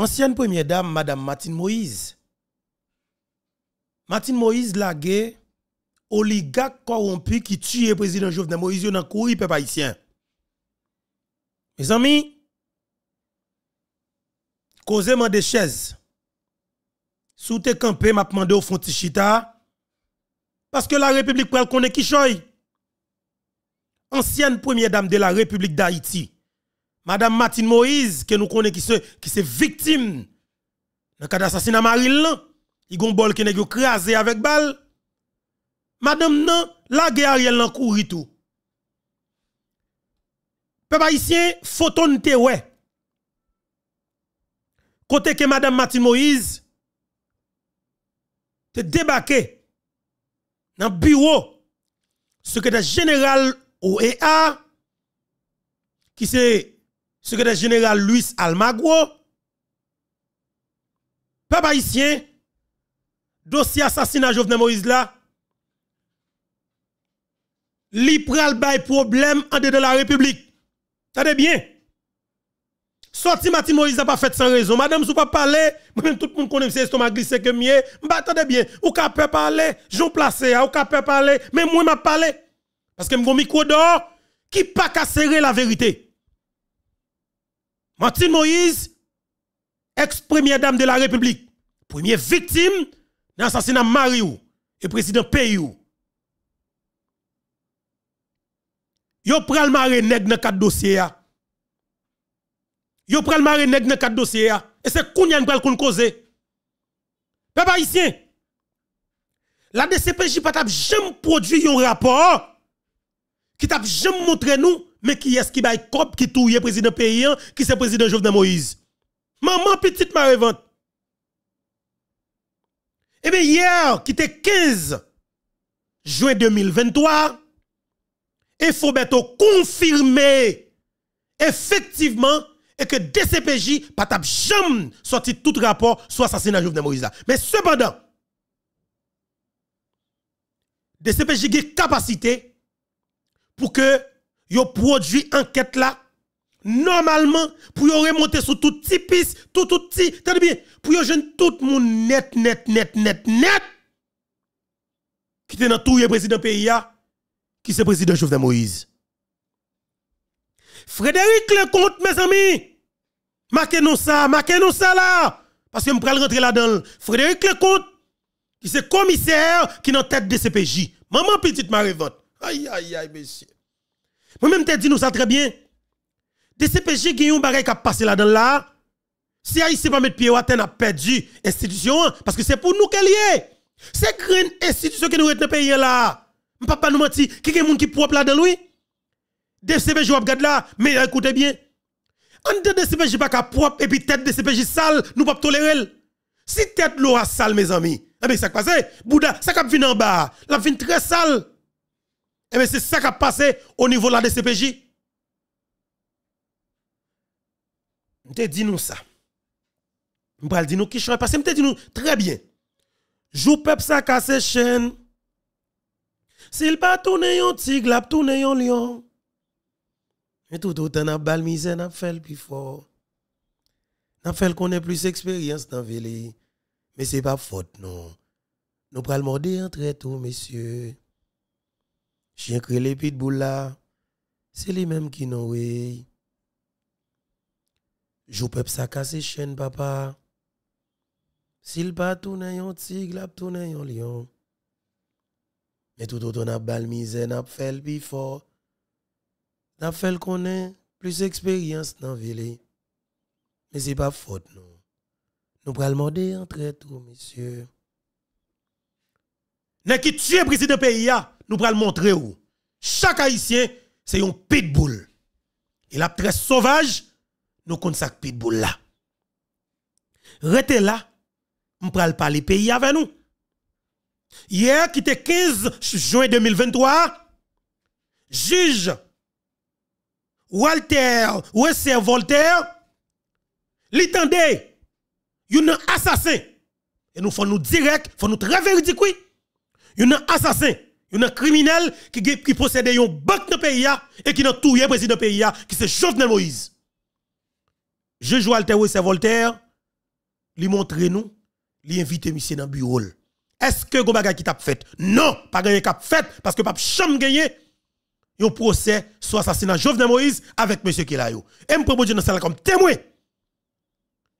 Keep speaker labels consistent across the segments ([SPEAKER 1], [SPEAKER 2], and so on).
[SPEAKER 1] ancienne première dame, Madame Martine Moïse. Martine Moïse lagué oligarque corrompu qui tue le président Jovenel Moïse dans le peuple haïtien. Mes amis, causez-moi des chaises. Sous tes campé, m'a demandé au fond chita. Parce que la République pral connaît qui choy. Ancienne première dame de la République d'Haïti. Madame Martine Moïse, que nous connaissons qui se, victime dans le cas d'assassinat Maril, il y a un bol qui est crasé avec balle. Madame la guerre Ariel nan couri tout. Peuple haïtien, photo te ouais. Côté que madame Martine Moïse te débarqué dans le bureau secrétaire général OEA qui c'est secrétaire général Luis Almagro peuple haïtien dossier assassinat Jovenel Moïse là li pral bay problème en de la République. Tendez bien. Sorti Martin Moïse n'a pas fait sans raison. Madame, sou pas parler, même tout le monde connaît c'est estomac glissé que mieux. M'attendez bien. Ou ka peut parler, j'en placé, ou ka peut parler, mais moi m'a parlé. Parce que m'gon micro d'or qui pas serrer la vérité. Martin Moïse, ex-première dame de la République, première victime de l'assassinat Mariou et président Payou. Yo pral mare nèg dans quatre dossiers. Yo pral mare nèg dans quatre dossiers. Et c'est kounyan pral kon cause. Peuple haïtien. La DCPJ pas jamais produit un rapport qui t'a jamais montré nous mais qui est-ce qui bail cop qui touye président pays qui c'est président Jovenel Moïse? Maman petite marevante. Eh bien hier qui était 15 juin 2023 et Fobeto confirmé effectivement et que DCPJ pas jamais sorti tout rapport sur l'assassinat de Jovenel Moïse Mais cependant, DCPJ a capacité pour que yo produit enquête là normalement pour yo remonter sur tout petit piste, tout tout petit, bien, pour yo jeune tout monde net net net net net qui était dans tout le président pays qui c'est président Jovenel Moïse? Frédéric Lecomte, mes amis, marquez-nous ça, marquez-nous ça là, parce que je vais rentrer là-dedans. Frédéric Lecomte, qui c'est commissaire qui est en tête de CPJ. Maman petite Marivante. Aïe, aïe, aïe, monsieur. Moi-même, te dit nous ça très bien. DCPJ qui un bagage qui a passé là-dedans là. Si Haïti pas mettre pied à terre, a perdu institution, parce que c'est pour nous qu'elle est. C'est une institution qui nous le pays là. Papa nous menti, qui est moun qui propre là dans lui? DCPJ ou gade là, mais écoutez bien. En de DCPJ pas ka propre et puis tête DCPJ sale, nous pas tolérer. Si tête l'eau sale mes amis, eh bien ça passe, Bouddha, ça cap vient en bas, la vient très sale. Eh bien c'est ça qui a passé au niveau de la DCPJ. te dit nous ça. M'pral dit nous qui parce que m'te dit nous très bien. Jou peuple ça casse chaîne. S'il pas tourne yon tigre, la tourne yon lion. Et tout autant n'a bal misère n'a fait plus fort. N'a fait qu'on ait plus d'expérience dans ville. Mais c'est pas faute non. Nous pral morder entre tout messieurs. Chien crélé pitbull là. C'est les mêmes qui n'ont oui. Jou peuple ça casse chaîne papa. S'il pas tourne yon tigre, la tourne yon lion. Mais tout autant n'a bal misère n'a fait le fort. N'a fait qu'on ait plus d'expérience dans ville. Mais c'est pas faute non. Nous pral demander entre tout monsieur. N'est qui tue président pays nous pral montrer où. Chaque haïtien c'est un pitbull. Il a très sauvage, nous compte ça pitbull là. Restez là, nous pral parler pays avec nous. Hier, qui était 15 juin 2023, juge Walter Wesser Voltaire, l'étendait, un assassin. Et nous faut nous direct, faut nous très véridique, oui. Un assassin, il y a un criminel qui, possède une banque dans le pays et qui a tout le président du pays, qui c'est Jovenel Moïse. Juge Walter Wesser Voltaire, lui montrer nous, lui inviter monsieur dans le bureau. Est-ce que go bagay qui fait? Non, pas gagné cap fait parce que pas chambre gagné un procès sur assassinat Jovenel Moïse avec monsieur Kilayo. Et me propose dans comme témoin.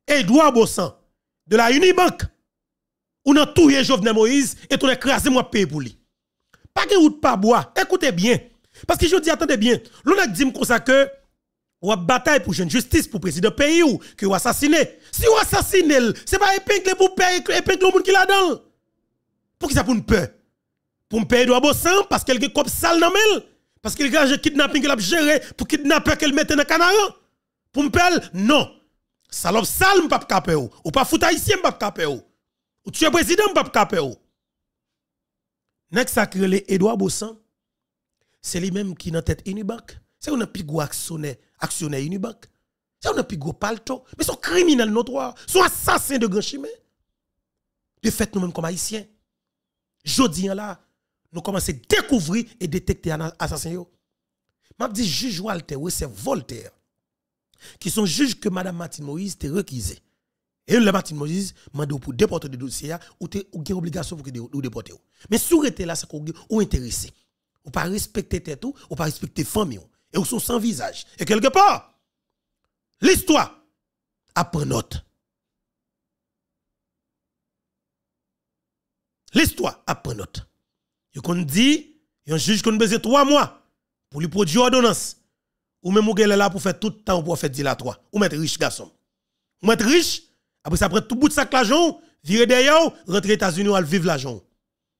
[SPEAKER 1] Edouard Bossan de la Unibank ou nan touye Jovenel Moïse et ton écrasé moi paye pour lui. Pas que route pas bois. Écoutez bien. Parce que je dis attendez bien. L'on a dit comme ça que ou bataille pour une justice pour président pays ou que ou assassiné. Si ou assassiné, c'est pas épingle pour payer épingle le monde qui là dedans. Pour qui ça pour une peur? Pour me payer Edouard Bossan parce qu'elle est comme sale dans parce qu'il a kidnapping qu'il a géré pour kidnapper qu'elle mette dans canard. Pour me payer non. Salope sale m'pa capé ou. Ou pas fout haïtien m'pa capé ou. Ou tu es président m'pa capé ou. Nek sacré Edouard Bossan, c'est lui-même qui dans tête Unibank. C'est un actionnaire, actionnaire Unibank. C'est un plus palto. Mais son criminel notoire, son assassin de grand chemin. De fait, nous-mêmes comme haïtiens, jodi là, nous commençons à découvrir et détecter un assassin. Je dis juge Walter, c'est Voltaire qui sont juges que Mme Martine Moïse te requisé. Et le Martine Moïse m'a dit pour déporter des dossiers ou tu as obligation pour que vous déporter? Mais si vous êtes là, qu'on ou intéressé. Ou pas respecter tête ou pas respecter famille et ou sont sans visage. Et quelque part, l'histoire apprend note. L'histoire apprend note. Qu'on dit, un juge qu'on besoin trois mois pour lui produire ordonnance ou même ou là pour faire tout le temps pour faire dilatoire. Ou mettre riche garçon. Ou mettre riche, après ça prend tout bout de sac l'argent, virer derrière, rentrer aux États-Unis ou vivre l'argent.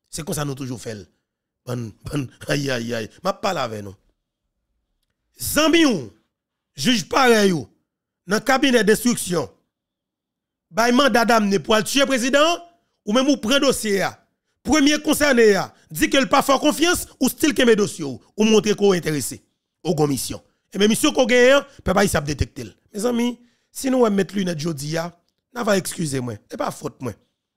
[SPEAKER 1] C'est comme ça nous toujours fait. Bon, bon, aïe aïe aïe. Ma parle avec nous. Zambi ou, juge pareil dans cabinet d'instruction, bay mandat d'amener pour tuer président, ou même ou prend dossier Premier concerné dit qu'elle pas fort confiance ou style que mes dossiers ou montrer qu'on est intéressé aux commissions. Et bien, monsieur qu'on gagne, peut pas y détecter. Mes amis, si nous mettre lunettes jodi n'a pas excuser moi, et pas faute moi.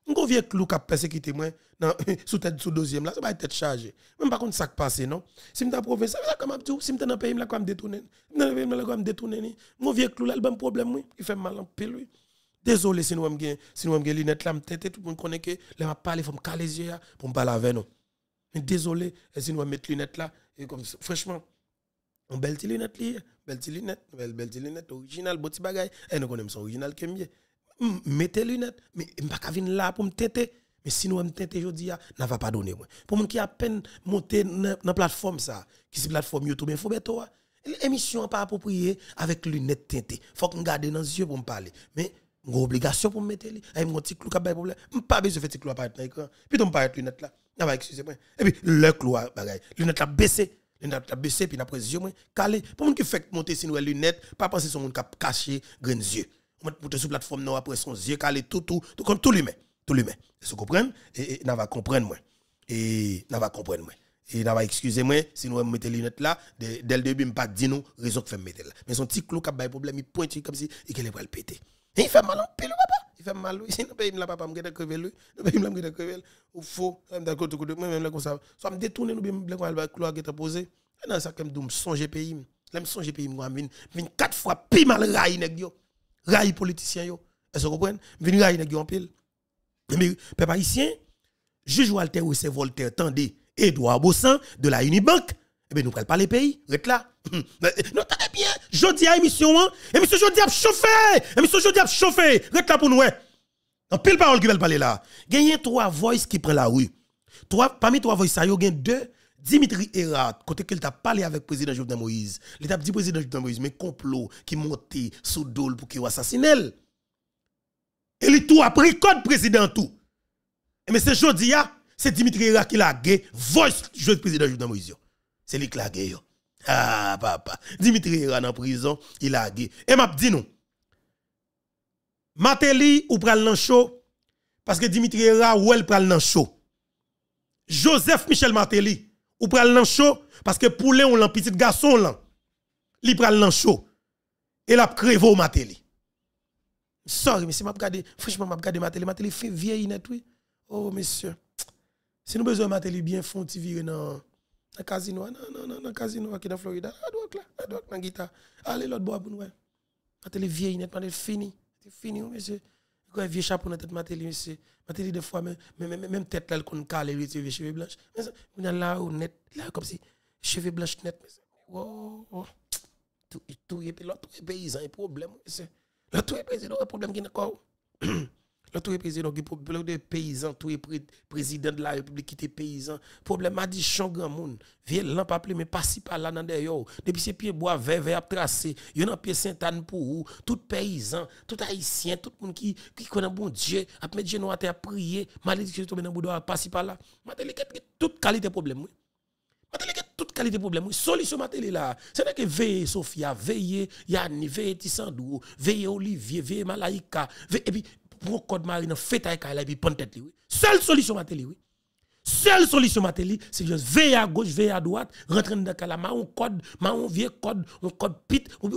[SPEAKER 1] On vieux clou qui persécuté moi dans sous tête sous deuxième là, ça va être chargé. Même pas contre ça qui passe non? Si m'ta prouvé ça, comme dit, si m'ta dans pays là comme détourner. Dans le pays là comme détourner. Mon vieux clou là, le bon problème moi, il fait mal en pile lui. Désolé si nous avons si nous avons lunettes là, tête tout le monde connaît que là m'a parler, faut me caler yeux pour me parler avec nous. Mais désolé, si nous avons mettre lunettes là et comme franchement on belle lunette li, belle lunette, belle belle lunette original, beau petit bagay. Et nous connaissons original que mieux. Mettez lunettes, mais pas qu'à venir là pour me tenter. Mais si nous me tenter aujourd'hui, n'a va pas donner moi. Pour mon qui a peine monter dans la plateforme ça, qui c'est plateforme YouTube Info Beto, l'émission pas appropriée avec lunettes teintées. Faut qu'on garde dans les yeux pour me parler. Mais une obligation pour me mettre li. Ay mon petit clou ka bay problème. Pas besoin de faire petit clou apparaître dans l'écran. Puis ton pas lunettes là. n'a va excusez-moi. Et puis le clou bagay. Lunettes là baissé lunettes la baissé puis après yeux calé pour moun qui fait monter sin lunettes pas penser son monde cap caché grands yeux te sur plateforme non après son yeux calé tout tout tout comme tout l'humain tout l'humain vous comprenez et n'a va comprendre moi et n'a va comprendre moi et n'a va excuser moi si nous mettre lunettes là dès le début pas dit nous raison que fait mettre là mais son petit clou cap bail problème il pointe comme si et qu'elle va le péter il fait mal en pile papa il fait mal si nous pays là papa me gade crever lui nous pays me gade crever ou faux d'accord tout moi même là comme ça soit me détourner nous bien le clou qui posé non ça comme me songer pays là me songer pays moi vinn vinn quatre fois plus mal raï nèg yo raï politicien yo est-ce que vous comprenez? Raï nèg en pile mais peuple haïtien juge Walter ou c'est Voltaire tendez Edouard Bossan de la Unibank eh bien, nous prenons pas les pays. Reste là. Non, t'as bien. Jodi à émission, hein. Émission jodi a chauffé. Émission jodi a chauffé. Reste là pour nous. En pile parole qui veulent parler là. Gagnez trois voix qui prennent la rue. Trois, parmi trois voix, ça y a deux. Dimitri Erat, côté qu'il t'a parlé avec le président Jovenel Moïse, il t'a dit président Jovenel Moïse, mais complot qui montait sous dol pour qu'il assassine. Et il tout a pris code président tout. Et mais c'est jodi c'est Dimitri Erat qui l'a gagné, voice du président Jovenel Moïse. C'est lui qui l'a gagné. Ah, papa. Dimitri est en prison, il a gagné. Et m'a dit nous. Mateli ou pral nan show parce que Dimitri Era ou elle pral nan show. Joseph Michel Mateli ou pral nan parce que poulet ou l'an petit garçon là. Li pral nan show. Et la crevo Mateli. Sorry, mais si m'a regardé, franchement m'a regardé Mateli, Mateli fait vieille net oui. Oh monsieur. Si nous besoin Mateli bien font virer dans dans casino, non, non, non, dans casino qui dans Florida. À droite là, à droite dans guitare. Allez l'autre bois pour nous. Quand les vieilles net, c'est fini. C'est fini, monsieur. Quand vieux chapeau dans tête Matéli, monsieur. Matéli, des fois, même, même, même tête là, qu'on cale, il les cheveux blancs. Mais on a là, net, là, comme si, cheveux blancs net. Wow, wow. Tout, tout, et puis l'autre paysan, il problème, c'est. L'autre paysan, il problème qui n'est pas. Là, tout est président qui problème de paysans, tout est président de la République qui est paysan. Problème a dit chant grand monde. Là pas plus mais pas si pas là dans yo. Depuis ces pieds bois vert vert tracé, y a pied Sainte-Anne pour vous, tout paysan, tout haïtien, tout monde qui qui connaît bon Dieu, a mettre Dieu à terre prier, malédiction tomber dans boudoir pas si pas là. Mateli toute qualité problème oui. Mateli toute qualité problème. Solution mateli là. C'est que veiller Sophia, veiller Yanni, veiller Tissandou, veiller Olivier, veiller Malaika, et puis pour code marine fait avec et puis oui. Seule solution mateli oui. Seule solution mateli c'est juste veiller à gauche, veiller à droite, rentrer dans la ma on code, ma on vieux code, on code pit, ou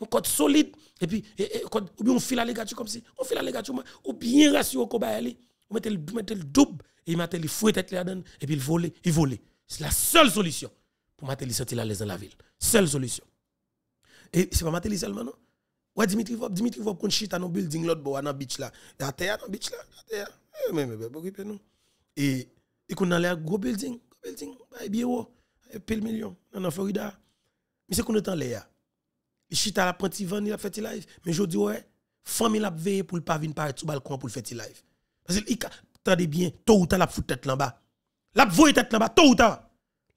[SPEAKER 1] on code, solide et puis et, et, ou bien on file à l'égature comme si, on file à l'égature ou bien ratio au combat on mettait le mettait le double et il mettait le fouet là dedans et puis il volait, il volait. C'est la seule solution pour mateli sortir à l'aise dans la ville. Seule solution. Et c'est pas mateli seulement non? Ouais, Dimitri Vop, Dimitri Vop, qu'on chita dans building l'autre bois, dans beach là. À terre, dans beach là, à terre. Eh, mais, mais, mais, nous. Et, et qu'on a l'air gros building, gros building, bah, bien haut, pile million, dans Florida. Mais c'est qu'on est en l'air. Il chita la prenti van, il a fait live. Mais je dis, ouais, famille a veillé pour le pas venir par sous balcon pour le faire live. Parce que, attendez bien, tôt ou tard, la fout tête là-bas. La voie tête là-bas, tôt ou tard.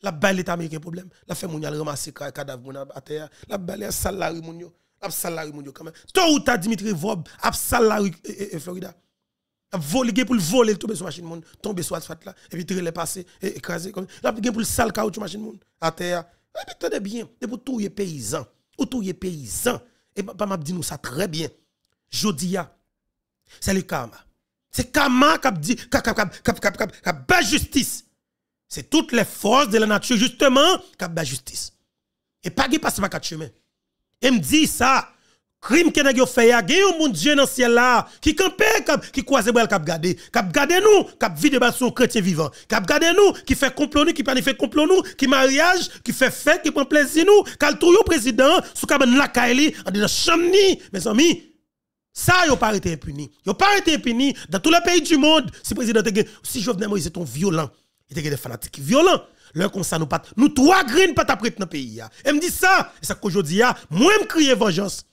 [SPEAKER 1] La balle est américain problème. La fait mon yal ramasser cadavre à terre. La balle est salarié mon ap salari moun yo quand même. Toi ou ta Dimitri Vob ap salari e, e, Florida. Ap voler pour le voler tomber sur machine moun, tomber sur asphalte là et puis tirer les passer et écraser comme là pour le sale caoutchouc machine moun à terre. Et puis tenez bien, c'est pour tout les paysans, ou tout les paysans. Et pas m'a dit nous ça très bien. Jodia c'est le karma. C'est karma qui dit qui bat justice. C'est toutes les forces de la nature justement qui justice. Et pas qui passe par quatre chemins. Et me dit ça. Crime que n'a fait ya, gen yon moun Dieu dans ciel là qui campé qui croise bral k'ap gade, k'ap gade nous, k'ap vide bal son chrétien vivant, k'ap gade nous, qui fait complot nous, qui planifie complot nous, qui mariage, qui fait fête, qui prend plaisir nous, k'al tou yo président sous kaben la kaili en dans chamni, mes amis. Ça yo pas été impuni. Yo pas été impuni dans tous les pays du monde. Si président si Jovenel Moïse est un violent, il était des fanatiques violents. Leur comme ça nous pas nous trois green pas t'apprêter dans le pays Et me dit ça, et ça qu'aujourd'hui moi me crier vengeance.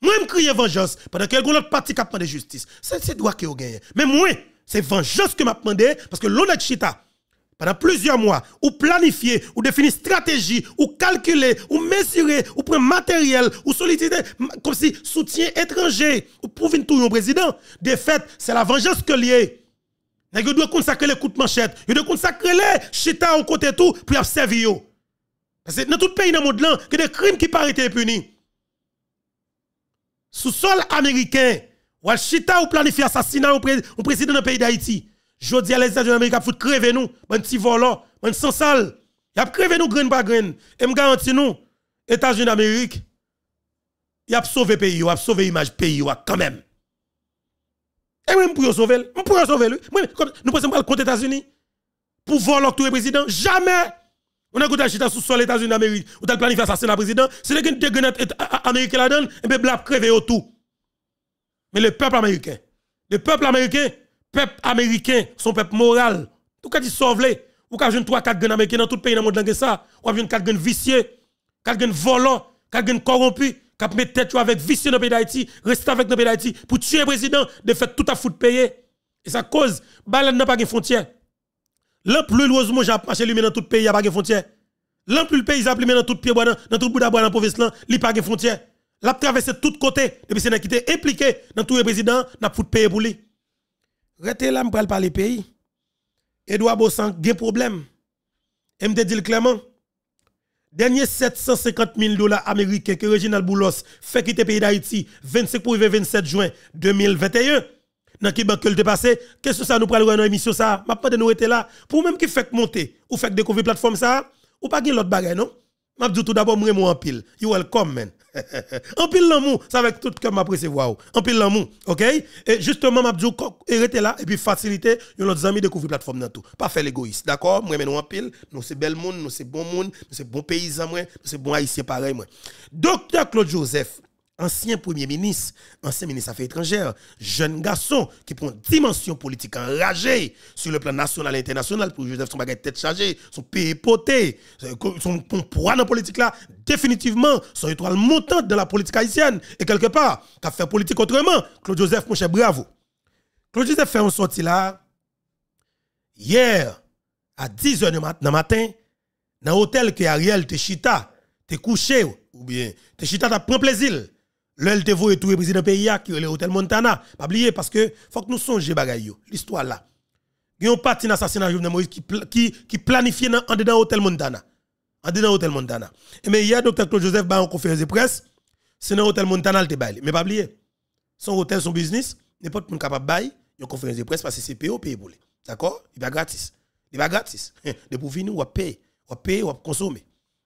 [SPEAKER 1] Moi me crier vengeance pendant que l'autre parti qui a justice. C'est droit que vous gagnez. Mais moi, c'est vengeance que m'a demandé parce que l'honnête chita pendant plusieurs mois, ou planifier, ou définir stratégie, ou calculer, ou mesurer, ou prendre matériel, ou solliciter, comme si soutien étranger, ou prouver tout un président. De fait, c'est la vengeance que lié. Vous doit consacrer les coups de manchette. Vous doit consacrer les chita au côté tout pour observer. Parce que dans tout pays dans le monde, il y a des crimes qui paraissent impunis. Sous sol américain, ou chita ou planifier assassinat au président du pays d'Haïti. Je dis à les États-Unis d'Amérique, il faut crever nous, un petit volant, un sans sale. Il a crevé nous grain par grain. Et me garantis nous, États-Unis d'Amérique, il a sauvé pays, il a sauvé l'image pays quand même. Et moi, pour sauver, pour sauver lui. Nous pensons pas contre les États-Unis pour voler tout le président. Jamais. On a goûté à sous sol États-Unis d'Amérique. On a planifié assassiner le président. C'est que des grenades américaines là-dedans, et bien, blab crevé autour. Mais le peuple américain, le peuple américain, peuple américain, son peuple moral, tout cas, il sauve les. Ou quand une 3 4 grenades américaines dans tout le pays dans le monde ça, ou une 4 grenades vicieux, 4 grenades volants, 4 grenades corrompus qui met tête avec vicieux dans le pays d'Haïti, rester avec le pays d'Haïti pour tuer le président, de faire tout à foutre payer. Et ça cause, balade n'a pas de frontière. L'un plus loisement j'ai marché lui dans tout le pays, il n'y a pas de frontière. L'un plus le pays, il a dans tout le pays, dans tout le bout dans la province, il n'y a pas de frontière. L'a traversé de tous côtés, depuis c'est qui était impliqué dans tout le président, n'a foutre payer pour lui. Restez là, je parler pays. Edouard Bossan, il problème. Et me dit clairement, Dernier 750 000 dollars américains que Reginald Boulos fait quitter le pays d'Haïti 25 pour 27 juin 2021. Dans qui banque le passé, qu'est-ce que ça nous prend dans l'émission ça? M'a pas de nous là. Pour même qui fait monter ou fait découvrir plateforme ça, ou pas l'autre bagage non? M'a tout d'abord moi en pile. You welcome man. en pile l'amour, ça avec tout cœur m'apprécie voir. En pile l'amour, OK? Et justement m'a dit arrêtez là et puis faciliter nos amis découvrir plateforme dans tout. Pas faire l'égoïste, d'accord? Moi nous en pile, nous c'est bel monde, nous c'est bon monde, nous c'est bon paysan moi, nous c'est bon haïtien pareil moi. Docteur Claude Joseph ancien premier ministre, ancien ministre affaires étrangères, jeune garçon qui prend dimension politique enragée sur le plan national et international pour Joseph son bagage tête chargée, son pays poté, son poids dans la politique là, définitivement, son étoile montante dans la politique haïtienne. Et quelque part, qu'a fait politique autrement, Claude Joseph, mon cher, bravo. Claude Joseph fait un sortie là, hier, à 10h du matin, dans l'hôtel que Ariel te chita, te couché, ou bien, te chita t'a pris plaisir. L'elle te voye tout le président pays qui est l'hôtel Montana. Pas oublier parce que faut que nous songions bagay l'histoire là. Il y a un parti d'assassinat Jovenel Moïse qui qui qui en dedans hôtel Montana. En dedans hôtel Montana. Et mais hier docteur Claude Joseph ba en conférence de presse, c'est dans hôtel Montana le te bail. Mais pas oublier. Son hôtel son business, n'importe qui capable bail, une conférence de presse parce que c'est PO paye pour lui. D'accord? Il va gratis. Il va gratis. De pour venir ou payer, ou payer ou consommer.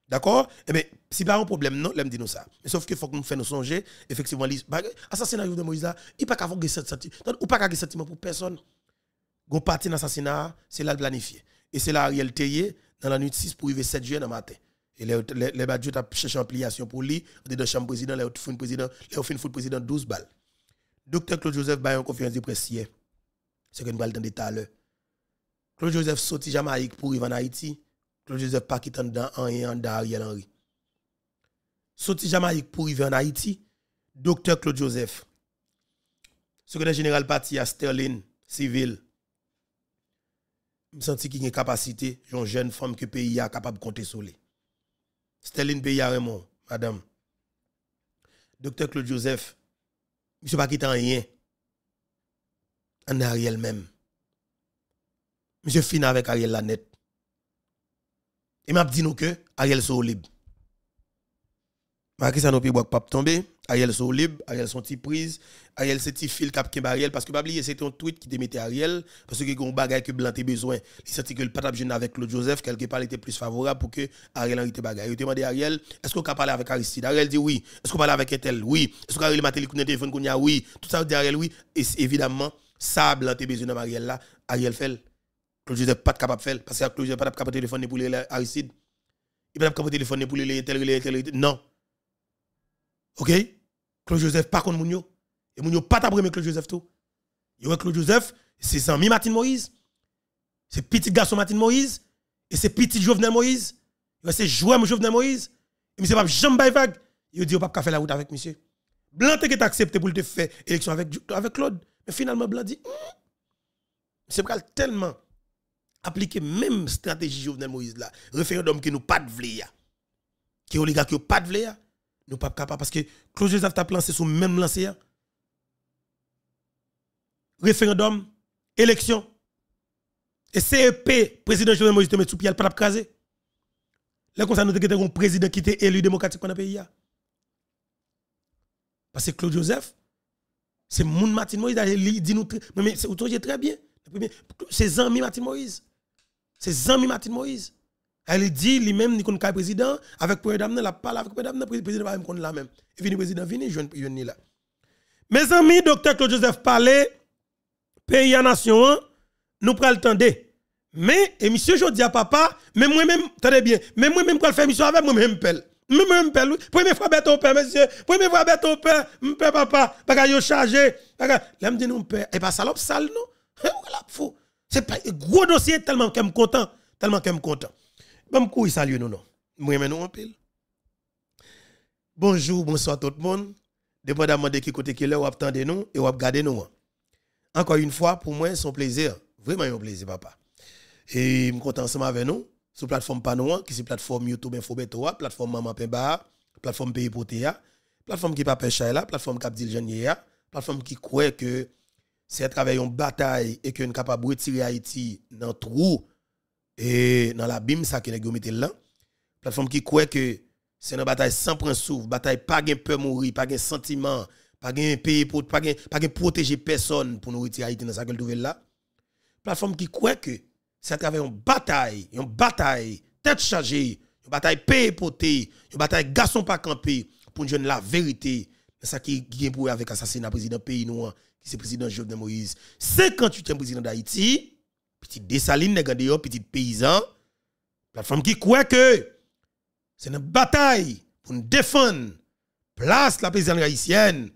[SPEAKER 1] D'accord? Eh bien, si pas un problème, non, l'aime dit nous ça. Mais sauf qu'il faut que nous fassions songer, effectivement, l'assassinat de Moïse, il n'y a pas qu'à avoir des sentiments. Ou pas qu'à sentiments pour personne. Gon parti d'assassinat, c'est là le planifié. Et c'est là Ariel Teye, dans la nuit 6 pour arriver 7 juillet dans le matin. Et les, les, badjou cherché ampliation pour lui, dans le chambre président, les fin président, les fin foot président 12 balles. Docteur Claude Joseph Bayon conférence de presse hier. C'est allons entendre tout à l'heure. Claude Joseph sorti Jamaïque pour arriver en Haïti. Claude Joseph pas quitté dans un et en Ariel Henry. Sorti Jamaïque pour arriver en Haïti, docteur Claude Joseph. Secrétaire général parti à Sterling, civil. Je sens qu'il y a une capacité, une jeune femme que pays est capable de compter sur lui. Sterling pays a vraiment, madame. Docteur Claude Joseph, ne pas quitté rien. En Ariel même. Monsieur fin avec Ariel la net. Et m'a dit nous que Ariel sont libre. Marquis ça nous pas pas tomber. Ariel sont libre, Ariel sont petit prise, Ariel c'est petit fil cap Ariel parce que pas oublier c'était un tweet qui démettait Ariel parce que un bagage que blanc besoin. Il senti que le patap jeune avec Claude Joseph quelque part était plus favorable pour que Ariel Henry te bagage. Il demandé Ariel, est-ce qu'on peut parler avec Aristide? Ariel dit oui. Est-ce qu'on parle avec Etel? Oui. Est-ce qu'on a maté le téléphone qu'on a oui. Tout ça dit Ariel oui et évidemment ça blanc besoin dans Ariel là, Ariel fait Claude Joseph pas capable de faire parce que Claude Joseph pas capable de téléphoner pour les Aristide. Il pas capable de téléphoner pour les tel tel non. OK? Claude Joseph pas contre Mounio et Mounio pas premier Claude Joseph tout. Il Claude Joseph, c'est ami Martin Moïse. C'est petit garçon Martin Moïse et c'est petit Jovenel Moïse. C'est joueur Jovenel Moïse. Et monsieur pas jamais vague. Il dit pas faire la route avec monsieur? Blanc t'es accepté pour te faire élection avec avec Claude. Mais finalement Blanc dit hmm, c'est tellement appliquer même stratégie Jovenel Moïse là, référendum qui nous pas de vle qui oligarque pas de vle nous pas capable parce que Claude Joseph t'a lancé sur même lancé référendum élection. Et CEP président Jovenel Moïse te met sous pied pas craser. Là comme ça nous avons un président qui était élu démocratique dans le pays parce que Claude Joseph c'est moun Martin Moïse il dit nous mais c'est très bien? C'est Zami Martin Moïse c'est Zami Martin Moïse. Elle dit lui-même, ni qu'on président, avec le président, la parle avec le président, le président va même la même. Et vini président, vini, je ne là. Mes amis, docteur Claude Joseph parlait, pays à nation, nous prenons le temps Mais, et monsieur, je dis à papa, mais moi-même, attendez bien, mais moi-même, quand je fais mission avec moi-même, pelle. Moi-même, pelle. Première fois, bête au père, monsieur. Première fois, bête au père, père, papa. Que yo chargé. Là, me dit, non, père. Et pas salope sale, non? Fou. C'est un gros dossier tellement que je content, tellement que je content. Je vais saluer nous en pile. Bonjour, bonsoir tout le monde. Dépendamment de qui côté qui est là, ou attendez nous et ou regardez nous. Encore une fois, pour moi, c'est un plaisir. Vraiment un plaisir, papa. Et je suis content ensemble avec nous sur la plateforme Panouan, qui est la plateforme YouTube Info Beto, plateforme Maman Pemba, plateforme Pays Potea, plateforme qui pas pêche là, plateforme Cap Diljan plateforme qui croit que c'est à travers une bataille et que nous capable de retirer Haïti dans le trou et dans l'abîme ça que nous mettons là. Plateforme qui croit que c'est une bataille sans principe bataille pas de peur mourir pas de sentiment pas de pas protéger personne pour nous retirer Haïti dans ça que trouve là. Plateforme qui croit que c'est à travers une bataille une bataille tête chargée une bataille pays poté une bataille garçon pas camper pour nous la vérité. C'est ça qui est pour avec assassinat président pays qui c'est président Jovenel Moïse, 58e président d'Haïti, petit Dessaline, petit paysan, plateforme qui croit que c'est une bataille pour nous défendre place la présidente haïtienne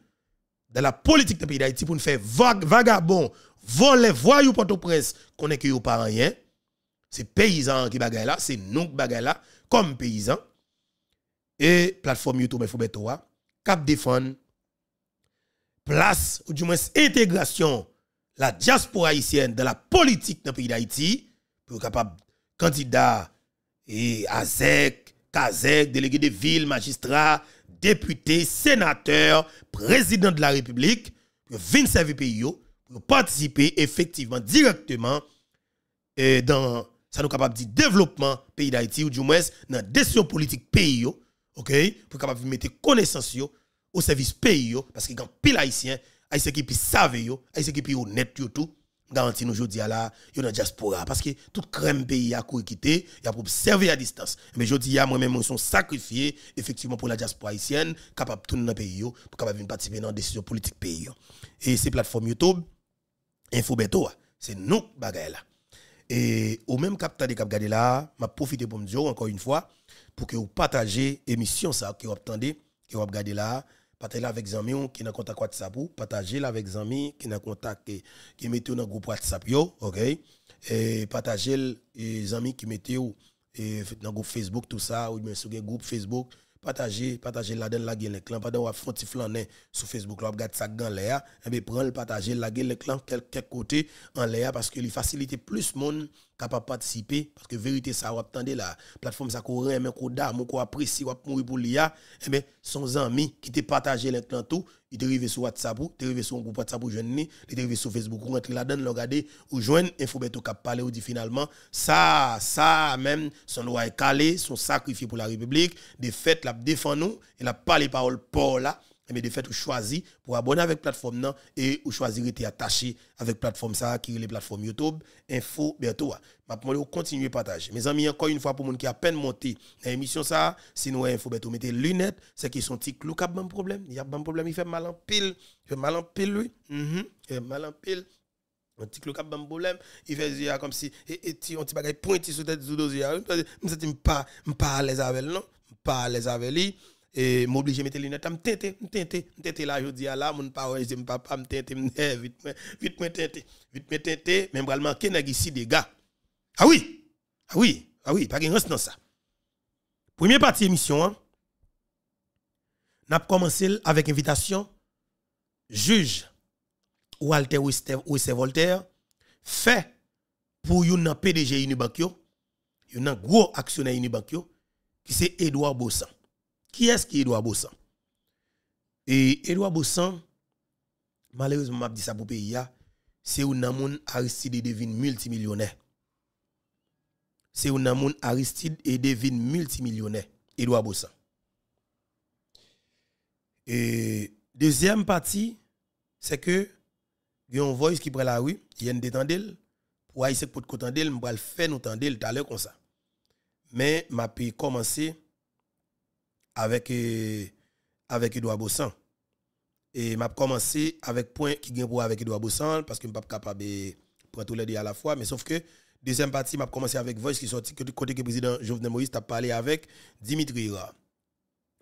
[SPEAKER 1] dans la politique du pays d'Haïti pour nous faire vagabond, voler, voyou Port-au-Prince, qu'on est que pas rien. C'est paysans qui bagaille là, c'est nous qui bagaille là, comme paysans. Et plateforme YouTube Infobetoa, cap défendre place, ou du moins intégration, la diaspora haïtienne dans la politique dans le pays d'Haïti, pour capable candidat et AZEC, KAZEC, délégué de ville, magistrat, député, sénateur, président de la République, pour venir servir pays, pour participer effectivement directement dans ça nous capable de développement pays d'Haïti ou du moins dans la décision politique pays OK pour capable mettre connaissance au service pays parce que quand pile haïtien haïtien qui savent yo haïtien qui honnête yo tout garanti nous aujourd'hui là yo dans diaspora parce que toute crème pays a couru quitter il a pour servir à distance. Mais aujourd'hui moi même sont sacrifiés effectivement pour la diaspora haïtienne capable tourner dans pays pour capable participer dans décision politique pays et ces plateformes YouTube Info Beto c'est nous bagaille là. Et au même capteur de cap là m'a profité pour me dire encore une fois pour que vous partagez l'émission ça que vous attendez que vous regardez là partager avec amis qui dans contact WhatsApp ou partager avec amis qui dans contact qui mettez dans groupe WhatsApp yo OK? Et partager les amis qui mettez dans groupe Facebook tout ça ou bien sur groupe Facebook partager partager la donne la gueule clan pendant on font flaner sur Facebook là regarde ça dans l'air et bien prendre partager la gueule clan quelque côté en l'air parce que il facilite plus monde capable participer parce que vérité ça on la plateforme ça qu'on aime qu'on dame qu'on apprécie on mourir pour l'IA et bien son ami qui te partager le clan tout il est arrivé sur WhatsApp ou est arrivé sur un groupe WhatsApp ou jeune il est arrivé sur Facebook ou rentre là dedans regarder ou joindre info beto cap parler ou dit finalement ça ça même son loi est calé son sacrifié pour la République de fait la défend nous et la parler parole pour là mais de fait, vous choisissez pour abonner avec plateforme non et vous choisissez d'être attaché avec plateforme ça qui est les plateformes YouTube, info, bientôt. Je vais continuer à partager. Mes amis, encore une fois, pour les gens qui a peine monté dans l'émission ça, si nous info, bientôt mettez lunettes, c'est qu'ils sont petit clou qui a un problème. Il y a un problème, il fait mal en pile. Il fait mal en pile, lui. Mm Il fait mal en pile. Un petit clou qui a un problème, il fait comme si, et, et, on petit bagage pointé sur tête du dossier. Je ne suis pas à l'aise avec non, pas à l'aise avec lui et m'oblige mettre les lunettes me tenter tenter tenter là jodi là mon parole je me papa me tenter vite vite me tenter vite me tenter même bral manquer nèg ici des gars? Ah oui ah oui ah oui pas gain dans ça. Première partie émission hein, n'a commencé avec invitation. Juge Walter Wisse Voltaire fait pour un PDG Unibank yo un gros actionnaire Unibank qui c'est Edouard Bossan qui est-ce qui est Edouard Bossan? Et Edouard Bossan, malheureusement, m'a dit ça pour pays, c'est un homme Aristide devine multimillionnaire. C'est un homme Aristide et devine multimillionnaire. Edouard Bossan. Et deuxième partie, c'est que il y a une voix qui prend la rue, il y a une détendelle, pour aller pour tendel, je vais faire nous tendre tout à l'heure comme ça. Mais m'a pu commencer avec, avec Edouard Bossan. Et m'a commencé avec point qui vient pour avec Edouard Bossan parce que je suis pas capable de prendre tous les deux à la fois. Mais sauf que, deuxième partie, m'a commencé avec Voice qui sorti côté que le président Jovenel Moïse a parlé avec Dimitri Ra.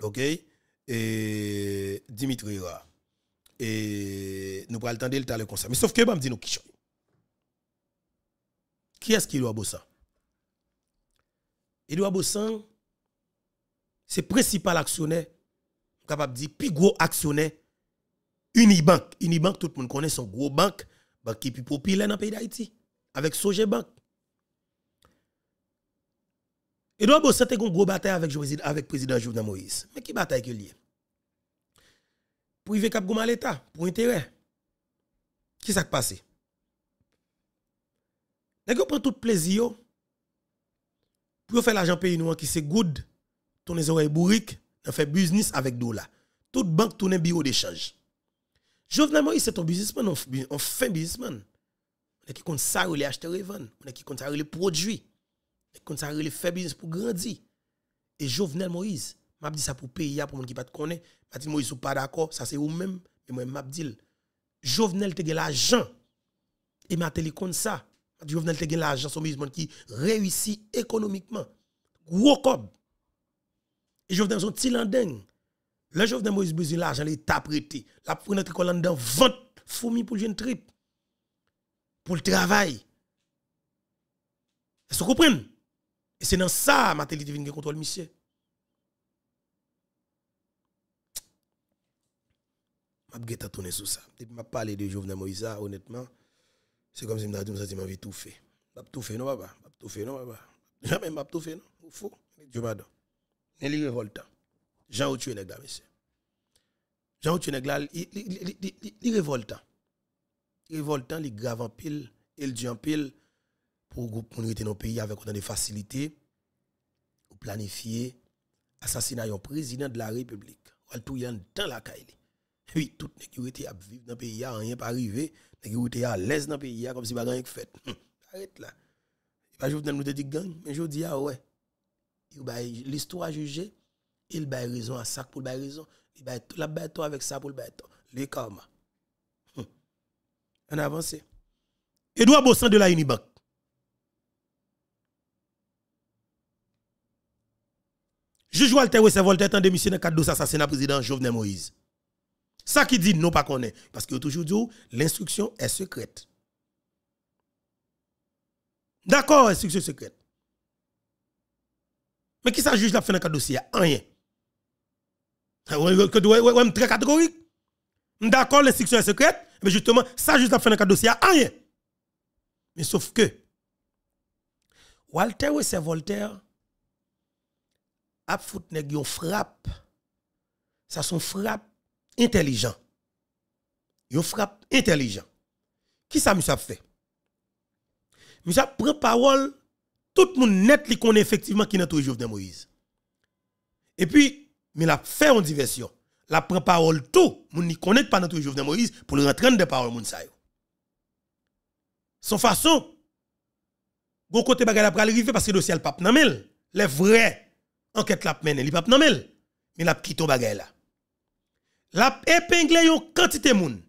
[SPEAKER 1] OK? Et Dimitri Ra. Et nous prenons le temps de le ça. Mais sauf que, je me dis nous qui Qui est-ce qui Edouard Bossan? Edouard Bossan, c'est principal actionnaire, capable de dire, plus gros actionnaire, Unibank. Unibank, tout le monde connaît son gros banque, banque qui est plus populaire dans le pays d'Haïti, avec Sogebank. Edouard Bossa a une grosse bataille avec le président Jovenel Moïse. Mais qui bataille que lié? Privé cap l'État, pour intérêt. Qui s'est passé? Vous prend tout plaisir pour faire l'argent pays nous qui c'est good tourner oreilles bourriques, on fait business avec dollars. Toute banque tourne bureau d'échange. Jovenel Moïse, c'est un businessman, on fait businessman. On est qui compte ça, les acheter revendre. On est qui compte ça, les produits. On est qui compte ça, les faire business pour grandir. Et Jovenel Moïse, m'a dit ça pour payer, pour les qui ne connaissent pas. M'a dit Moïse, pas d'accord, ça c'est vous-même. Et moi, m'a dit, Jovenel te l'argent. Et m'a dit comme ça. Jovenel te l'argent, son businessman qui réussit économiquement. Gros cob. Et je son petit landing. Le Jovenel Moïse besoin l'argent, l'État prêté. La pour notre école dans vente fourmi pour le trip. Pour le travail. Est-ce que vous comprenez? Et c'est dans ça, ma télé vient contrôle, monsieur. Je vais tourner sur ça. Je parlé de Jovenel Moïse, honnêtement, c'est comme si je me disais je tout fait. Je tout fait, non, papa? Je tout fait, non, papa? Jamais je tout fait, non? Il faut. Dieu pardon. Il est révoltant. Jean Outu nèg là, monsieur. Jean Outu nèg là, il révoltant. Révoltant, il grave en pile, il dit en pile pour groupe pour dans le pays avec autant de facilité pour planifier assassinat d'un président de la République. Ou tout dans la caille. Oui, tout nèg était à vivre dans le pays, rien pas arrivé, était à l'aise dans le pays comme si pas rien fait. Arrête là. Pas je nous te dire gang, mais je dis ah ouais. L'histoire jugée il a raison à ça pour le raison. Il a tout la bête avec ça pour le. Les karma. Hum. On avance. Edouard Bossan de la Unibank. Juge Walter Wessé Voltaire est en démission dans le cadre de l'assassinat président Jovenel Moïse. Ça qui dit non pas connaît parce que toujours dit l'instruction est secrète. D'accord, instruction secrète. Mais qui ça juge la fin dans le dossier? Rien. Ouais, très catégorique. D'accord, l'instruction est secrète, mais justement, ça juste la fin de dossier, rien. Mais sauf que, Walter c'est Voltaire a foutu une frappe. Ça son frappe intelligent. Une frappe intelligent. Qui ça monsieur a fait? Monsieur prend parole, tout le monde net li connaît effectivement qui n'a tout Jovenel Moïse. Et puis mais la fait en diversion. La prend parole tout, moun ni connaît pas notre Jovenel Moïse pour le rentrer de parole moun sa yo. Son façon bon côté bagay la pral arriver parce que dossier le pape nan mel. Les vrais enquête la mène, li pape nan mel. Mais la quitté bagay là. La épinglé yon quantité moun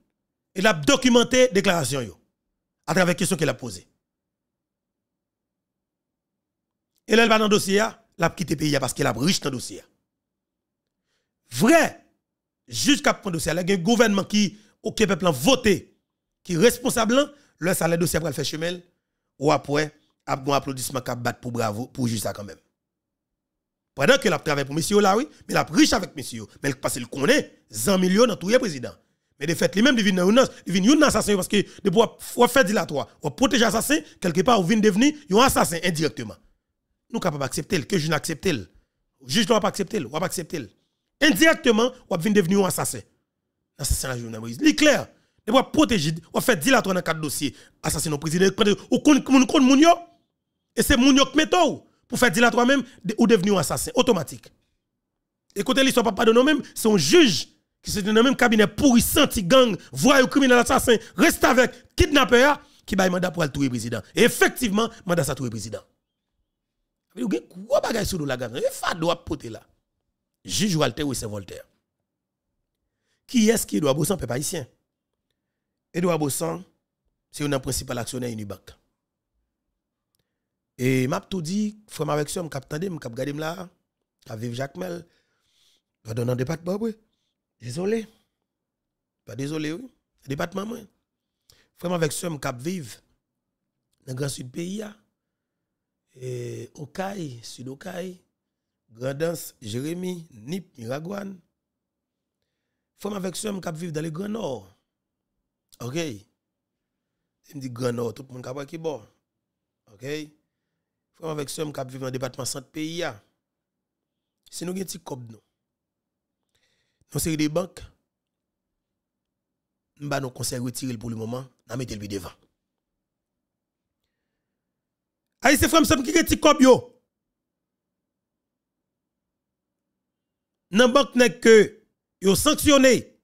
[SPEAKER 1] et la documenté déclaration yo à travers question qu'elle a posée. Et là, elle va dans le dossier, la quitté pays parce qu'elle a riche dans le dossier vrai, jusqu'à prendre dossier, il y a un gouvernement qui, au peuple voté, qui est responsable, le salaire dossier pour le faire chemin, ou après, a un applaudissement qui battre pour bravo, pour juste ça quand même. Pendant que a travaillé pour monsieur là, oui, mais a riche avec monsieur, mais parce qu'il connaît 100 millions dans tout le président. Mais de fait, lui-même, il vient dans il vient un assassin parce que de faire dilatoire, ou protéger l'assassin, quelque part, il vient devenir un assassin indirectement. Nous capables d'accepter, que je n'accepte pas. Juge va pas accepter, va pas accepter indirectement, on va devenir un assassin. Assassin à journée Moïse. C'est clair. On va protéger, va faire dilatoire dans quatre dossiers. Assassin au président, ou kon moun yo. Et c'est moun yo qui met pour faire dilatoire même, ou devenir un assassin, automatique. Écoutez l'histoire, papa de nous-mêmes, c'est un juge qui se dans le même cabinet pourrissant, gang, voyou criminel assassin, reste avec kidnappeur, qui va mandat pour le président. Et effectivement, mandat ça tuer président. Vous avez quoi bagay sur la gang? Et fado a poté là. Juge Walter ou c'est Voltaire. Qui est-ce qui doit Bossan, peuple haïtien? Edouard Bossan, c'est un principal actionnaire Unibank. Et m'a tout dit, frère avec ça, m'cap tande, m'cap gade là, m'cap vive Jacques Mel. Pas dans le département, oui. Désolé. Pas désolé, oui. Département, moi. Frère avec ça, m'cap vive dans le grand sud pays, et Okaï, Sud-Okaï, Grandance, Jérémy, Nip, Miragouane. Femme avec somme qui vivent dans le Grand Nord. OK? Je me dis Grand Nord, tout le monde qui est bon. OK? Femme avec somme qui vivent dans le département Centre-Pays. Si nous avons un petit cop, nous. Nous sommes des banques. Nous avons conseil retiré pour le moment. Nous mettons le devant. Aïe, c'est frère, qui petit cop, yo? nan banque n'est que yo sanctionné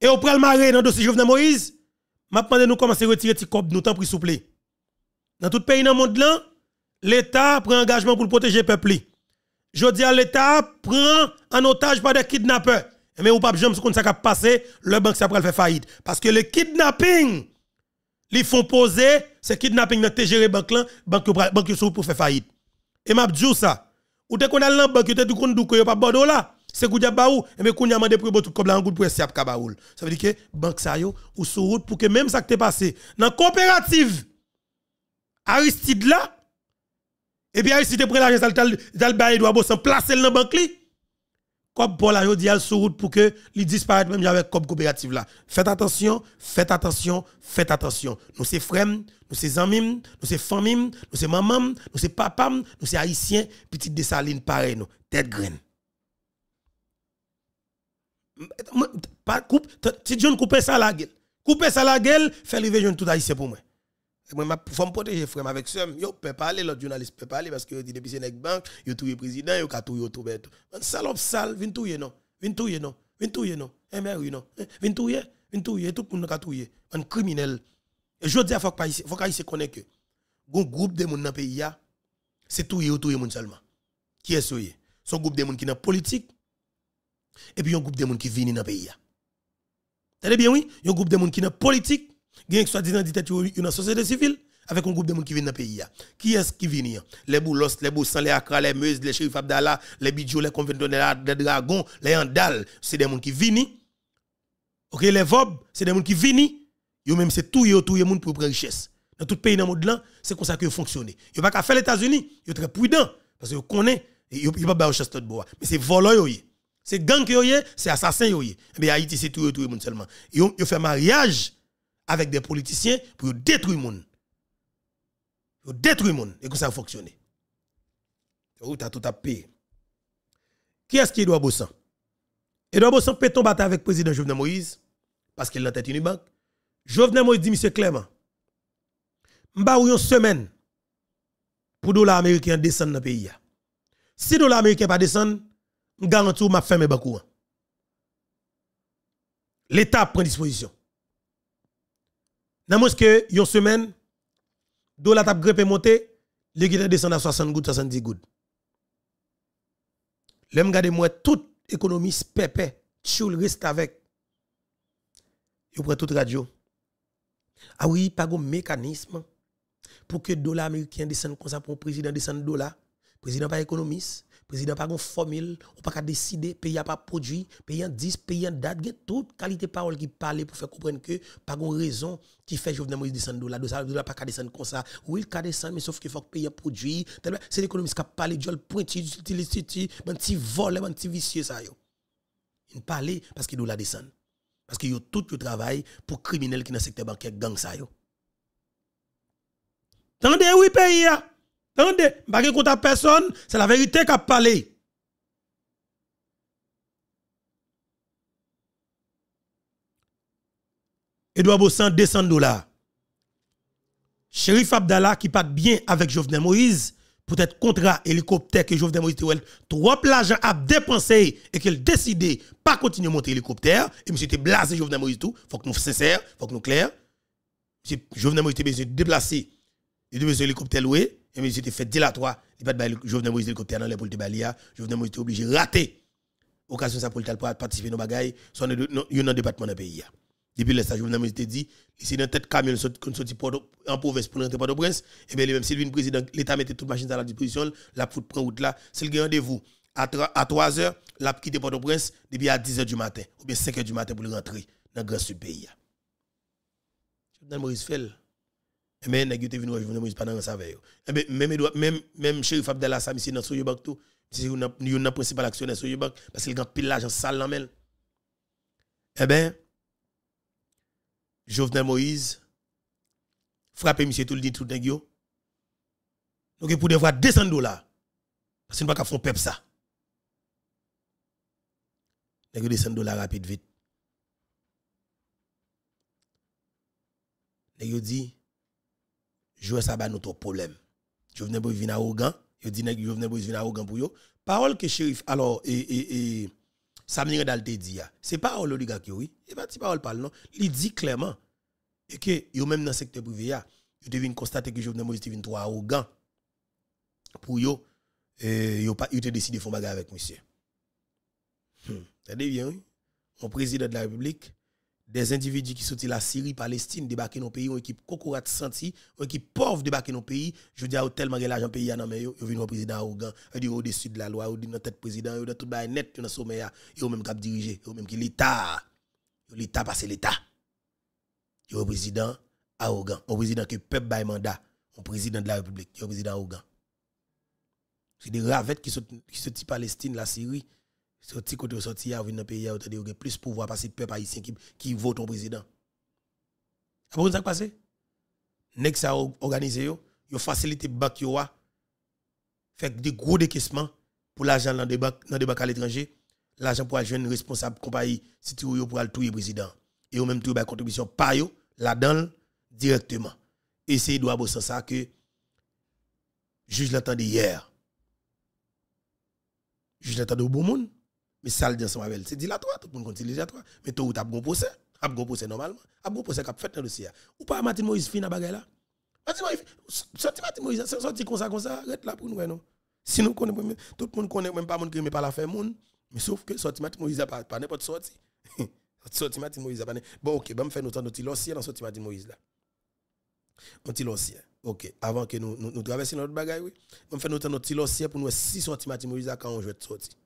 [SPEAKER 1] et au pral maré dans dossier Jovenel Moïse, m'a demandé nous commencer retirer ti nous temps pour souple. Dans tout pays dans le monde l'État prend engagement pour protéger le peuple. Je dis à l'État prend en otage par des kidnappeurs. Mais ou pas jamais ce qu'on ça passé, le banque ça faire faillite parce que le kidnapping ils font poser, c'est kidnapping dans TGR banque là, banque banque pour faire faillite. Et m'a dit ça ou te qu'on a l'an banque te du kon dou pas bordeaux là C'est Goudia Baou, et bien Kounia mande pour tout comme la gout pour siap Kabaoul. Ça veut dire que banque ça yo ou sur route pour que même ça qui t'est passé dans coopérative Aristide là et puis Aristide prend l'argent dal dal bail doit bosser placer dans banque li. Pour la yo dit sur route pour que li disparaître même avec comme coopérative là. Faites attention, faites attention, faites attention. Nous c'est frères, nous c'est amis, nous c'est famille, nous c'est maman, nous c'est papa, nous c'est haïtien, petit Dessaline pareil nous, tête graine pas coupe John couper ça la gueule couper ça la gueule fait lever jeune tout haïtien pour moi me protéger frère avec ça yo peut parler l'autre journaliste peut parler parce que dit depuis c'est banque yo tout président yo ka tout yo tout. Bête salope sale vinn touyer non. Vinn touyer non. Vinn touyer non. Eh oui non. Vinn touyer vinn touyer tout le monde ka un criminel. Et je dis faut pas ici faut qu'haïtien connaît que un groupe de monde dans pays c'est touyer ou touyer monde seulement. Qui est ce son groupe de monde qui dans politique et puis un groupe de monde qui vient dans pays. T'as bien oui, un groupe de monde qui dans politique, disant dit une société civile avec un groupe de monde qui vient dans le pays. Qui est-ce qui vient Les boulos, les boussans, les akra, les meuse, les shérif Abdallah, les bidjou, les conventionnels, les dragons, les andal, c'est des gens qui viennent. OK, les vob, c'est des gens qui viennent. Yo même c'est tout yo tout yo monde pour prendre richesse. Dans tout pays dans le monde c'est comme ça que fonctionne. Yo pas qu'à faire les États-Unis, yo très prudent parce que yo connaît, yo pas ba chasse de bois, mais c'est yo. C'est gang c'est assassin yoye. Mais Haïti c'est tout tout le monde seulement. Ils ont fait mariage avec des politiciens pour détruire le monde. Pour détruire le monde et que ça fonctionne. Ou t'as tout à payer. Qui est-ce qui doit bosser Edouard Bossan peut tomber avec le président Jovenel Moïse parce qu'il a tête une banque. Jovenel Moïse dit monsieur Clément. Ou une semaine pour dollar américain descendre dans le pays. Si dollar américain pas descendre, garantis m'a fermé beaucoup. L'État prend disposition. Dans moins que une semaine, dollar tap grimpé monté, le descend à 60 gouttes, 70 gouttes. L'aime garder moi tout économiste pépé, choul reste avec. Yo prend toute radio. Ah oui, pas de mécanisme pour que le dollar américain descende comme ça pour le président descende dollar. Président pas économiste, président pas une formule, ou pas décider, pays pas produit, pays 10, pays date, il a toute qualité parole qui parle pour faire comprendre que pas une raison qui fait Jovenel Moïse descendre là, de dollars pas descendre comme ça. Oui, il descendre mais sauf qu'il faut que pays produit. C'est l'économiste qui a parlé de pointu, un petit vol, un petit vicieux ça yo. Il parle parce qu'il doit descendre. Parce qu'il y a tout le travail pour criminels qui dans le secteur bancaire gang ça yo. Tendez oui pays Attendez, pas de compte personne, c'est la vérité qu'a parlé. Edouard Bossan 200 dollars. Shérif Abdallah qui part bien avec Jovenel Moïse, peut-être contrat hélicoptère que Jovenel Moïse trop l'argent à dépenser et qu'il décide pas continuer à monter hélicoptère et monsieur était blasé Jovenel Moïse tout, faut que nous sincères, faut que nous clair. Jovenel Moïse était besoin de déplacer, il était besoin hélicoptère loué et mais c'était fait dilatoire, il pas de Jovenel Moïse dans les pour le balia, Jovenel Moïse était obligé de rater. Occasion ça pour participer dans bagaille, son un département dans le pays. Depuis le stage, Jovenel Moïse dit, ici dans tête camion en province pour rentrer Port-au-Prince, et bien même Sylvine président, l'État mettait toute machine à la disposition, la foot prend route là, c'est le rendez-vous à 3 h la quitte Port-au-Prince depuis à 10 h du matin ou bien 5 h du matin pour rentrer dans le grand sud pays. Jovenel Moïse fait mais nèg te venu Jovenel Moïse pendant ça veille. Eh même même même Chérif Abdallah Sam ici dans Soyebak tout, c'est une une principal actionnaire Soyebak parce qu'il gagne pile l'argent sale dans mel. Eh ben Jovenel Moïse frappe monsieur tout le dit tout nèg yo. Donc pour devoir 200 dollars parce qu'il pas qu'à font pep ça. Nèg 200 dollars rapide vite. Nèg dit jouer ça ba notre problème. Jovenel Moïse vient arrogant, yo dit nèg Jovenel Moïse vient arrogant pour yo. Parole que shérif alors et et et Samir Dal te dit c'est parole oligarque oui, et pas parole parle non, il dit clairement et que yo même dans le secteur privé ya, yo devine constater que Jovenel Moïse vient trop arrogant pour yo et yo pas décidé faire bagarre avec monsieur. Hmm. Ça bien oui. Mon président de la République des individus qui sortent la Syrie, Palestine, débarquer dans le pays, une équipe cocorat senti, une équipe pauvre débarquer dans le pays, je dis à tellement de l'argent pays dans mais yo, yo vinn président arrogant, yo dit au-dessus de la loi, yo dit dans tête président, yo dans tout bail net, yo dans sommet yo même cap diriger, yo même qui l'état. L'état passe l'état. Yo président arrogant, un président que peuple bail mandat, un président de la République, yo président arrogant. C'est des ravettes qui sont qui Palestine, la Syrie, sorti côté sorti à venir dans pays a dit plus pouvoir passer peuple haïtien qui qui vote ton président. Après ça passé Nek ça organisé yo, yo facilité banque yo fait des gros décaissements pour l'argent dans des banques dans des banques à l'étranger, l'argent pour jeune responsable compagnie si tu yo pour le touyer président et au même tout ba contribution pas yo là-dedans directement. Et c'est doit bosser ça que juge l'entendait hier. Juge l'entendait au bon monde mais ça le dit ensemble avec elle c'est dilatoire tout le monde continue dilatoire. Mais toi, tu as bon procès as bon procès normalement as bon procès qu'a fait dans le dossier. Ou pas Martin Moïse fin à bagaille là Martin Moïse sorti Martin Moïse sorti comme ça comme ça arrête là pour nous non? Si nous connaissons tout le monde connaît même pas monde qui pas la faire monde mais sauf que sorti Martin Moïse pas pas n'importe sorti. Sorti Martin Moïse pas bon OK ben me faire temps, notre dossier dans sorti Martin Moïse là. On petit dossier OK. Avant que nous nous, nous traversions notre bagaille oui. On fait notre notre dossier pour nous si sorti Martin Moïse quand on joue sorti.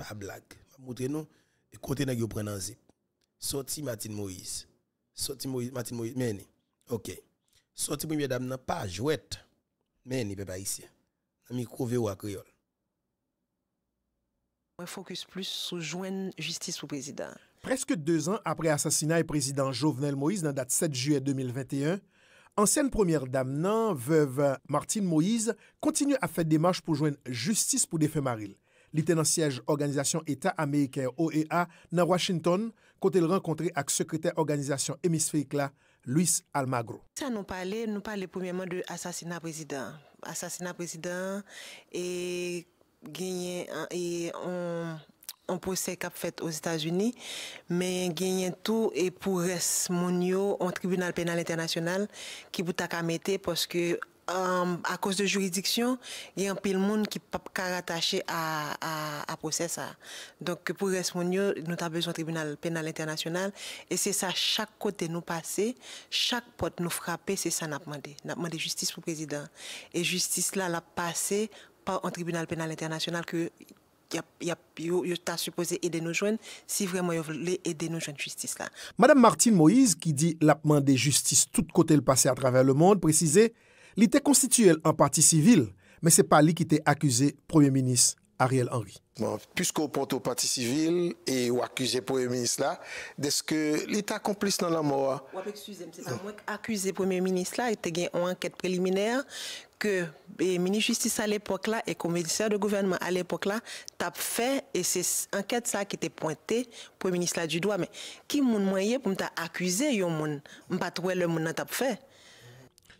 [SPEAKER 1] Pas blague. Je montrer nous et côté nèg yo prendre zip? Sorti Martin Moïse. Sorti Moïse Martin Moïse meni. OK. Sorti première dame nan pas jouette. Meni papa ici. Micro à créole.
[SPEAKER 2] On focus plus sur joindre justice au président.
[SPEAKER 3] Presque deux ans après l'assassinat du président Jovenel Moïse, dans date 7 juillet 2021, ancienne première dame nan, veuve Martine Moïse, continue à faire des démarches pour joindre justice pour défunt Maril. Li te nan siyej Organizasyon Eta Ameriken OEA nan Washington kote l renkontre ak sekretèr Organizasyon Hemisfèrik la, Luis Almagro.
[SPEAKER 2] Sa nou pale, nou pale poumyèman de asasina prezident. Asasina prezident e genyen e on... an posè kap fèt os Etats-Unis, men genyen tou e pou res moun yo an tribunal penal internasyonal ki pou tak amete poske à cause de juridiction, il y a un de monde qui peut pas rattacher à, à, à procès. Donc, pour répondre, nous avons besoin du tribunal pénal international. Et c'est ça, chaque côté nous passer, chaque porte nous frapper, c'est ça nous demandé. Nous demandé justice pour le président. Et justice là, l'a passé par un tribunal pénal international que y a, supposé aider nous joindre si vraiment il voulait aider nous joindre justice là.
[SPEAKER 3] Madame Martine Moïse, qui dit l'a demandé justice tout côté le passé à travers le monde, précisait Li te konstituel an parti sivil, men se pa li ki te akuse Premier Ministre Ariel Henry.
[SPEAKER 4] Bon, Pusko ponte ou parti sivil e ou akuse Premier Ministre la, deske li te akomplis nan la moua?
[SPEAKER 2] Wap eksuse, mse pa mwen akuse Premier Ministre la, te gen an anket preliminer ke Mini-Justice a l'epok la e komediseur de gouvernement a l'epok la tap fe, e se anket sa ki te pointe Premier Ministre la du doa, men ki moun mwenye pou mta akuse yon moun, mpa troue le moun nan tap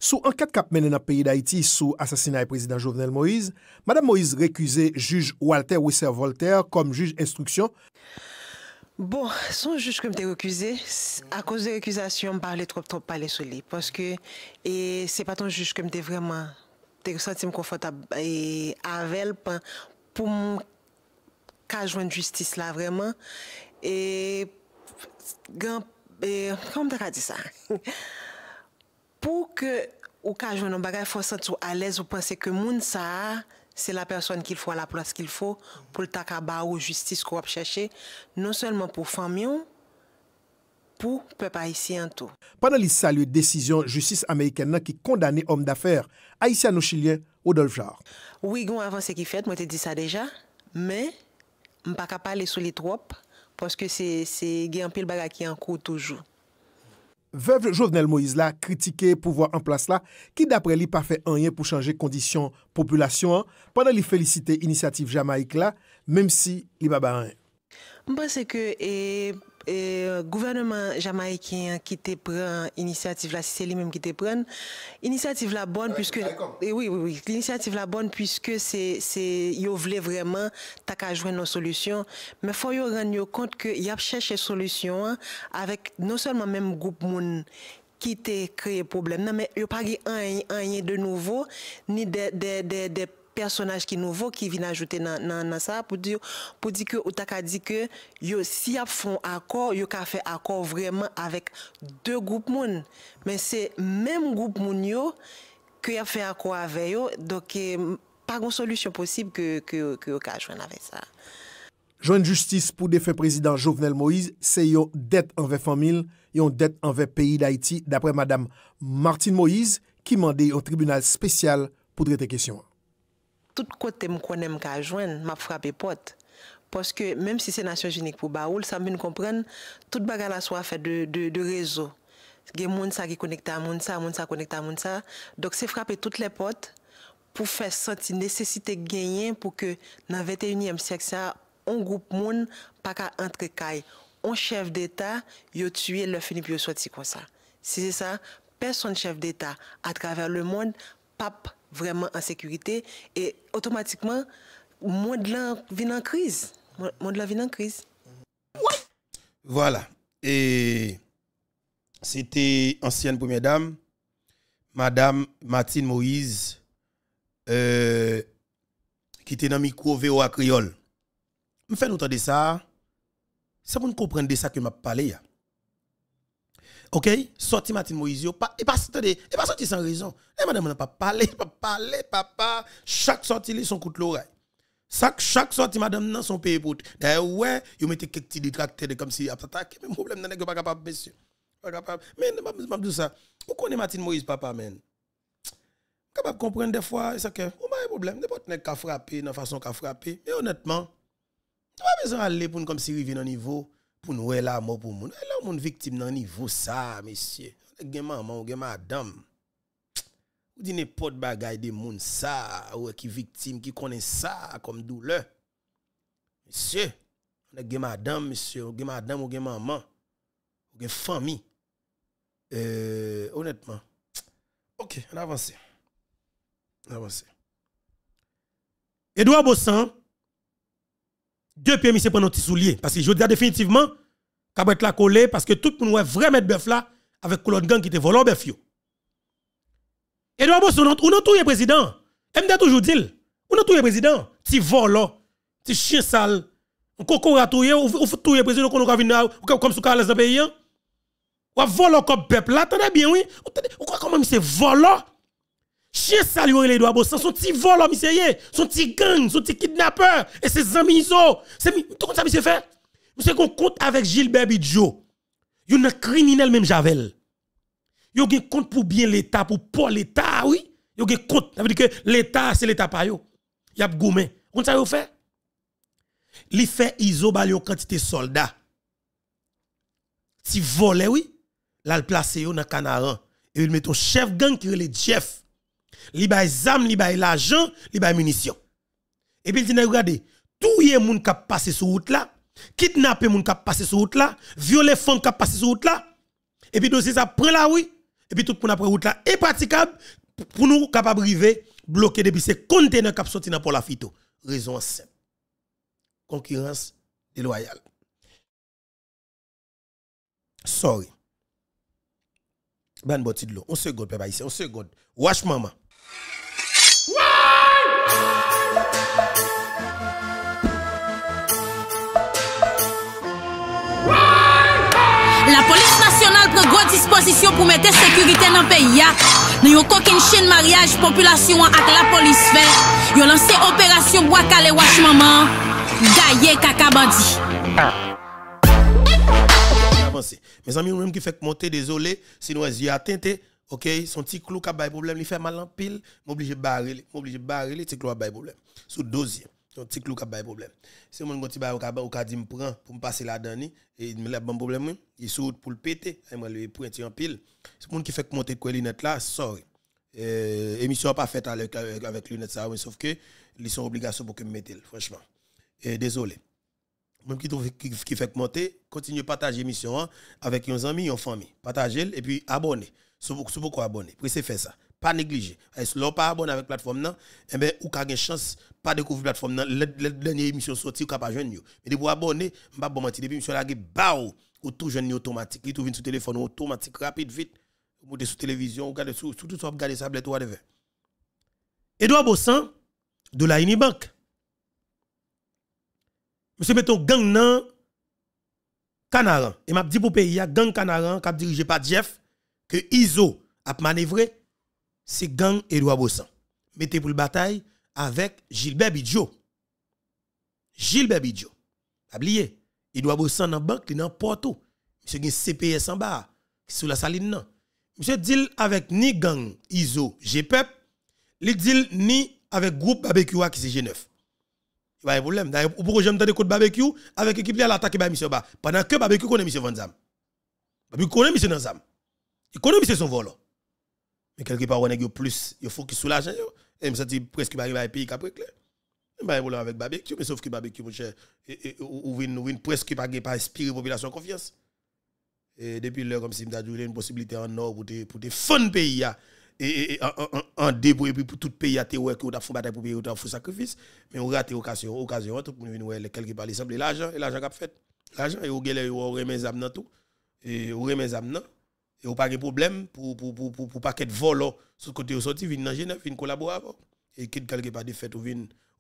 [SPEAKER 3] Sou anket kap menen ap peyi d'Haïti sou asasina e prezident Jovenel Moïse, Madame Moïse rekuse juj Walter Wisser-Voltaire kom juj instruksyon.
[SPEAKER 2] Bon, son juj ke mte rekuse, a kouz de rekuzasyon m parle trop trop pale sou li, poske e, se pa ton juj ke mte vreman te senti m konfotab e, avel pou m ka jwen justice la vreman. E, gan, e, kom te ka di sa? pou ke ou ka jwenn an bagay fò sentou alèz ou pense ke moun sa a, se la person ki l fò a la plas ki l fò pou l tak a ba ou justice ko wap chèche, non selman pou famyon, pou pep Haitien tou.
[SPEAKER 3] Panan li salye desisyon justice Ameriken nan ki kondane om dafer, Haitien ou Chilien, Rodolphe Jarre.
[SPEAKER 2] Oui, goun avansè ki fèt, mwen te di sa deja, men, mpa ka pale sou li trop, poske se gen pil bagay ki an kou toujou.
[SPEAKER 3] Veuve Jovenel Moïse la kritike pouvoi an plas la ki dapre li pa fe anyen pou chanje kondisyon populasyon an pandan li felicite inisiatif Jamaik la, mem si li baba anyen.
[SPEAKER 2] Mwen se ke e gouvernement jamaïkien qui te prend initiative là, c'est lui-même qui te prend, initiative la bonne puisque oui oui oui, l'initiative la bonne puisque c'est c'est yo voulait vraiment ta qu'à joindre nos solutions, mais faut yo rendre compte que y a cherché solution hein, avec non seulement même groupe moun qui t'a créé problème, non, mais a pas rien de nouveau, ni des personaj ki nouvo ki vin ajoute nan, nan, nan sa pou di, pou di ke ou tak a di ke yo si ap fon akor, yo ka fe akor vreman avek de goup moun. Men se menm goup moun yo ke ap fe akor ave yo, doke eh, pa gon solusyon posib ke, ke, ke yo ka ajwen ave sa.
[SPEAKER 3] Joine justice pou defen prezident Jovenel Moïse, se yon det anve famil, yon det anve peyi d'Haïti, d'apre Madame Martine Moïse, ki mande yon tribunal spesyal pou drete kesyon.
[SPEAKER 2] Tout kote m konen m ka jwen, m ap frape pot. Poske, menm si se Nasyon Unik pou Baoul, sa mwen kompren, tout baga la swa fe de, de, de rezo. Gen moun sa ki konekta moun sa, moun sa konekta moun sa. Dok se frape tout le pot pou fe soti nesesite genyen pou ke nan 21e sek sa, on group moun pa ka entre. On chef d'Etat, yo tuye le finip yo soti kon sa. Si se sa, person chef d'Etat a traver le moun, pap vraiment en sécurité et automatiquement, monde là vient en crise. Monde là vient en crise.
[SPEAKER 1] Voilà. Et c'était ancienne première dame, Madame Martine Moïse, euh, qui était dans le micro VOA Créole. Je fais de ça. Ça pour nous comprendre de ça que m'a parlé. OK, sorti Martine Moïse, pas, et pas, attendez, et pas sorti sans raison. Et madame n'a pas parlé, pas parlé, papa. Chaque sortie, li son coup de l'oreille. Chaque, chaque sortie, madame, nan son pays pour. D'ailleurs, ouais, yo mettez quelques petits détracteurs de comme si, attaque, mais problème, n'est pas capable, monsieur. Pas capable. Mais, je pas dire ça. Vous connaissez Martine Moïse, papa, men. Capable de comprendre des fois, c'est que, on pas de problème, n'importe qui a frappé, dans façon qu'a frappé. Mais honnêtement, pas besoin d'aller pour nous comme si arriver dans niveau pour nous là mort pour nous. Là mon victime dans niveau ça monsieur. Gen maman ou gen madame. Ou dit n'importe bagaille de moun ça ou qui victime qui connaît ça comme douleur. Monsieur, on gen madame monsieur, ou gen madame ou gen maman ou gen famille. Euh, honnêtement. OK, on avance. On avance. Edouard Bossan deux pieds mis prendre un petit soulier parce que je dis définitivement être la collé parce que tout le monde vrai mettre bœuf là avec couleur gang qui était volant bœuf. Edouard Bosson on a tout le président. MD toujours dit on a tout le président, ti volant, ti chien sale. On coco ou tout le président qu'on va venir comme sous calais dans pays. Ou volant comme peuple là, attendez bien oui. Ou comment c'est volant Chien sale yo les doigts bossan, son petit volant monsieur son petit gang, son petit kidnappeur et ses amis. C'est tout comme ça monsieur fait. Monsieur qu'on compte avec Gilbert Bidjo. Yo un criminel même Javel. Yo gen compte pour bien l'état pour pas l'état oui? Yo gen compte, ça veut dire que l'état c'est l'état pa yo. Y a goumé. On ça fait Li fait iso ba yon quantité soldats. Si volé oui, là le placer yo dans canaran et il met ton chef gang qui le chef li bay zam, li bay l'argent, li bay munitions. Et puis il dit regardez, tout y moun qui passé sur route là, kidnapper moun qui passé sur route là, violer femmes qui passé sur route là. Et puis dossier ça prend la oui, et puis tout moun après route là est praticable pour nous capable arriver bloquer depuis ces conteneurs qui sorti dans pour la fito. Raison simple. Concurrence déloyale. Sorry. Ben botti de l'eau. On seconde, papa ici. On seconde. Wash maman.
[SPEAKER 5] La polis nasyonal pren gwa disposisyon pou mette sekurite nan peyi ya. Nan yon kokin chen mariage populasyon ak la polis fe. Yon lanse operasyon Boakale Wash Maman. Gaye kaka bandi.
[SPEAKER 1] Mes amis, nous-mêmes qui fait monter, désolé, si nous yeux atteintés, ok, son petit clou qui a problème, il fait mal en pile, m'oblige barrer, m'oblige barrer, le petit clou a problème. Sous dosier, son petit clou qui a des problème. Si mon petit bail au cas dit me prend pour me passer là-dedans, et il me l'a bon problème, il sous pour le péter, et moi le en pile. C'est mon qui fait monter quoi lunettes là, sorry. Euh, émission pas faite avec avec lunettes ça, sauf que ils sont obligations pour que me mette, franchement. Et désolé même qui, trouve, qui, fait monter, continuez à partager l'émission avec vos amis, vos familles. Partagez et puis abonnez. C'est pourquoi abonner. Pressez faire ça. Pas négliger. Si vous pas abonné avec la plateforme, non, eh vous avez une chance pas découvrir la plateforme. La dernière émission sortie, vous pas jeune. Mais vous abonner, ne pas mentir. Depuis l'émission là, bao, ou tout jeune automatique. Il trouve sur téléphone automatique, rapide, vite. Vous montez sur télévision, vous regardez sur tout vous regardez ça, vous. Edouard Bossan, de la Unibank. Monsieur mettons gang nan Canaran. Et m'a dit pour pays, a gang Canaran qui dirigé par Jeff que ISO a manœuvré, c'est gang Edouard Bossan. Mettez pour le bataille avec Gilbert Bidjo. Gilbert Bidjo. Oubliez, Edouard Bossan dans banque, dans Porto. Monsieur gen CPS en bas, sous la saline nan. Monsieur deal avec ni gang ISO GPEP, il deal ni avec groupe barbecue qui c'est G9. Il y a un problème. D'ailleurs, pourquoi j'aime de barbecue avec l'équipe qui a l'attaqué par monsieur Ba. Pendant que barbecue connaît monsieur Van Zam. Barbecue connaît monsieur Nanzam. Il connaît monsieur son vol. Mais quelque part, on a plus, il faut qu'il soulage. Et me dit presque arriver à pays après. Pas un problème avec barbecue, mais sauf que barbecue, mon cher, ou vient presque pas pas inspirer population confiance. Et depuis l'heure, comme si nous avons une possibilité en or pour te, pour te fun pays et, en puis pour tout pays à ouais que a fait bataille pour payer autant sacrifice mais on rate occasion occasion tout pour venir ouais quelque part l'ensemble l'argent et l'argent qu'a fait l'argent et on remet âmes dans tout et on remet âmes dans et on pas de problème pour pour pour pour, pour paquet de vol sur côté au sorti vinn dans Genève vinn collaborer et quitte quelque part de fait ou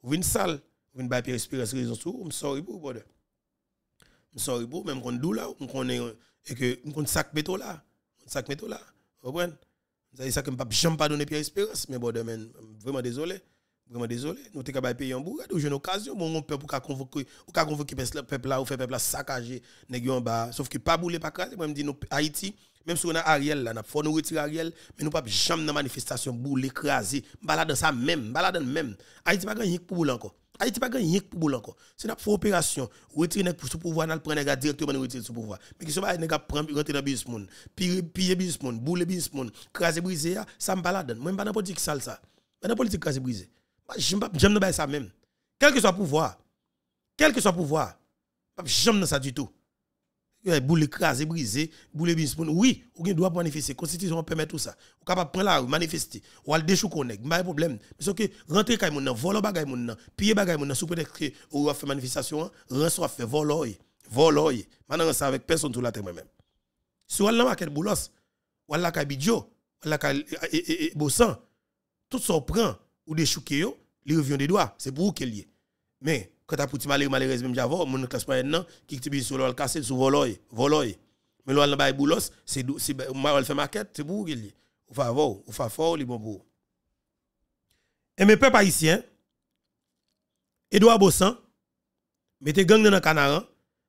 [SPEAKER 1] ou vinn sale. Ou ba Pierre Espérance raison sous. I'm sorry pour brother. I'm sorry pour même qu'on dou là on connaît et que on sac métaux là. Sac métaux là. Vous comprenez? Ça dire que je ne jamais pas donner Pierre Espérance, mais bon, demain, vraiment désolé. Vraiment désolé. Nous sommes capables de payer un bout. Nous une occasion. Bon, on pour convoquer, ou convoquer le peuple là, ou faire peuple là saccager, en bas. Sauf que pas bouler, pas craser. Moi, je dis, nous, Haïti, même si on a Ariel là, nous faut nous retirer Ariel, mais nous pas jamais dans manifestation bouler, craser. Balade ça même, balade même. Haïti pas gagné pour bouler encore. Haïti pas gagné pour boule encore. C'est une opération, retirer pour sous pouvoir, nous prendre les directement nous retirer sous pouvoir. Mais qui sont pas gars prendre rentrer dans business monde, piller business monde, boule business monde, craser briser ça me balade. Moi pas dans politique sale ça. Pas dans politique craser briser. J'aime pas pas ça même. Quel que soit pouvoir, quel que soit pouvoir, j'aime ça du tout boule écrasé, brisé, boule bispoun. Oui, ou bien doit manifester. Constitution permet tout ça. Ou capable prendre la manifester. Ou al déchou connect, pas de problème. Mais c'est que rentrer kay moun voler bagay moun nan, piller bagay moun nan sous peut-être que ou a fait manifestation, renso a fait voloy, voloy. Maintenant ça avec personne tout la terre même. Si ou al nan maquette boulos, ou al la kay ou la kay bossan, tout ça prend ou déchouke yo, li revient des doigts, c'est pour vous qu'il y Mais quand tu as pouti malheureux malheureusement même j'avais mon classe non qui te sur le casser sur voloy voloy mais là ba boulos c'est mal fait maquette c'est pour qu'il ou fa avoir ou fa fort li bon pour et mes peuple haïtien Edouard Bossan mettez gang dans canaran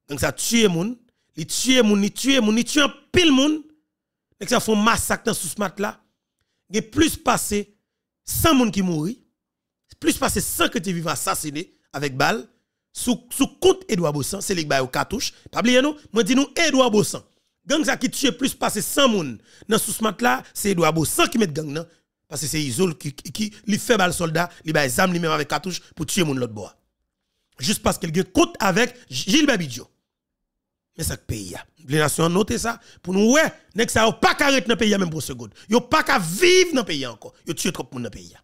[SPEAKER 1] gang ça tuer moun li tuer moun li tuer moun li tuer pile moun et ça font massacre dans sous mat là il plus passé 100 moun qui mourir plus passé 100 que tu vivent assassinés avec balle sous compte Edouard Bossan c'est les bail au cartouche pas oublier nous moi dis nous Edouard Bossan. Gang qui tue plus passer 100 moun dans sous ce là c'est Edouard Bossan qui met gang parce que c'est Isol qui qui fait balle soldat li bail zam li même avec cartouche pour tuer moun l'autre bois. Juste parce qu'il compte avec Gilles Babidjo mais ça pays les nations noté ça pour nous ouais nek ça pas arrêter dans pays même pour seconde yo pas qu'à vivre dans pays encore yo tue trop moun dans pays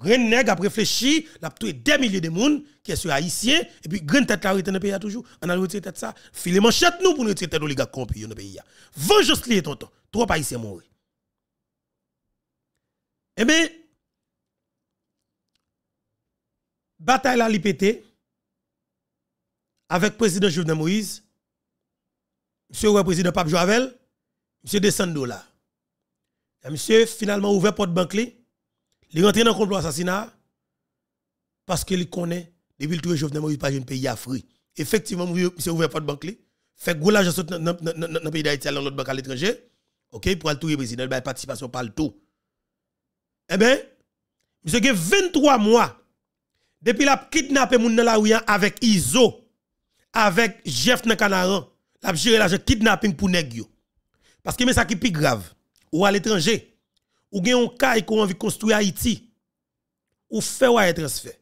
[SPEAKER 1] Grand nèg a réfléchi, l'a tué des milliers de monde qui sont haïtiens et puis grand tête la rete dans pays toujours. On a retiré tête ça, filer manchette nous pour nous retirer tête oligarque corrompus dans pays. Vengeance lié tonton. Trois haïtiens mourir. Eh bien bataille la li avec président Jovenel Moïse, monsieur le président Pape Joavel, monsieur descend là. Monsieur finalement ouvert porte banque il rentre dans le complot assassinat parce qu'il connaît, depuis le tour Jovenel Moïse, pas un pays africain. Effectivement, monsieur ouvert de banque, fait gros l'argent dans le pays d'Haïti, dans l'autre banque à l'étranger, ok, pour le tour président, il participation par le tout. Eh bien, monsieur a 23 mois depuis la kidnappé moun dans la rue avec Iso, avec Jeff Nakanaran, la l'argent kidnapping pour nèg Parce que mais ça qui plus grave, ou à l'étranger, ou gen un cas qu'on envie construire Haïti, ou fait un transfert.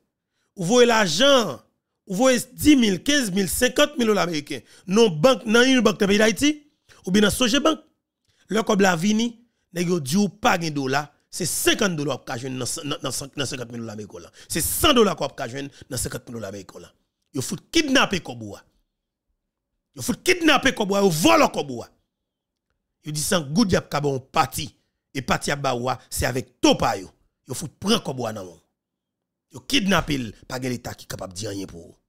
[SPEAKER 1] Ou voyez l'argent, ou voyez 10 000, 15 000, 50 000 dollars américains, non banque, dans une banque de pays d'Haïti, ou bien dans Soje Bank. Le comme la vini, nèg dit ou pas gen dollar, c'est 50 dollars qu'a joindre dans dans 50 000 dollars américains. C'est 100 dollars qu'a joindre dans 50 000 dollars américains. Yo fout kidnapper Koboa. Yo fout kidnapper Koboa, yo vole Koboa. Yo dit sans good yap kabon parti et parti Bawa, c'est avec Topayo. Il faut prendre comme bois dans Yo kidnappé pas gen l'état qui capable dire rien pour.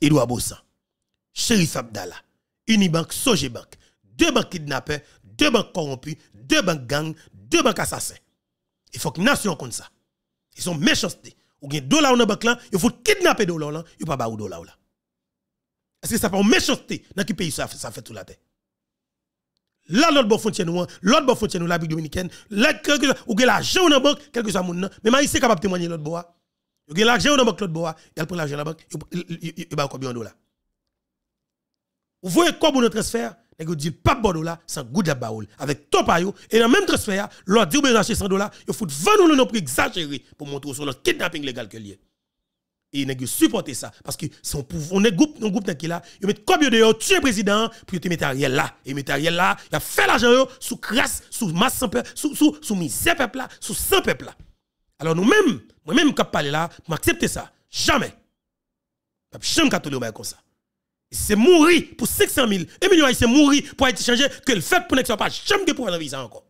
[SPEAKER 1] Edouard Bossan, Shérif Abdallah, Unibank, Sogebank, deux banques kidnappés, deux banques corrompus, deux banques gang, deux banques assassins. Il faut que nation comme ça. Ils sont méchancetés. Ou gen dollar dans banque là, il faut kidnapper dollar là, il pas ba ou dollar là. Est-ce que ça pas une méchanceté dans quel pays ça fait, tout la tête? Là, l'autre bon frontière nous, l'autre bon frontière nous, la dominicaine, là, quelque ou gen l'argent dans banque, quelque à moun nan, mais Maïs est capable témoigner l'autre bois. Ou gen l'argent dans banque, l'autre bois, il prend l'argent dans la banque, il va combien de dollars. Vous voyez quoi pour notre transfert? Et vous dites pas de dollars sans goût de baoul. Avec top ayo, et dans le même transfert, l'autre dit ou bien acheter 100 dollars, il faut vendre le prix exagéré pour montrer sur le kidnapping légal que lié. Et ils supporter ça parce que son pouvoir on est groupe un groupe qui là, ils mettent combien de tuer président pour te mettre Ariel là et mettre Ariel là, il a fait l'argent sous crasse, sous masse sans peuple, sous sous sous misère peuple là, sous sans peuple là. Alors nous même, moi même qui parler là, m'accepter ça. Jamais. Jamais catholique comme ça. C'est mourir pour 500 000. Et millions c'est mourir pour être changé que le fait pour ne pas jamais pour vivre ça encore.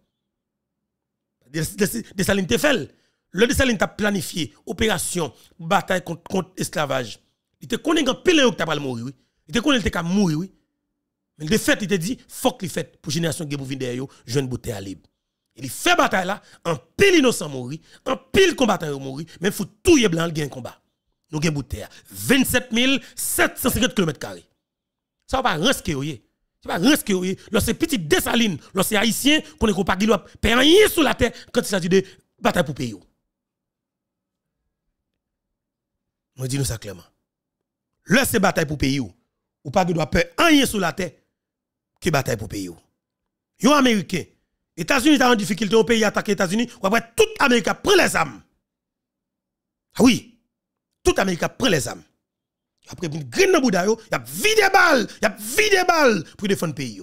[SPEAKER 1] Dessalines te fait. Le Dessalines t'a planifié opération bataille contre, contre esclavage. Il te connaît quand pile que t'as pas mourir oui. Il te connaît que t'as mourir oui. Mais de fait il te dit faut que fait pour génération qui pour venir derrière jeune bouteille à libre. Il fait bataille là, en pile innocent mourir, en pile combattant mourir, mais faut tout y blanc gain combat. Nous gain bouteille 27 750 km ça va pas risquer oui. Ça va risquer oui. Lorsque petit Dessaline, lorsque haïtien qu'on est pas doit payer rien sur la terre quand il s'agit de bataille pour payer. Moi dis nous ça clairement. Lorsque bataille pour payer ou pas doit payer rien sur la terre que bataille pour payer. Yo américain, États-Unis sont en difficulté au pays attaquer États-Unis, ou après tout Amérique prend les armes. Ah oui, tout Amérique prend les armes. Après, une graine dans Bouddha, il y a vide balles, il y a vide balles pour défendre le pays.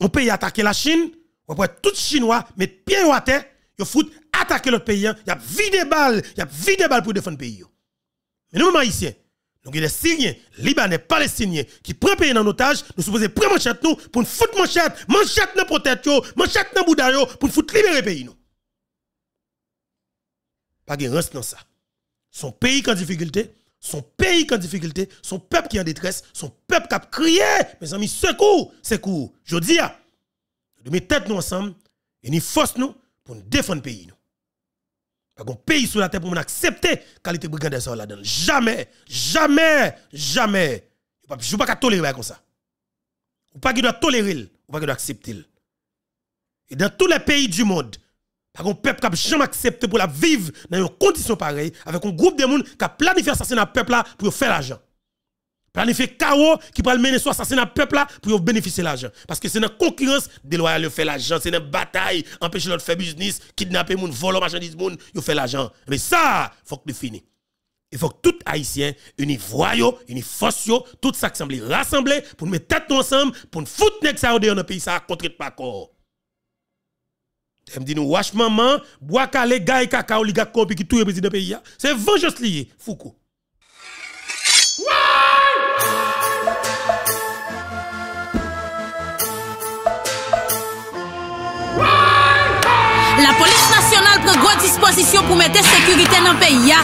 [SPEAKER 1] On peut attaquer la Chine, après tout Chinois met pied à terre, ils foutent attaquer l'autre pays, il y a vide balles, il y a vide balles pour défendre le pays. Mais nous, haïtiens, nous avons des Syriens, Libanais, Palestiniens qui prennent pays en otage, nous supposons prendre manchette nous pour nous foutre manchette, manchette dans tête, manchette dans Bouddha pour nous foutre libérer pays. Nous. Pas de reste dans ça son pays qui en difficulté, son pays qui en difficulté, son peuple qui en détresse, son peuple qui a crié, mes amis, secours, secours. Je dis, nous mettons tête nous ensemble et nous force nous pour nous défendre le pays. Nous. Pas pays sur la terre pour nous accepter qualité brigade ça là-dedans. Jamais, jamais, jamais. Je ne pas tolérer comme ça. Ou pas qu'il doit tolérer, ou pas qu'il doit accepter. Et dans tous les pays du monde, par un peuple qui jamais accepté pour la vivre dans une condition pareille, avec un groupe de gens qui a planifié assassinat peuple là pour faire l'argent. Planifier chaos qui peut mener soit assassinat peuple là pour bénéficier de l'argent. Parce que c'est une concurrence déloyale, faire l'argent, c'est une bataille, empêcher l'autre faire business, kidnapper moun, voler marchandises moun, yo fait l'argent. Mais ça, faut que tu finis. Il faut que tout Haïtien, uni voyo, uni force tout ça rassemblé pour nous mettre tête ensemble, pour nous foutre ça dans le pays ça contre pas corps. Elle me dit nous wash maman, bois calé, gars cacao, li gars kopi qui tout le président pays. C'est vengeance lié, Foucault.
[SPEAKER 5] La police nationale prend grande disposition pour mettre sécurité dans le pays.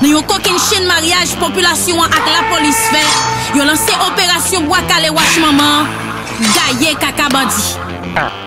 [SPEAKER 5] Nous avons aucune chaîne mariage population avec la police fait. Ils ont lancé opération bois calé wash maman, gaye kaka bandi.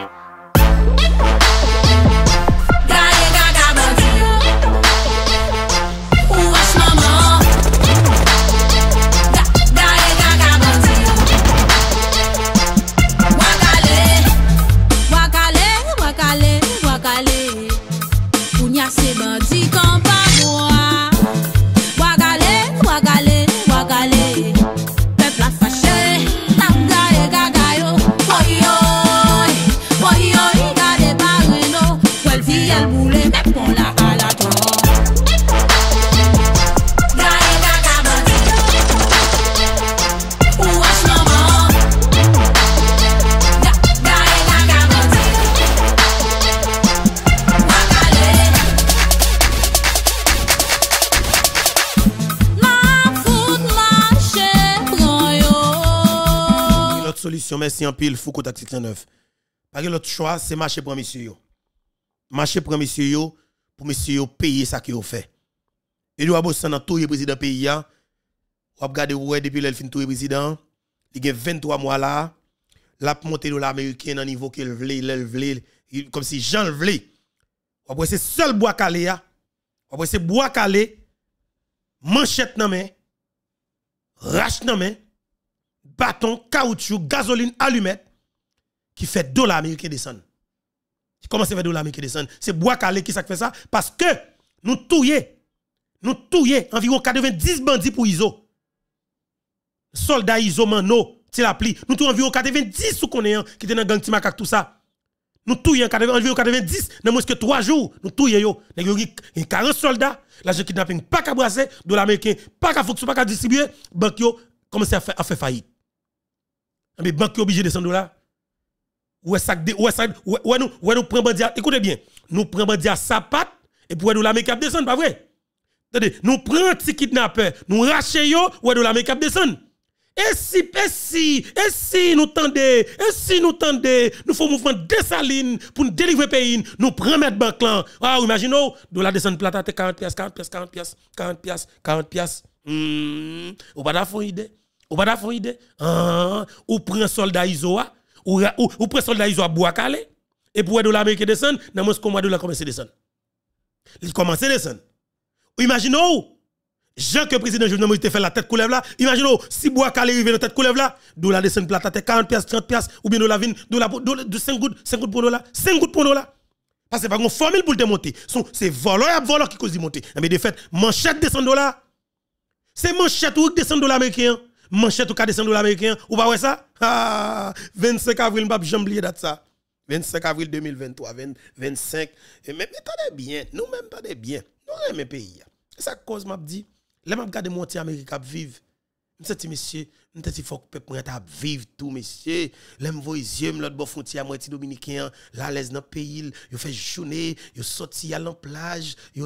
[SPEAKER 1] En pile, Foucault Taxi 9. Par l'autre choix, c'est marcher pour monsieur. Marcher pour monsieur, pour monsieur payer ça qu'il fait. Edouard Bossan dans tout le président pays a. On regarder ouais depuis le fin tout le président, il y a 23 mois là, l'a monté de l'américain au niveau qu'il voulait, il voulait comme si Jean le voulait. Après c'est seul bois calé. Après c'est bois calé manchette nan main, rache nan main, bâton, caoutchouc, gasoline, allumette qui fait dollar américain descendre. Comment ça fait dollar américain descendre C'est bois calé qui ça fait ça? Parce que nous touillons nous touillons environ 90 bandits pour ISO. Soldats ISO mano, c'est l'appli. Nous touillons environ 90 sous connaissant qui étaient dans gang Timakak tout ça. Nous touillons environ 90 dans moins que 3 jours. Nous touillons. Nous avons 40 soldats, l'argent kidnapping pas qu'à brasser, de l'américain pas qu'à fonctionner, pas qu'à distribuer, banque yo commence à faire faillite. Mais banque obligé de descendre là. Ouais ça ouais ça ouais nous nous prend bandia écoutez bien nous prend bandia sapat et pour nous l'américain descendre pas vrai? Nous prenons un petit kidnappeur, nous rachetons ou de la make-up descend. Et si, et si, et si nous tendez, et si nous tendez, nous faisons mouvement saline pour nous délivrer le pays, nous prenons mettre banque là. Ah, imaginez, de la descente plata 40 pièces, 40 pièces, 40 pièces, 40 pièces, 40 pièces. Ou pas d'avoir idée? Ou pas d'avoir idée? Ah, ou prend soldat iso ou ou, ou prend soldat iso à bois calé et pour de l'Amérique descend, dans moins qu'on de la commencer descendre. Il commence à descendre. Imaginez, Jean que président Jovenel Moïse fait la tête coulève là, imaginez si bois calé arrive dans la tête coulève là, de la descente plata 40 pièces, 30 pièces ou bien de la vine, de la de 5 gouttes, 5 gouttes pour là, 5 gouttes pour nous là. Parce que pas une formule pour te monter. C'est voleur et voleur qui cause de monter. Mais de fait, manchette descend dollars. C'est manchette ou descend dollars américain. Manchette ou descend dollars américain. Ou pas ouais ça? Ah, 25 avril, m'pas jamais oublier date ça. 25 avril 2023, 25. Mais, mais attendez bien, nous même pas bien. Nous aimons pays. C'est ça cause m'a dit. Là m'a regarder monter Amérique à vivre. Monsieur monsieur, il faut que peuple à vivre tout, monsieur. L'aime vos yeux, l'autre bon frontière moitié dominicain, la l'aise dans le pays, il fait journée, il sorti à la plage, il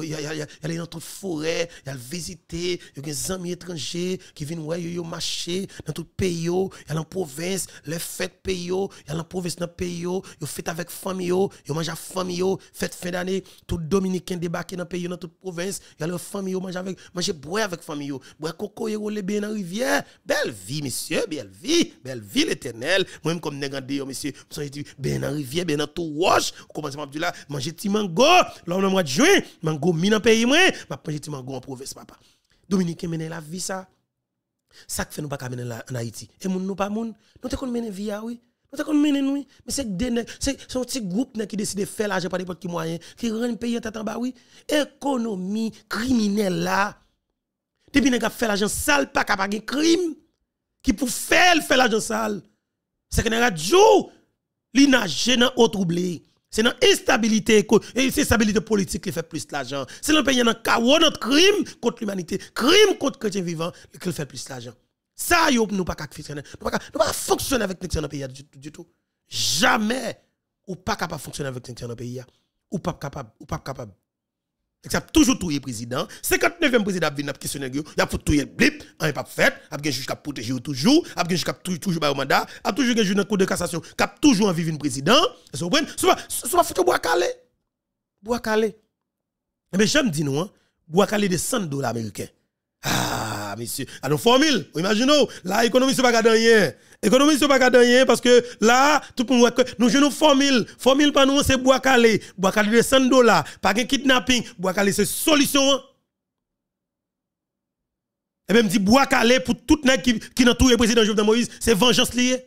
[SPEAKER 1] aller dans toute forêt, il visiter, il y a des amis étrangers qui viennent ouais, yo marcher dans tout le pays, il y a la province, les fêtes pays, il y a la province dans le pays, il fait avec famille, il mange avec famille, fête fin d'année, tout dominicain débarqué dans le pays, dans toute province, il y a la famille, mange avec manger boire avec famille, boire coco, il bien dans rivière, belle vie monsieur, belle vie, belle vie l'éternel. Moi-même, comme négandé, monsieur, je dit, ben dans rivière, ben dans tout wash, comment ça là, manger petit mango, là, on mois de juin, mango mis dans pays, moi, m'a manger petit mango en province, papa. Dominique mène la vie, ça. Ça que fait nous pas mener en Haïti. Et moun nous pas moun, nous te kon mener vie, ah oui. Nous te kon mener nous, mais c'est c'est un petit groupe qui décide de faire l'argent par n'importe qui moyen, qui rend le pays en tête en bas, oui. Économie criminelle là. Depuis que fait l'argent sale, pas capable de crime qui pour faire faire l'argent sale. C'est que n'a jour li nage dans autre troublé. C'est dans instabilité et c'est stabilité politique qui fait plus l'argent. C'est dans pays dans chaos notre crime contre l'humanité, crime contre chrétien vivant qui fait plus l'argent. Ça nous pas fonctionner. Nous pas fonctionner avec dans pays du, tout. Jamais ou pas capable fonctionner avec dans le pays ou pas capable ou pas capable ça toujours tout le président. 59e président a venu questionner, il a tout le blip, il pas fait, il a a protégé toujours, il a a toujours au mandat, il a toujours un dans cour de cassation qui a toujours envie de président. Vous comprenez? Soit soit foutu bois calé. Bois calé. Mais j'aime dire hein, bois calé de 100 dollars américains. Ah, monsieur. Alors, formule, imaginez, la économie, c'est pas rien. Économie, c'est pas rien parce que là, tout le monde, nous jouons formule. Formule, pas nous, c'est bois calé. Bois calé de 100 dollars. Pas de kidnapping. Bois calé, c'est solution. Hein. Et même dit bois calé pour tout le qui, qui dans tout le président Jovenel Moïse, c'est vengeance liée.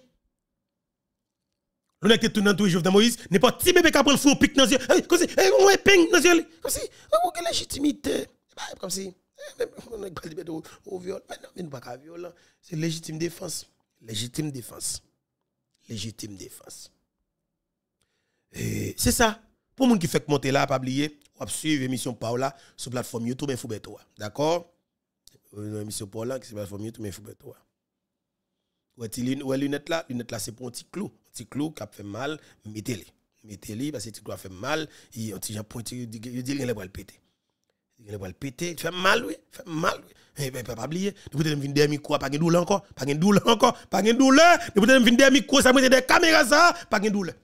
[SPEAKER 1] Le mec qui tout dans tout Jovenel Moïse, n'est pas petit bébé qui prend le fou pic dans yeux. Comme si, on est ping dans yeux. Comme si, on a légitimité. Comme si. Au viol. Mais non, viol. C'est légitime défense. Légitime défense. Légitime défense. Et c'est ça. Pour les qui fait monter là, pas oublier, on va suivre l'émission Paula sur la plateforme YouTube et Foubeto. D'accord? L'émission Paula qui sur la plateforme YouTube et Foubeto. Ouais, les lunettes là, lunettes là, c'est pour un petit clou. Un petit clou qui a fait mal, mettez-les. Mettez-les parce que petit clou a fait mal, il un petit pointu, il dit qu'il le péter. Il va le péter, il fait mal, oui, fait mal, oui. Eh ben, pas oublier, vous pouvez venir derrière micro, pas de douleur encore, pas de douleur encore, pas de douleur. Vous pouvez venir derrière micro, ça met des caméras ça, pas de douleur.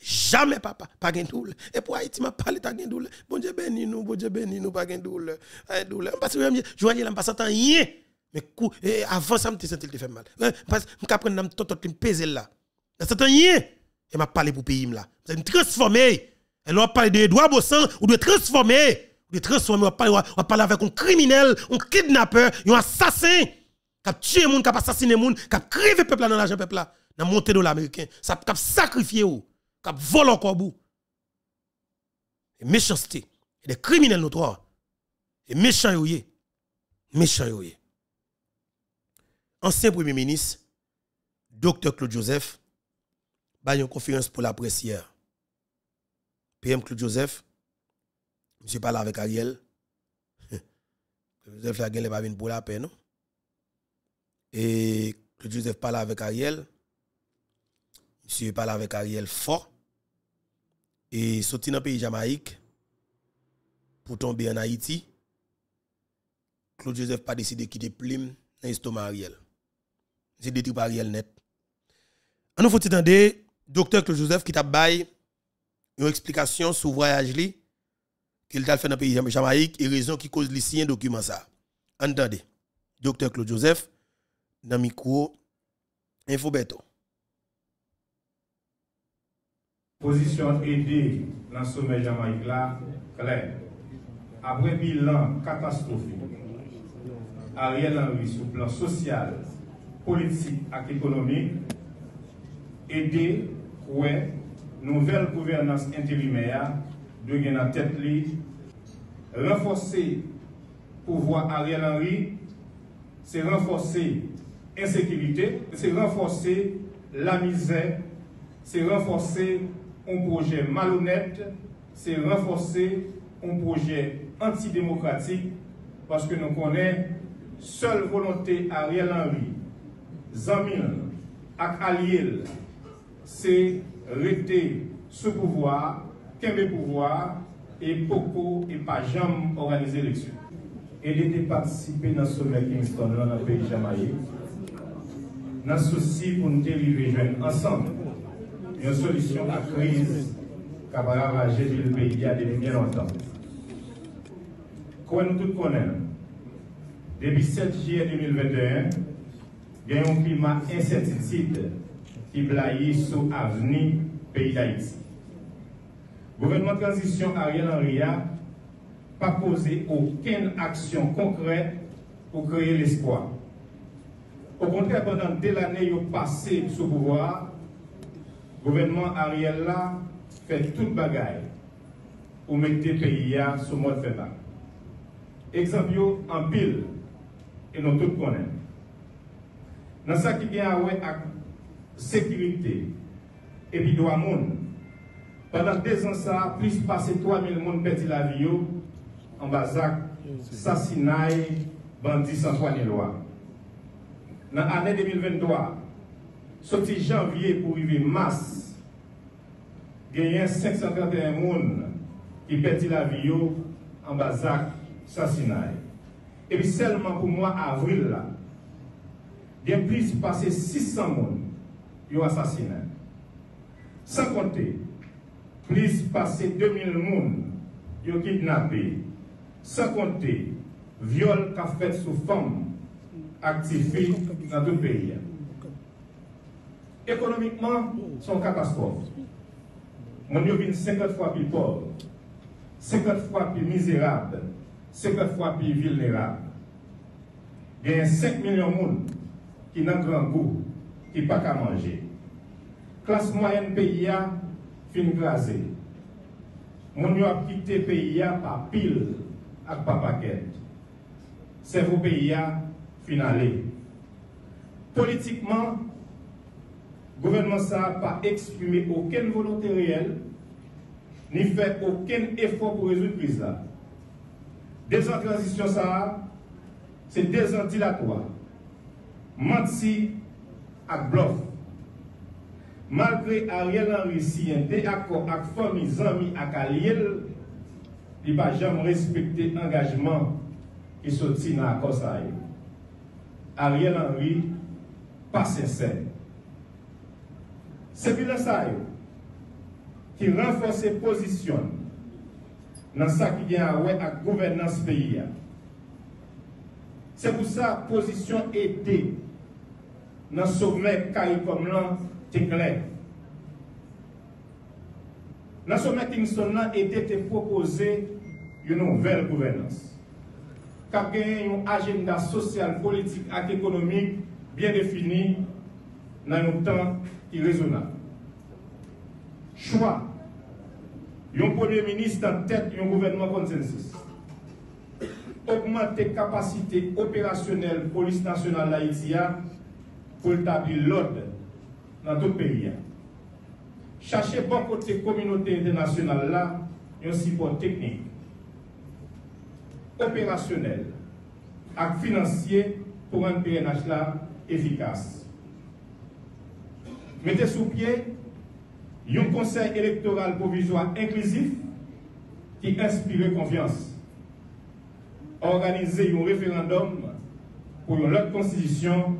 [SPEAKER 1] Jamais papa, pas de douleur. Et pour Haïti, m'a parlé de douleur. Bon Dieu béni nous, bon Dieu béni nous, pas de douleur. Pas de douleur. Parce que je vois, il pas senti rien. Mais et avant ça, je me senti qu'il fait mal. Parce que je prendre tout tout me peser là. Je senti rien. Et m'a parlé pour pays là. Vous me transformer. Elle va parler de Edouard Bossan ou de transformer. De transformer, on va parler avec un criminel, un kidnappeur, un assassin qui a tué moun, qui a assassiné moun, qui a crivé peuple dans l'argent peuple dans montée de l'américain, ça a sacrifié qui a volé encore bout. Et méchanceté, et des criminels notoires. Et. Méchants yoye. Ancien premier ministre, Dr. Claude Joseph, a une conférence pour la presse hier. PM Claude Joseph, Monsieur parle avec Ariel. Joseph la n'est pas venu pour la paix? Et Claude Joseph parle avec Ariel. Monsieur parle avec Ariel fort. Et sorti dans le pays Jamaïque pour tomber en Haïti. Claude Joseph pas décidé de quitter Plim dans l'estomac Ariel. C'est détruit Ariel net. En nous faut entendre docteur Claude Joseph qui t'a baillé une explication sur le voyage qu'il a fait dans le pays de Jamaïque et raison qui cause un document ça. Entendez, docteur Claude Joseph, dans micro.
[SPEAKER 6] Position aidée dans le sommet Jamaïque là, clair. Après bilan catastrophique, Ariel Henry sur le plan social, politique et économique, aider, ouais, nouvelle gouvernance intérimaire gagner en tête renforcer pouvoir Ariel Henry, c'est renforcer insécurité, c'est renforcer la misère, c'est renforcer un projet malhonnête, c'est renforcer un projet antidémocratique, parce que nous connaissons seule volonté Ariel Henry, Zamil, ak Aliel, c'est rester sous pouvoir, qu'un pouvoir, et beaucoup et pas jamais organiser l'élection. Et de participer dans ce sommet Kingston dans le pays Jamaïque, dans le souci pour nous dériver ensemble une solution à la crise qui a ravagé le pays il y a bien longtemps. Comme nous tous connaissons, depuis 7 juillet 2021, il y a un climat incertitude qui blaye sur l'avenir du pays d'Haïti. Gouvernement de transition Ariel Henry n'a pas posé aucune action concrète pour créer l'espoir. Au contraire, pendant des années passé sous pouvoir, le gouvernement Ariel a fait toute bagaille pour mettre le pays sous mode fédéral. Exemple en pile, et nous tous connaissons. Dans ce qui vient avec la sécurité et puis droit monde, pendant deux ans, ça, plus passé 3000 personnes perdu la vie en Bazac, assassinat, bandits sans foi ni loi. Dans l'année 2023, sorti janvier pour arriver mars, il y a 531 personnes qui perdu la vie en Bazac, assassinat. Et puis seulement pour moi, avril, il y a plus passé 600 personnes qui ont assassiné. Sans compter, plus passer 2000 personnes qui ont kidnappé, sans compter viol qu'a fait sous femme activée dans tout pays. Économiquement, c'est une catastrophe. Mon vient 50 fois plus pauvre, 50 fois plus misérable, 50 fois plus vulnérable. Il y a 5 millions de personnes qui n'ont grand goût, qui n'ont pas qu'à manger. Classe moyenne pays fin crasé. Mon yo a quitté pays par pile ak paquet. C'est vos pays finalé. Politiquement, le gouvernement n'a pas exprimé aucune volonté réelle, ni fait aucun effort pour résoudre la crise. Deux ans transition, ça, c'est deux ans dilatoires. Menti ak bluff malgré Ariel Henry si un désaccord avec famille, amis, avec Ariel, il n'a jamais respecté l'engagement qui sorti dans l'accord. Ariel Henry, pas sincère. C'est bien ça. qui renforce position dans ça qui vient à la gouvernance pays. C'est pour ça position était dans le sommet CARICOM c'est clair. Dans le sommet Kingston là, était proposé une nouvelle gouvernance. Qui a un agenda social, politique et économique bien défini dans un temps qui. Choix. Un premier ministre en tête d'un gouvernement consensus. Augmenter capacité opérationnelle police nationale d'Haïti pour établir l'ordre dans tout pays. Chercher bon côté communauté internationale là, un support technique, opérationnel et financier pour un PNH là efficace. Mettez sous pied un conseil électoral provisoire inclusif qui inspire confiance. Organiser un référendum pour une autre constitution,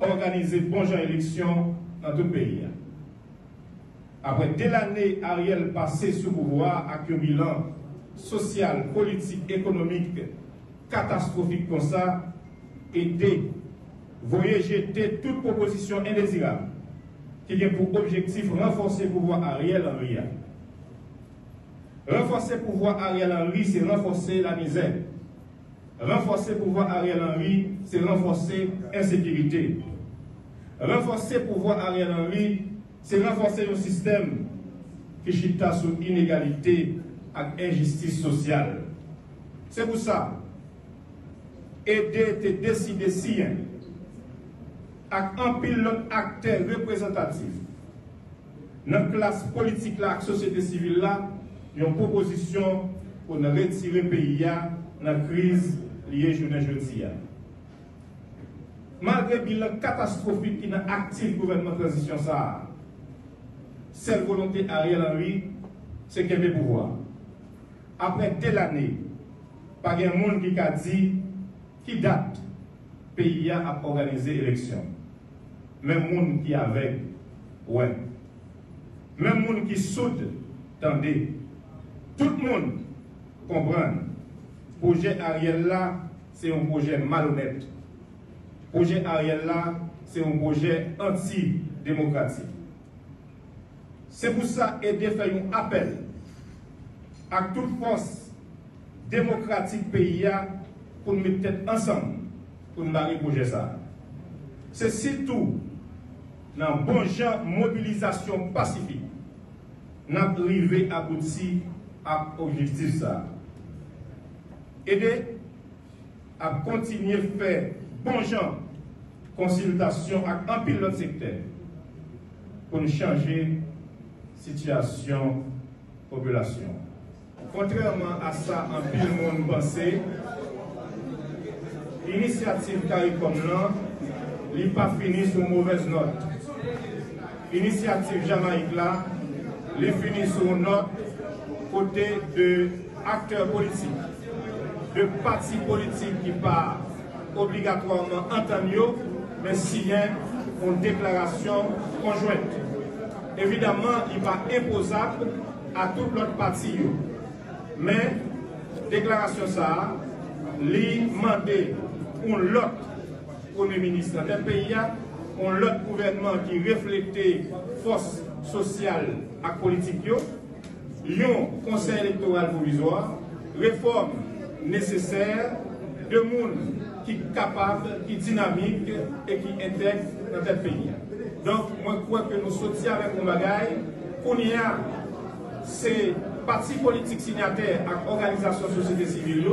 [SPEAKER 6] organiser bon genre élection dans tout pays. Après dès l'année Ariel passé sous pouvoir bilan social, politique, économique catastrophique comme ça, aider, voyez jeter toute proposition indésirable qui a pour objectif renforcer le pouvoir Ariel Henry. Renforcer le pouvoir Ariel Henry, c'est renforcer la misère. Renforcer le pouvoir Ariel Henry, c'est renforcer l'insécurité. Renforcer le pouvoir Ariel Henry, c'est renforcer un système qui chita sur inégalité et injustice sociale. C'est pour ça, aider te décider si avec un pilote acteur représentatif dans la classe politique la société civile là, une proposition pour retirer le pays dans la crise jeudi. Malgré le bilan catastrophique qui a actif gouvernement de transition, cette volonté Ariel Henry, c'est qu'il veut pouvoir. Après telle année, pas un monde qui a dit qui date le pays a organisé l'élection. Même monde qui avec, ouais. Même monde qui saute, attendez. Tout le monde comprend. Projet Ariel là, c'est un projet malhonnête. Projet Ariel là, c'est un projet anti-démocratique. C'est pour ça aider faire un appel à toute force démocratique pays pour nous mettre ensemble pour nous le projet ça. C'est surtout dans bon genre mobilisation pacifique, nous arrivé à aboutir à l'objectif ça. Aider à continuer à faire bon genre consultation avec un pilote secteur pour changer la situation population. Contrairement à ça, un pile monde pensé, l'initiative CARICOM là, n'est pas fini sur mauvaise note. L'initiative Jamaïque là, est fini sur note côté de acteurs politiques, de partis politiques qui pas obligatoirement entendus, mais signent une déclaration conjointe. Évidemment, il pas imposable à tout l'autre parti. Mais, déclaration ça, lui demander un lot Premier ministre d'un pays, un lot gouvernement qui reflétait force sociale et politique, un conseil électoral provisoire, réforme nécessaire, de monde qui est capable, qui est dynamique et qui intègre tel pays. Donc, moi, je crois que nous sortions avec un bagage, qu'on y a ces partis politiques signataires et organisations de société civile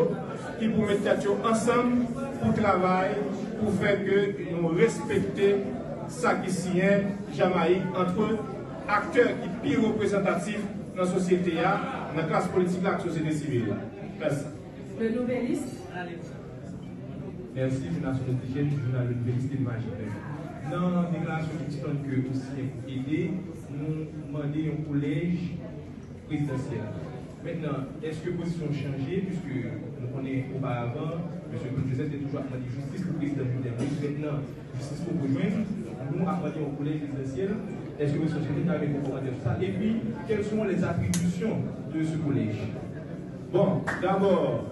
[SPEAKER 6] qui pour mettre ensemble pour travailler, pour faire que nous respections ça qui signe Jamaïque entre acteurs qui sont plus représentatifs dans la société, dans la classe politique, dans la société civile. Merci.
[SPEAKER 7] Le nouvelliste.
[SPEAKER 8] Merci, je suis le nouvelliste imaginaire. Dans la déclaration que vous avez aidé, nous demandons un collège présidentiel. Maintenant, est-ce que la position a changé, puisque nous connaissons auparavant, M. Joseph était toujours à justice pour le président Jovenel Maintenant, justice pour rejoindre, nous demandé au collège présidentiel Est-ce que vous souhaitez avec vos commentaires sur ça? Et puis, quelles sont les attributions de ce collège?
[SPEAKER 6] Bon, d'abord,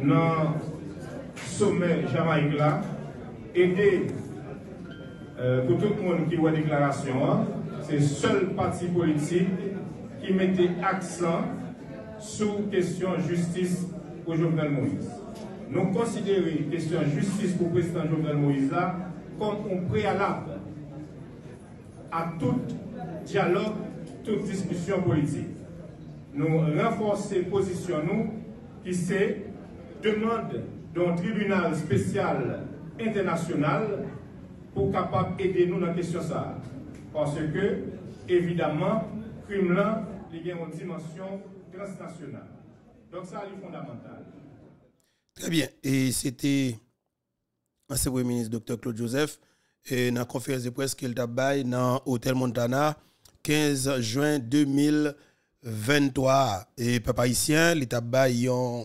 [SPEAKER 6] dans le sommet Jamaïque là, aider euh, pour tout le monde qui voit la déclaration, hein, c'est le seul parti politique qui mettait accent sur question justice pour Jovenel Moïse. Nous considérons question justice pour le président Jovenel Moïse là comme un préalable à tout dialogue, toute discussion politique. Nous renforcer position nous qui c'est demande d'un tribunal spécial international pour capable aider nous dans la question ça. Parce que, évidemment, crime là, il y a une dimension transnationale. Donc ça, c'est fondamental.
[SPEAKER 1] Très bien. Et c'était l'ancien Premier ministre Dr. Claude Joseph et dans la conférence de presse qu'il a dans l'hôtel Montana 15 juin 2023. Et papa haïtien, bail un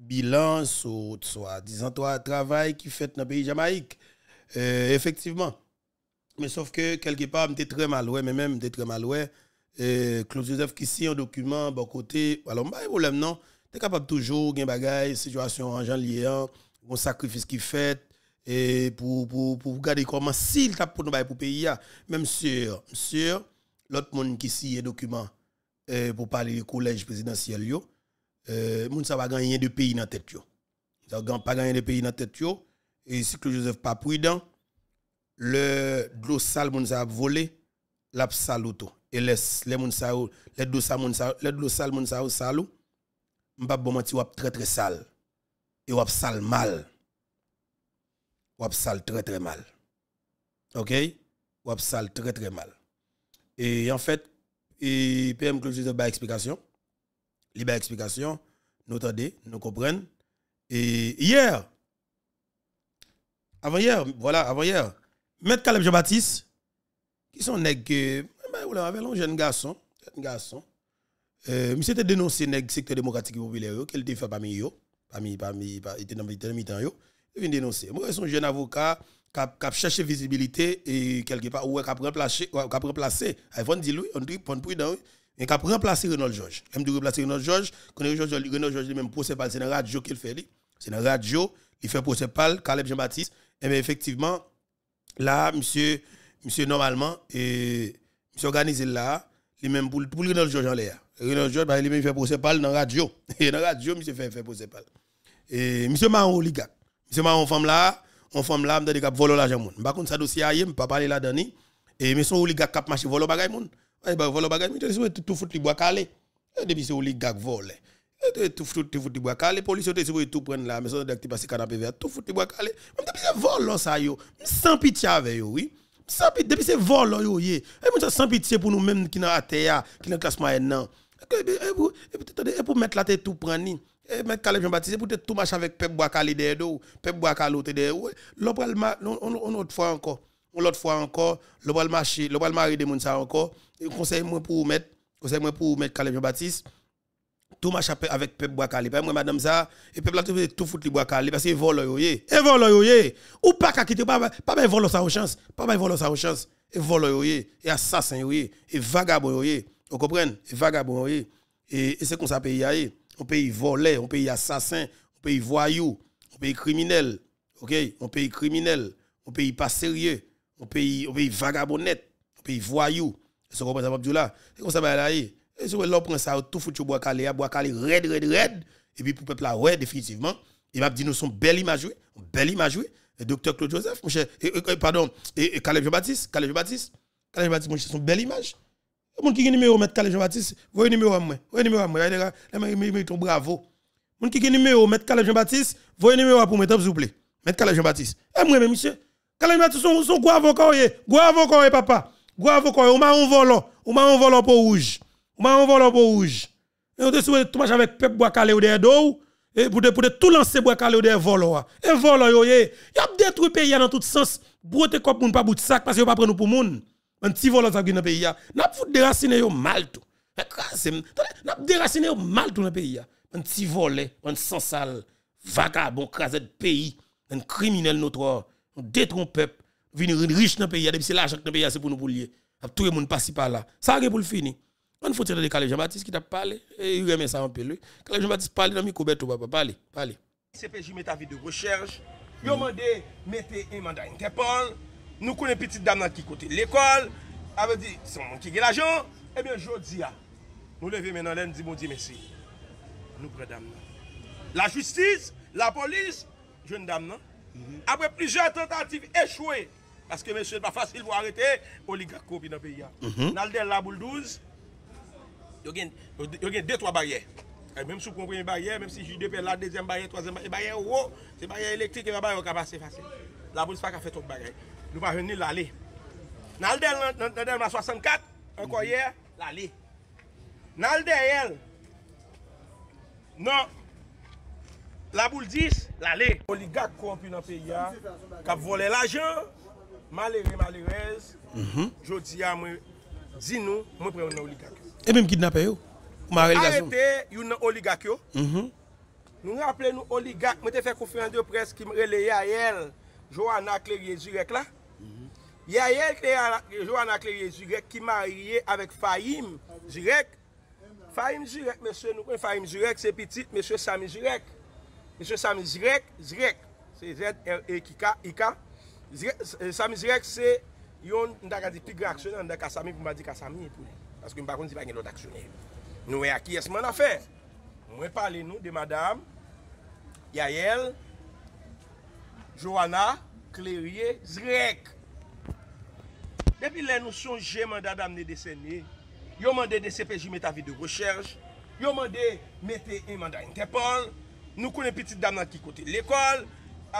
[SPEAKER 1] bilan sur soit disant toi travail qui fait dans le pays Jamaïque. Euh, effectivement. Mais sauf que quelque part, j'étais très mal mais même j'étais très mal. Et Claude Joseph qui signe un document bon côté alors pas de problème non tu es capable toujours de bagaille situation en lié un sacrifice qui fait et pour pour pour regarder comment s'il t'a pour nous pour pays même sûr sûr l'autre monde qui signe un document euh, pour parler du collège présidentiel euh monde ça va gagner de pays dans tête yo. Ça va pas gagner de pays dans tête yo. Et si Claude Joseph pas prudent. Le l'eau sale moun sa volé la saluto et laisse les moun sa les d'eau sale moun les d'eau sale moun sa salou m'pa bon menti wap très très sale. Et wap sale mal. Wap sale très très mal. OK? Wap sale très très mal. Et en fait et PM Claude Joseph ba explication il ba explication nous entendez nous comprenons et hier avant hier voilà avant hier Maître Caleb Jean-Baptiste, qui sont nègres que, avez un jeune garçon, un garçon, euh, monsieur était dénoncé nègre secteur démocratique populaire, qu'elle était fait parmi eux, parmi, parmi, il était dans le militant, il vient dénoncer. Moi, je un jeune avocat qui a cherché visibilité et quelque part, ou qui a remplacé, iPhone dit lui, on dit, on prudent, et qui a remplacé Renaud Georges. Même de remplacer Renaud Georges, Renaud Georges, lui-même procès c'est dans la radio qu'il fait, c'est dans la radio, il fait procès par Caleb Jean-Baptiste, et bien effectivement, là, monsieur, monsieur normalement, et monsieur organisé là, lui même pour, pour Renaud Georges en l'air. Renaud Georges, bah, lui même fait procès dans la radio. Et dans la radio, monsieur fait, fait procès pas. Et monsieur Marron oligarque. Monsieur Marron femme là, on femme là, m'dade k'ap volo l'argent moun. Par contre, ça dossier aille, m'pa parler là dedans Et monsieur oligarque k'ap marché volo bagay moun. Ouais, bah volo bagay, monsieur tout fout li bois calé. Depuis c'est oligarque volé. Tout fout tout fout li bois calé, police te tout prendre là, mais ça d'acti passer canapé vert, tout fout li bois calé. Même depuis c'est vol ça yo. Sans pitié avec yo, oui. Sans pitié, depuis c'est vol yo yé. Et moi sans pitié pour nous même qui dans terre, qui dans classe moyenne. Et pour mettre la tête tout prendre et mettre Caleb Jean-Baptiste pour tout marcher avec Pep Boakali derrière Pep Boakali derrière l'autre fois encore l'autre fois encore le bal marché le bal mari de moun ça encore. Conseil moi pour mettre conseil moi pour mettre Caleb Jean-Baptiste. Tout marche avec Pep Boakali pas moi madame ça et Pep là tout foutre les Boakali parce que vole yo yé et vole yo yé ou pas qu'à quitter pas pas vole ça aux chance pas vole ça aux chance et vole yo yé et assassin yo yé et vagabond yo yé vous comprenez? Et vagabond yo yé et c'est comme ça pays yé un pays volé, un pays assassin, un pays voyou, un pays criminel, ok, un pays criminel, un pays pas sérieux, un pays, un pays vagabonnette, un pays voyou. C'est comme ça, là. C'est comme ça, là. Et si l'on prend ça, tout foutu bois calé, bois calé, red, red, red, et puis pour le peuple là, ouais, définitivement, il m'a dit nous sommes belle image, belle image, et docteur Claude Joseph, mon pardon, et, Caleb Jean-Baptiste, Caleb Jean-Baptiste, Caleb Jean-Baptiste, mon cher, son belle image. Moun qui a numéro mettre Calais Jean-Baptiste, voyez numéro à moi. Voyez numéro à moi. Là, ton bravo. Moun qui numéro mettre Calais Jean-Baptiste, voyez numéro pour mettre s'il vous plaît. Mettre Calais Jean-Baptiste. Eh moi monsieur. Jean-Baptiste son son gros avocat gros avocat papa. Gros avocat, on m'a un volant, on m'a un volant pour rouge. On m'a un volant pour rouge. Et on te souhaite tout marche avec Pep Boakale ou derrière dos et pour de pour de tout lancer Boakale ou derrière volant. Et volant yo y a détruit pays dans tout sens. Brote comme moun pas bout sac parce que pas prendre pour moun un petit volant ça dans le pays n'a foutu déraciner yo mal tout n'a déraciner yo mal tout dans le pays un petit volet un sans sale vagabond crasé de pays un criminel notoire un détron peuple venir riche dans le pays depuis l'argent dans le pays c'est pour nous pour lier Tout le monde passe par là. Ça a pour le fini. On faut tirer de Calais Jean-Baptiste qui t'a parlé. Et il remet ça un peu. Calais Jean-Baptiste parle dans le micro, papa. Parlez, parlez.
[SPEAKER 7] CPJ met avis de recherche. Yo mandé mettez un mandat Interpol. Nous connaissons petite dame qui côté l'école. Elle dit c'est mon qui a l'argent. Eh bien, je dis, nous levons maintenant nous disons bon Dieu merci. Nous prenons dame. La justice, la police, jeune dame, non? Mhm. Apre plijer tentative echwe, paske mè sè pa fasil pou arete, oligak kopi nan peyi ya. Nan del la boul 12, yo gen 2-3 barye. Mèm sou komprime barye, mèm si JDP la 2e barye, 3e barye, barye ou, se barye elektrik, e barye ou kabase fasil. La boul se pa ka fet ou barye. Nou pa veni lalè. Nan del nan del ma 64, anko ye, lalè. Nan del el, nan La boule 10, l'allée. Oligak kompi nan peyi ya, kap vole l'ajan, malere malerez, mm -hmm. jodi ya mwen di nou, mwen pre yon nan
[SPEAKER 1] oligak yo. E menm kidnapè yo?
[SPEAKER 7] Arrete yon nan oligak yo. Mm -hmm. Nou rappele nou oligak, mwen te fe konferans de pres ki mrele Yael, Johanna Clerie Zurek la. Mm -hmm. Yael Clerie, Johanna Clerie Zurek ki marye avèk Fahim Zurek. Fahim Zurek, mwen se nou kon Fahim Zurek, se pitit mwen se Sami Zurek. Monsye Sami Zirek, Zirek, euh, se Z-R-E-K-I-K, Sami Zirek se yon nda ka di pigre aksyoner, nda ka Sami pou mba di ka Sami pou li. Paske mba kon di pa gen lot aksyoner. Nou e a ki esman a fe. Mwen pale nou de madame, Yael, Johanna, Klerie, Zirek. Depi lè nou sonje mandade amne desene, yo mande de CPJ meta vi de recherche, yo mande mette e yon mandade Interpol, Nous connaissons petite dame qui côté l'école.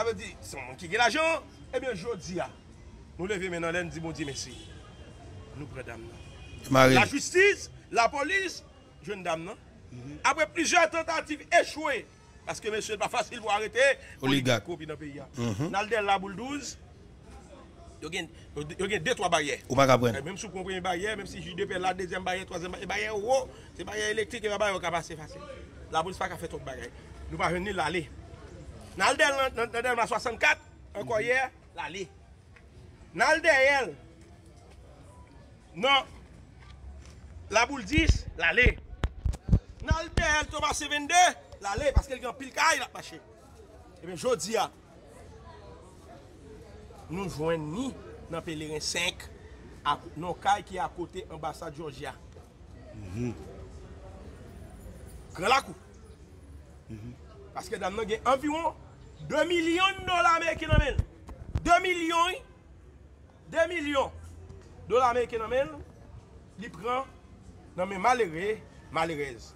[SPEAKER 7] Veut dire, c'est mon qui a l'argent. Eh bien, je dis, nous levons maintenant là, nous disons, bon Dieu, merci. Nous prenons dame. La justice, la police, jeune dame, non? Après plusieurs tentatives échouées, parce que monsieur, pas facile pour arrêter
[SPEAKER 1] Oligarque.
[SPEAKER 7] dans le pays. Dans le la boule 12, il y a deux, trois barrières.
[SPEAKER 1] Ou pas comprendre.
[SPEAKER 7] Même si vous comprenez les barrières, même si dis la deuxième barrière, troisième barrière, barrière c'est barrière électrique et barrière qui passer facile. La police pas nou pa ven ni lalè. Nan al del nan del ma 64, anko yè, lalè. Nan al del yèl, nan non. la boule 10, lalè. Nan al del to ma 72, lalè, paske el gen pil kaj la pache. Ebe eh jodi ya, nou jwen ni nan pelerin 5, nan kaj ki akote ambasade Georgia. Mm -hmm. Kren lakou. Mm -hmm. Paske dam nan gen environ 2 milyon dola Amerike nan men. 2 milyon, 2 milyon dola Amerike nan men, li pran nan men malere, malerez.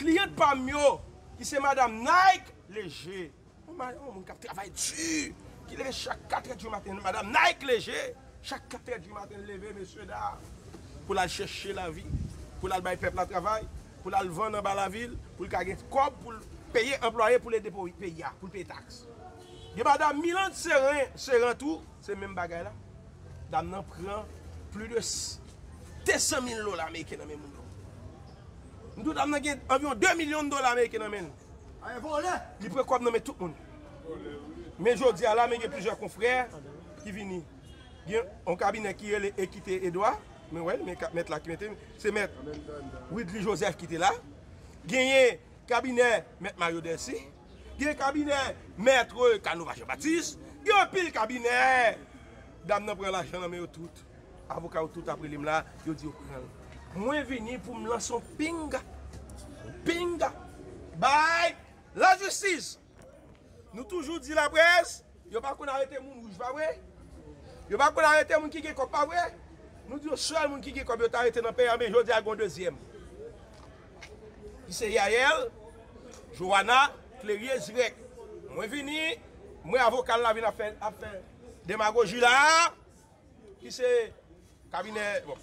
[SPEAKER 7] Kliyent pa myo, ki se madame Nike, leje. O moun kap travay du, ki leve chak 4 du maten, madame Nike leje. Chak 4 du maten leve, mesye da, pou la chèche la vi, pou la bay pep la travay, pou la lvan nan ba la vil, pou la kage kob, pou la... paye employe pou le depo paye ya, pou le paye taks. Ye ba dam milan seren, seren tou, se men bagay la, dam nan pran plu de 200.000 dola Amerike nan men moun do. Mdou dam nan gen avyon 2 milyon dola Amerike nan men. Aye vole! Li prekob nan men tout moun. Men jodi ala men gen plusieurs confrères ki vini. Gen an kabine ki ele ekite Edouard, men wèl, men met la ki mette, se met Widley Joseph ki te la. Genye kabine Mètre Mario Dersi, gen kabine Mètre Kanouva Jean-Baptiste, gen pil kabine, dam nan pren la chan nan mè yo tout, avoka yo tout apre lim la, yo di yo pren. Mwen vini pou m lan son pinga, pinga, bay, la justice. Nou toujou di la pres, yo pa kon arete moun rouj pa we, yo pa kon arete moun ki gen kop pa we, nou di yo sol moun ki gen kop yo ta arete nan pey ame, yo di agon dezyem. Lise Yael, Johanna, Clerie Zirek. Mwen vini, mwen avokal la vini a fè demagoji la, ki se kabine, bon,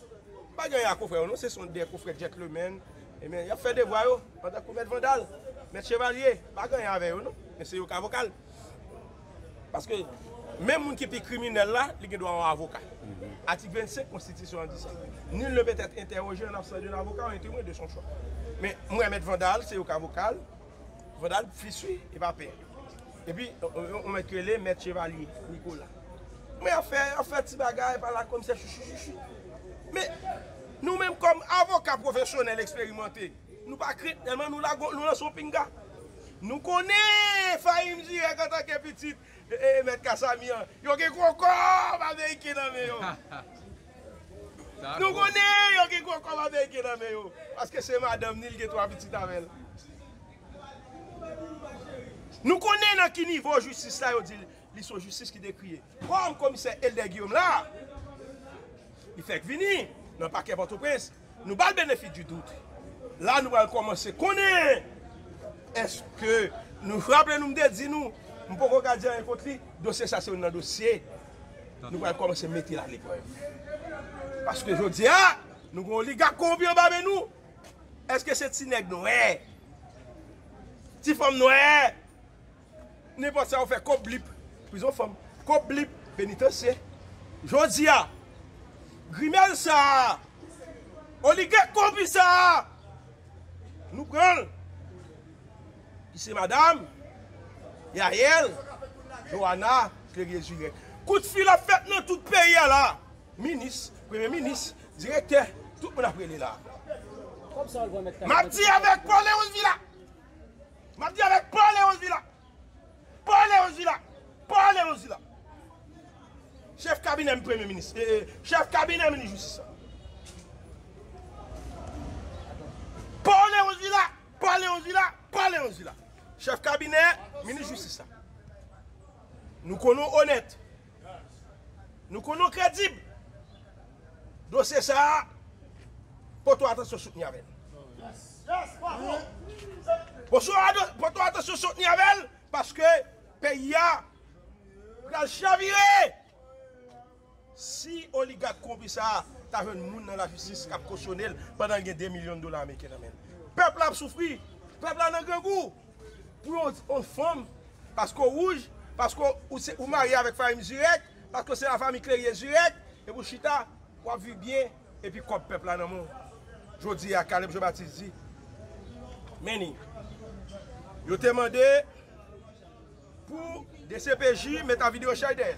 [SPEAKER 7] bagan ya koufre, non se son de koufre jet le men, e men, ya fè devwa yo, pandan kou met vandal, met chevalier, bagan ya ave yo, non, men se yo ka avokal. Paske, Mem moun ki pi kriminelle la, li gen do an avoka. Mhm. Atik 25 konstitisyon an disa. Nil ne bet et interroje an absade an avoka an etemwen de son chwa. Men mwen met vandal, se yo ka avokal, vandal fiswi, e pa pe. E pi, on met kwele met chevalier, Nikola. Mwen an fe, an fe ti bagay, pala kom se chuchuchuchu. Men, nou menm kom avoka profesyonel eksperimente, nou pa krit, elman nou la son pinga. Nou konen fayim jire kata ke pitit, Eh, eh, e e, met kasami an, yo gen kokob Amerike nan men yo. Nou konen yo gen kokob Amerike nan men yo. Paske se madam nil gen to apitit avel. Nou konen nan ki nivou justice la yo di li son justice ki dekriye. Kom komise Elde Guillaume la, li fek vini nan pake Port-au-Prince, nou bal benefit du dout. La nou al komanse konen. Eske nou fraple nou mde di nou Mpoko ka diyan yon kont li, dosye sa se yon nan dosye, nou kwa yon komanse meti la l'epoy. Paske jodi a, nou kon li, ga konbyon ba men nou, eske se ti neg nou e, ti fom nou e, ne pot sa ou fe kop blip, prizon fom, kop blip, penitensye. Jodi a, grimel sa, oli gak konbyon sa, nou pren, ki se madame, Yael, Johanna, Klerie Jurek. Kout fil la fèt nan tout peyi ya la. Minis, premè minis, direkter, tout moun aprele la. Mabdi avèk Paul Léonce Villa. Mabdi avèk Paul Léonce Villa. Paul Léonce Villa. Paul Léonce Villa. Chef kabine mi premè minis. Eh, eh, chef kabine mi ni joussisa. Paul Léonce Villa. Paul Léonce Villa. Paul Léonce Villa. chef kabinet, mini justice. Nou konon honet. Nou konon kredib. Dosye sa, poto atensyon soutni avel. Poto atensyon soutni avel, paske peya pral chavire. Si oligat kombi sa, ta ven moun nan la justice kap kosyonel, padan gen 2 milyon dola Ameriken amen. Pepl ap soufri, pepl an an gen gou. pou yon fom, pasko rouj, pasko ou, ou marye avèk farim zurek, pasko se la fami klerye zurek, e pou chita, wap vi bien, epi kop pep la nan moun. Jodi a Kaleb Jobatis di, meni, yo te mande, pou DCPJ met an video chay der.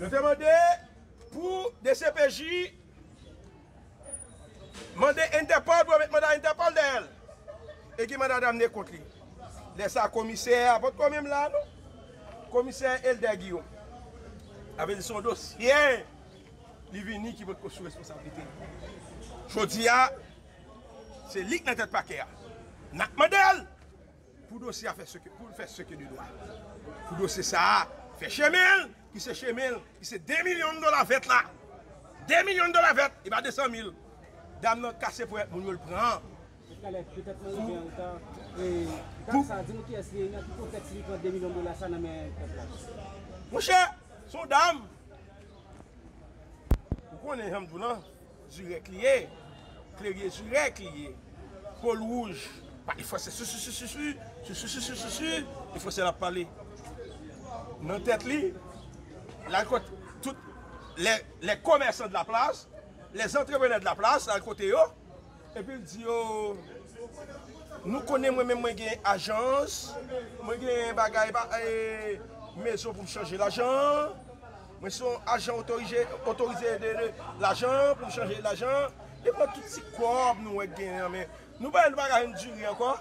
[SPEAKER 7] Yo te mande, pou DCPJ, mande Interpol, pou met manda Interpol der el. E ki manda damne kont li. Lè sa komiser, apot kon mèm la nou. Komiser Elder Guillaume. Ave li son dosye. Li vini ki pot kon sou responsabilite. Chodi ya, se lik nan tèt pake ya. Nak model. Pou dosye a fè seke, pou fè seke di doa. Pou dosye sa a, fè chemel. Ki se chemel, ki se 2 milyon dola vet la. 2 milyon dola vet, i ba 200 mil. Dam nan kase pou et moun yo l pran. kalè,
[SPEAKER 8] pètè mè
[SPEAKER 7] yon gen an tan, e kak sa
[SPEAKER 8] di nou ki es li, yon pou konteks li kon 2 milyon dola sa nan men pepla.
[SPEAKER 7] Mouche, sou dam, pou konen hamdou lan, zurek liye, klerye zurek liye, kol rouj, pa yon fwase su su su su su, su su su su su su, yon fwase la pale. Nan tèt li, la kote, tout, le komersan de la plas, les entrepreneurs de la plas, al kote yo, epi l di yo, Nou konen mwen men mwen gen ajans, mwen gen bagay ba, e, mezo pou m chanje l'ajan, mwen son ajan otorize, de, l'ajan pou m chanje l'ajan, e pou tout si korb nou wek gen nan men. Nou ba yon bagay yon duri anko,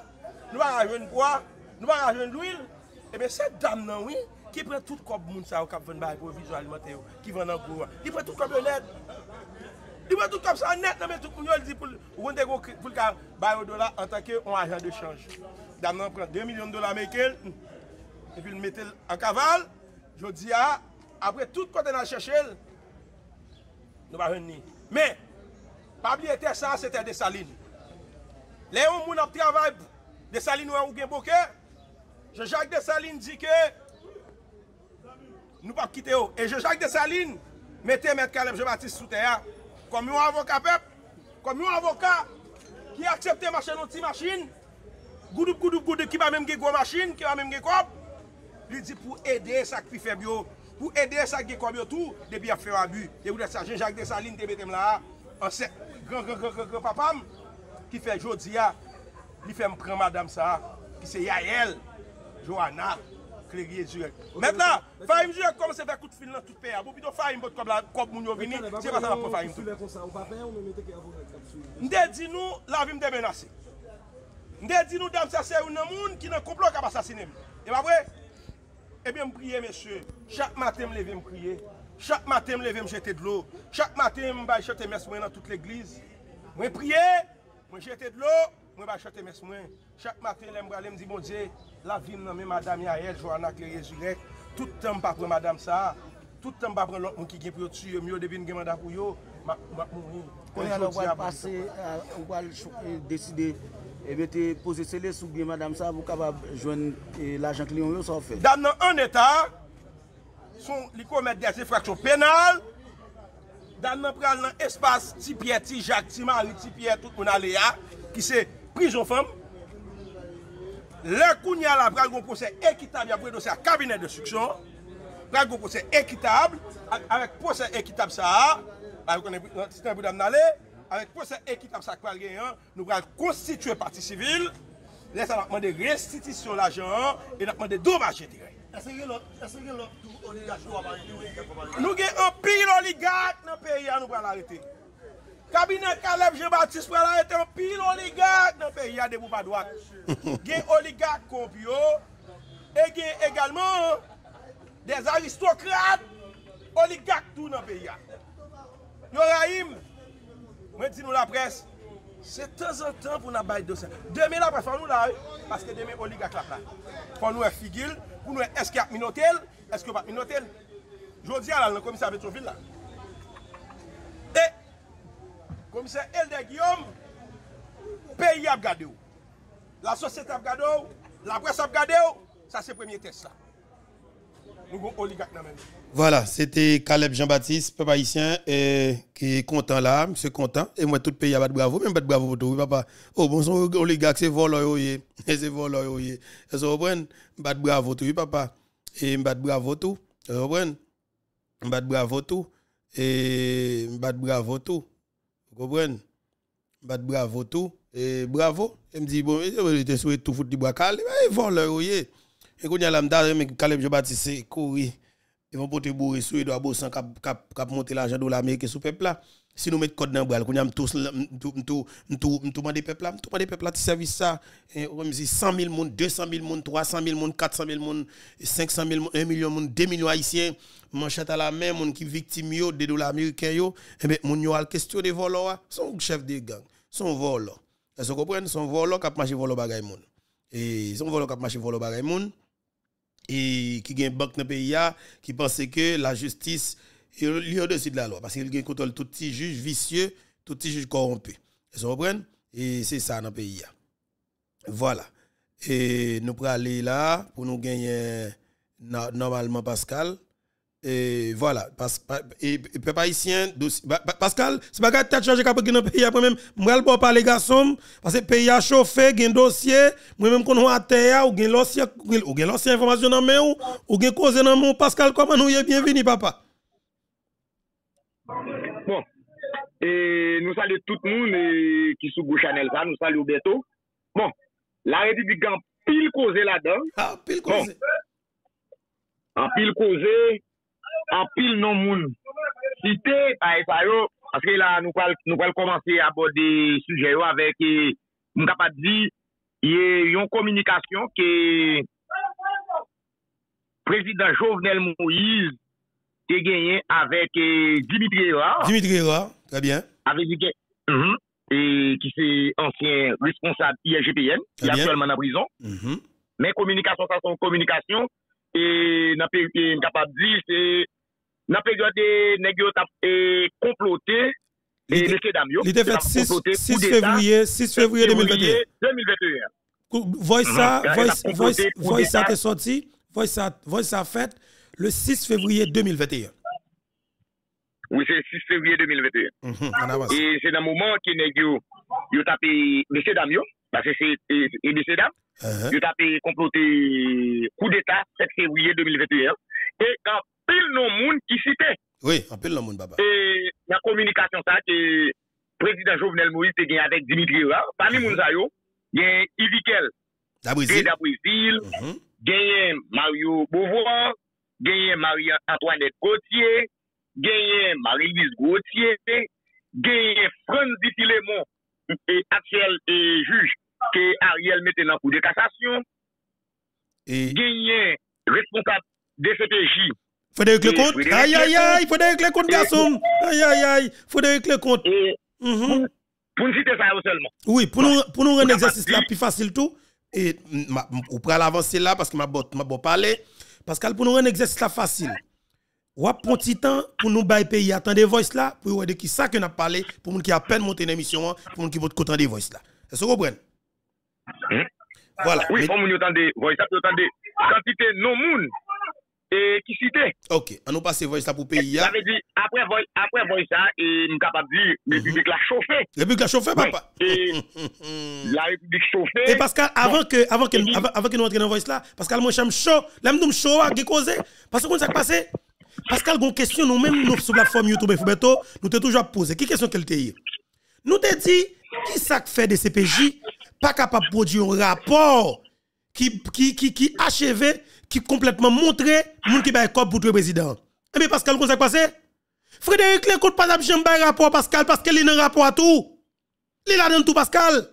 [SPEAKER 7] nou bagay yon kwa, nou bagay yon l'ouil, e ben se dam nan wè, ki pre tout korb moun sa ou kap ven bagay pou vizyo alimante yo, ki ven nan gouwa, ki pre tout korb yo led. Di wè tout kop sa net nan men tout koun yo li di pou yon te go pou ka bayo dola an tanke yon ajan de chanj. Dam nan pren 2 milyon dola mekel, epi l metel an kaval, jodi a, apre tout kote nan chèchel, nou ba ren ni. Men, pabli etè sa, se te de saline. Le yon moun ap travay de saline wè ou gen boke, je jak de saline di ke, nou pa kite yo. E je jak de saline, metè met kalem je batis sou te ya, Kom yon avoka pep, kom yon avoka ki aksepte mache nou ti machin, goudoub goudoub goudoub ki ba menm ge gwo machin, ki ba menm ge kop, li di pou ede sak pi feb yo, pou ede sak ge kop yo tou, debi ap fe wabu, te ou de sa jenjak de sa lin te betem la. A, an se, gran gran gran gran papam, ki fe jodi ya, li fe mpren madame sa, ki se yayel, Johanna, klerye direk. Mètena, faym direk kom se ve kout fil nan tout pe a. Bo pi do faym bot kob moun yo vini, se pa sa la pou faym tou. Nde di nou, la vim de menase. Nde di nou dam sa se ou nan moun ki nan komplon kap asasine mi. E ba vwe? Ebyen m priye mesye, chak maten m leve m priye, chak maten m leve m jete dlo, chak maten m bay chete mes mwen nan tout l'eglize. Mwen priye, mwen jete dlo, mwen bay chete mes mwen. Chak maten lem brale m di bon diye, la vim nan men madame Yael, Joanna Klerezurek, toutan pa pre madame sa, toutan pa pre lot moun ki gen pou yo. Tsuyo, myo devin gen manda pou yo, mak
[SPEAKER 9] mouni. Konen an wad pase, an wad deside, ebe te pose sele sou gen madame sa, pou kabab jwen l'ajan kliyon yo sa ou
[SPEAKER 7] fe. Dam nan an etat, son li komet de ase fraksyon penal, dam nan pral nan espas ti piye, ti jak, ti mari, ti piye, tout moun ale ya, ki se prison femme, Le kounya la pral goun posè ekitab ya pral dosè a kabinet de suksyon, pral goun posè ekitab, avèk posè ekitab sa a, avèk konen sistem euh, boudan nalè, avèk posè ekitab sa pral genyan, nou pral konstituye parti sivil, lè sa nan pman de restitisyon la jan, e nan pman de domaje direk. Ese gen lop oligat nou apan? Nou gen an pil oligat nan peyi an nou pral arete. Kabinet Kaleb Jean-Baptiste pral ala ete pil oligak nan peyi ya debou pa doak. Gen oligak kompyo, e gen egalman des aristokrat oligak tou nan peyi ya. Yo Rahim, mwen di nou la pres, se tan zan tan pou nan bay dosen. Deme la pres, fon nou la, paske deme oligak la pra. Fon nou e figil, pou nou e eske ap minotel, eske ap minotel. Jodi ala nan komisar Petroville la. E, komisar Elde Guillaume, ap gade ou. La ap gade ou, la pres ap gade ou, sa se premye test la. Nou gon oligak nan men.
[SPEAKER 1] Voilà, c'était Caleb Jean-Baptiste, peuple haïtien, qui est content là, monsieur content. Et moi, tout le pays a battu bravo, même battu bravo pour tout, papa. Oh, bon, son oligarque, c'est oui, c'est voleur, oui. Et ça, vous bravo tout, papa. Et battu bravo tout, vous comprenez? Battu bravo tout. Et battu bravo tout. Vous comprenez? Bravo tout. Et bravo. Il me dit, bon, il était souhaité tout foutre du bois calme, mais voleur, oui. Et quand il y a mais Caleb Jean-Baptiste, courir. Ils vont porter bourré sur Edouard Bossan cap cap cap monter l'argent de l'Amérique sous peuple là. Si nous mettons code dans bral, qu'on a tous tout tout tout des peuple là, tout des peuple là service ça, comme si 100 000 monde, 200 000 monde, 300 000 monde, 400 000 monde, 500 000 1 million monde, 2 millions haïtiens, manchette à la main, monde qui victime yo des dollars américains yo, et ben mon yo a question des voleurs, son chef de gang, son voleur. Est-ce que vous comprenez? Son voleur qui a marché voleur bagay monde. Et son voleur qui a marché voleur bagay monde et qui a une banque dans le pays qui pense que la justice est au-dessus de la loi parce qu'il contrôle tout petit juge vicieux, tout petit juge corrompu. Vous comprenez? Et c'est ça dans le pays. Voilà. Et nous pourrons aller là pour nous gagner normalement Pascal. Et voilà, et, et haïtien, Pascal, c'est pas qu'à tête chargée qu'après qu'il y a pays, après même, moi le pas les garçons, parce que le pays a chauffé, il y a un dossier, moi même qu'on a terre, ou il y a l'ancien information dans mes ou, ou il y a cause dans mon Pascal, comment nous y est bienvenu, papa?
[SPEAKER 10] Bon, et nous saluons tout le monde qui sous Chanel, ça, nous saluons bientôt. Bon, la République a pile causé là-dedans.
[SPEAKER 1] Ah, pile causé.
[SPEAKER 10] Bon, en pile causé. apil nan moun site a e sayo, aske la nou pal, pal komanse abode suje yo avek e, moun kapad di, ye, yon komunikasyon ke prezident Jovenel Moïse te genyen avek e, Dimitri Erard.
[SPEAKER 1] Dimitri Erard, tre bien.
[SPEAKER 10] Avek di gen, mm -hmm, ki se ansyen responsable ILGPN, ki aktuelman nan prison. Mm -hmm. Men komunikasyon sa son komunikasyon, e nan pe e yon kapap di, se nan pe yon de negyo tap e komplote, e
[SPEAKER 1] lese dam yo. Li te fet 6 fevriye, 6 fevriye 2021.
[SPEAKER 10] 2021.
[SPEAKER 1] Voy sa te soti, voy sa fet le 6 fevriye 2021.
[SPEAKER 10] Oui, c'est 6 février 2021. Mm -hmm, et c'est dans le moment que les gens ont tapé M. Damio, parce que c'est M. Dam, Uh-huh. Yo tapé comploté coup d'État 7 février 2021. Et en pile non moun qui citait.
[SPEAKER 1] Oui, en pile non moun baba.
[SPEAKER 10] Et la communication, ça, que président Jovenel Moïse te gagné avec Dimitri Ra, Parmi moun -hmm. Mounzayo, il y a Ivikel.
[SPEAKER 1] D'Abrésil.
[SPEAKER 10] D'Abrésil. Gagné uh-huh. Mario Beauvoir. Genyen Marie-Antoinette Gauthier. Genyen Marie-Lise Gauthier. Gagné Franz Difilemon, actuel et juge que Ariel mette nan kou de kassasyon,
[SPEAKER 1] Et
[SPEAKER 10] genyen responsable DCPJ,
[SPEAKER 1] Frédéric.
[SPEAKER 10] Frédéric
[SPEAKER 1] Aïe, aïe, aïe, Frédéric Lecomte,
[SPEAKER 10] Et-
[SPEAKER 1] garçon. Aïe, aïe, aïe, Frédéric Mhm.
[SPEAKER 10] pour ne citer ça seulement.
[SPEAKER 1] Oui, pour nous, pour nous rendre l'exercice là plus facile tout, et ma- ou pour avancer là, parce que ma bot, ma bot parler, Pascal, pour nous rendre l'exercice là facile, ou prendre petit temps pour nous bailler pays, attendre voice là, pour voir de qui ça que n'a parlé, pour nous qui a peine monté une émission, hein, pour nous qui vote content des voice là. Est-ce que vous comprenez? Voilà.
[SPEAKER 10] Oui, pour moun yo tande, voice ça, yo tande quantité non moun et qui cité?
[SPEAKER 1] ok, on nous passe voice là pour pays.
[SPEAKER 10] Ça
[SPEAKER 1] hein.
[SPEAKER 10] veut dire, après voice, après voice ça, et m capable de dire,
[SPEAKER 1] Mhm.
[SPEAKER 10] la République l'a chauffé.
[SPEAKER 1] Le que la chauffe, papa.
[SPEAKER 10] Et la République chauffée.
[SPEAKER 1] Et Pascal, avant que, avant que, avant, que nous entrions dans voice là, Pascal, moi, j'aime chaud. Là, nous chaud à causer. Parce que, ça se passe? Pascal, une question, nous même nous, sur la plateforme YouTube Infobeto, nous t'ai toujours posé. Quelle question qu'elle t'a? Nous t'ai dit, qui ça fait des CPJ, pas capable de produire un rapport qui, qui, qui, qui achevé, qui complètement montré, moun qui être pour le président. Eh bien, Pascal, comment ça se passe? Frédéric Lecomte, pas d'absence, un rapport, Pascal, parce qu'il est dans un rapport à tout. Il là dans tout, Pascal.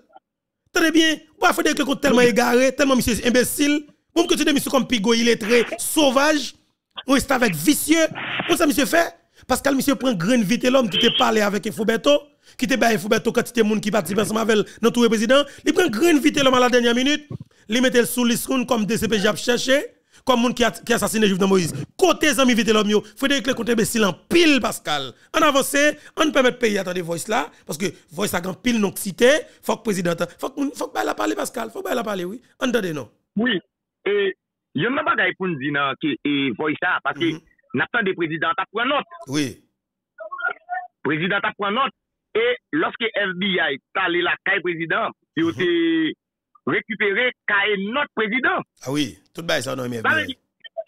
[SPEAKER 1] Très bien. Bah, Frédéric Lecomte tellement égaré, tellement monsieur imbécile. Bon, que tu monsieur comme Pigo, il est très sauvage. On est avec vicieux. Comment ça, monsieur fait? Pascal, monsieur prend grain vite l'homme qui te parlé avec Infobeto, qui te bat Infobeto quand il monde qui participe ensemble avec dans tout le président. Il prend grain vite l'homme à la dernière minute. Il met le sous liste comme DCPJ a cherché. Comme monde qui a, qui assassiné Jovenel Moïse. Côté zami vite l'homme yo. Frédéric Lecomte imbécile en pile, Pascal. En avance, on permet de payer attendre voice là. Parce que voice a grand pile non cité. Faut que président, faut que, faut que la parler, Pascal. Faut que la parler, oui. Entendez, non?
[SPEAKER 10] Oui. Et yon nan bagay pou nou di nan ke e voy sa, paske
[SPEAKER 1] Mhm.
[SPEAKER 10] natan de prezident ap pran not.
[SPEAKER 1] Oui.
[SPEAKER 10] Prezident ap pran not. E loske FBI tali la kaye prezident, yo mhm. te rekupere kaye not prezident.
[SPEAKER 1] Ah oui, tout ba yon
[SPEAKER 10] nan men FBI.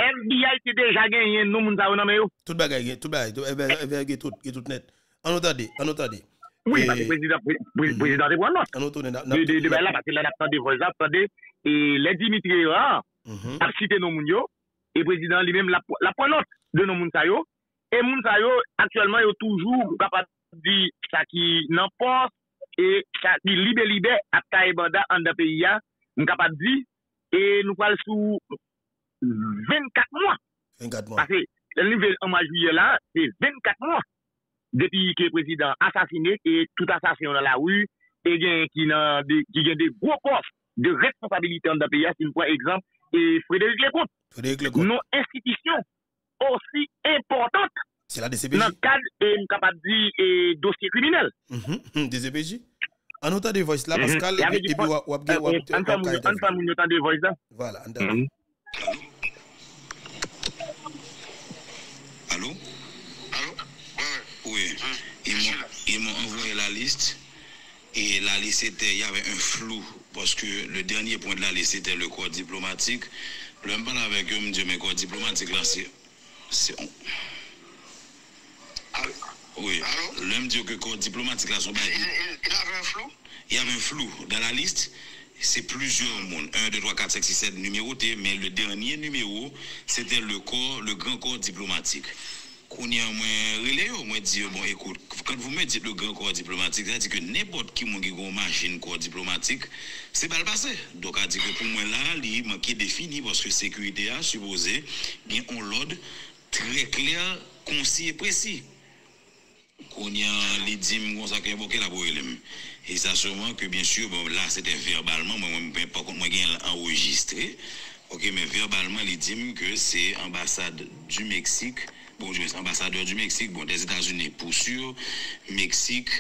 [SPEAKER 10] FBI te deja gen yon nou moun sa yon nan men yo.
[SPEAKER 1] Tout ba gen, tout ba gen, FBI gen tout net. Anotade, anotade.
[SPEAKER 10] Oui, parce que le président est
[SPEAKER 1] bon, non.
[SPEAKER 10] De là, parce que là, attendez, vous attendez, et les Dimitri,
[SPEAKER 1] mhm.
[SPEAKER 10] a cité nos mounions, et le président lui-même, la pointe de nos mounions, et mounions, actuellement, il est toujours capable di sa ki nan pos, e sa ki libe-libe ap ta e banda an da peyi ya, m kapap di, e nou pal sou 24 mwa.
[SPEAKER 1] 24
[SPEAKER 10] mwa. Pase, le nivel an majouye la, se 24 mwa. Depi ki prezident asasine, e tout asasine nan la ou, e gen ki, nan, de, ki gen de gro kof de responsabilite an da peyi ya, si m pou an ekzamp, e Frédéric Leconte.
[SPEAKER 1] Frédéric Leconte.
[SPEAKER 10] Non institisyon osi importante
[SPEAKER 1] C'est la DCPJ.
[SPEAKER 10] dans le cadre et nous capable de dire et dossier criminel.
[SPEAKER 1] Mhm. DCPJ. En entendez voice là,
[SPEAKER 10] Mhm.
[SPEAKER 1] Pascal,
[SPEAKER 10] Et
[SPEAKER 1] puis ka
[SPEAKER 10] Anne Famou nous entendez voix ça?
[SPEAKER 1] Voilà, entendez.
[SPEAKER 10] Mhm.
[SPEAKER 11] Allô? Allô? Oui. Ils m'ont, envoyé la liste. Et la liste était, il y avait un flou. Parce que le dernier point de la liste était le corps diplomatique. Le parle avec eux, me dit, mais corps diplomatique là, c'est. Oui. Le me dit que corps diplomatique là, sont pas. Il, avait un flou? Il y avait un flou. Dans la liste, c'est plusieurs mondes. 1, 2, 3, 4, 5, 6, 7 numérotés. Mais le dernier numéro, c'était le corps, le grand corps diplomatique. Qu'on y a moins relais, moi dire, bon, écoute, quand vous me dites le grand corps diplomatique, ça dire que n'importe qui qui a une machine corps diplomatique, c'est pas le passé. Donc, à dire que pour moi, là, il manque défini parce que sécurité a supposé, bien, on l'ordre très clair, concis et précis. Qu'on y a les dîmes, la pour elle. Et ça sûrement que, bien sûr, bon, là, c'était verbalement, moi, moi, par contre, moi, j'ai enregistré. Ok, mais verbalement, il dit que c'est ambassade du Mexique, bon, je ambassadeur du Mexique, bon, des États-Unis pour sûr, Mexique,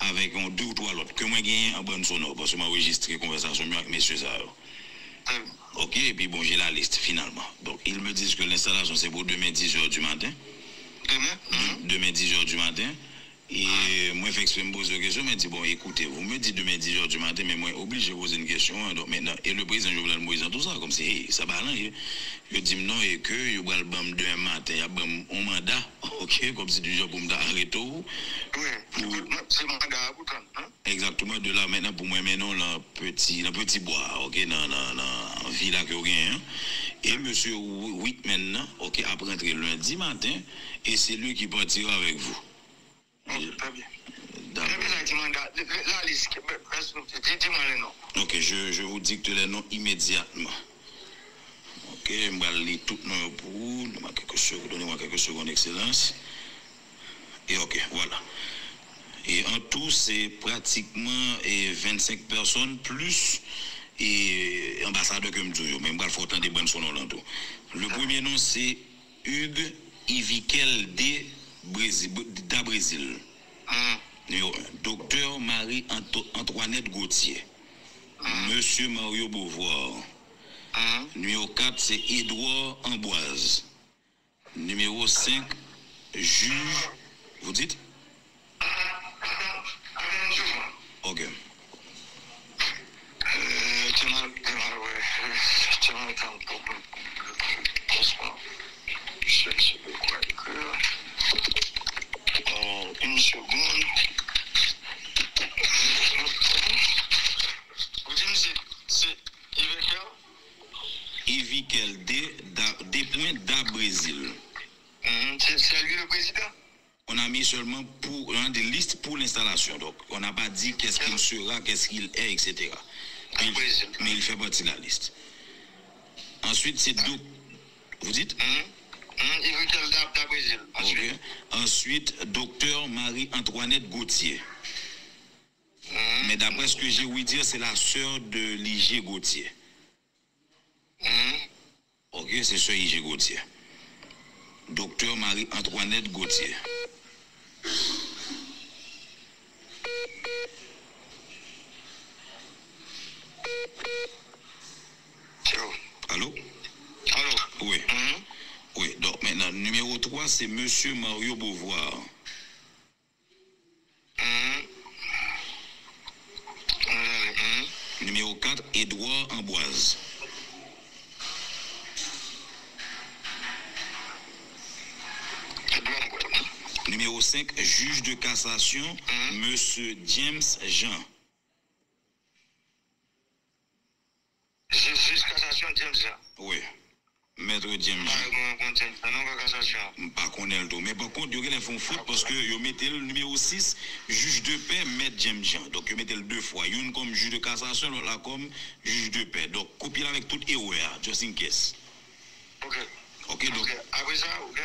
[SPEAKER 11] avec un deux ou trois autres, que moi, j'ai en bonne sonore, parce que moi, enregistré conversation avec messieurs Zahar. Ok, et puis bon, j'ai la liste finalement. Donc, ils me disent que l'installation, c'est pour demain 10h du matin. Demain Demain 10h du matin. Et moi, je me pose une question, je me dis, bon, écoutez, vous me dites demain 10h du matin, mais moi, obligé de poser une question. hein, donc maintenant, et le président Jovenel Moïse, tout ça, comme si, hey, ça va là. hein. Je dis non, et que, il va le bam demain matin, il y a bam un mandat, ok, comme si du jour pour me arrêter. Oui, c'est mandat, Exactement, de là maintenant, pour moi, maintenant, le petit, le petit bois, ok, non, non, villa que vous hein. Et monsieur Whitman, ok, a rentré lundi matin, et c'est lui qui partira avec vous.
[SPEAKER 12] Très bien.
[SPEAKER 11] Ok, je, je vous dicte les noms immédiatement. Ok, je vais lire tout nom pour vous. Donnez-moi quelques secondes, Excellence. Et ok, voilà. Et en tout, c'est pratiquement eh, 25 personnes plus et ambassadeur que me dis, mais faire autant de bonnes son. Le premier nom, c'est Hugues Ivikel de Brésil, da Brésil. Numéro 1. Docteur Marie-Antoinette Gauthier. Monsieur Mario Beauvoir. Numéro 4, c'est Édouard Amboise. Numéro 5, juge. Vous dites? Ok.
[SPEAKER 12] Une seconde. Vous dites, c'est- c'est Ivekel
[SPEAKER 11] Ivikel D, da- des points da Brésil.
[SPEAKER 12] C'est c'est lui le président
[SPEAKER 11] On a mis seulement pour, on a des listes pour l'installation. Donc, on n'a pas dit qu'est-ce qu'il sera, qu'est-ce qu'il est, etc. Mais il, mais il fait partie de la liste. Ensuite, c'est donc, vous dites?
[SPEAKER 12] Da
[SPEAKER 11] Ok. Ensuite, docteur Marie-Antoinette Gauthier. Mais d'après ce que j'ai ouï dire, c'est la sœur de l'IG Gauthier. Ok, c'est sœur IG Gauthier. Docteur Marie-Antoinette Gauthier. Allô
[SPEAKER 12] Allô
[SPEAKER 11] Oui. Oui, donc maintenant, numéro 3, c'est Monsieur Mario Beauvoir? Numéro 4, Édouard Amboise. Numéro 5, juge de cassation, Monsieur James Jean.
[SPEAKER 12] Juge cassation James Jean.
[SPEAKER 11] Oui. Maître James
[SPEAKER 12] pas
[SPEAKER 11] le tout. Mais par contre, il y a des fonds foot parce que ils mettaient le numéro 6, juge de paix, maître James Jean. Donc, ils mettaient le deux fois. Une comme juge de cassation, l'autre comme juge de paix. Donc, copier avec toute erreur, just in case.
[SPEAKER 12] Ok.
[SPEAKER 11] Ok, donc.
[SPEAKER 12] Après ça, ok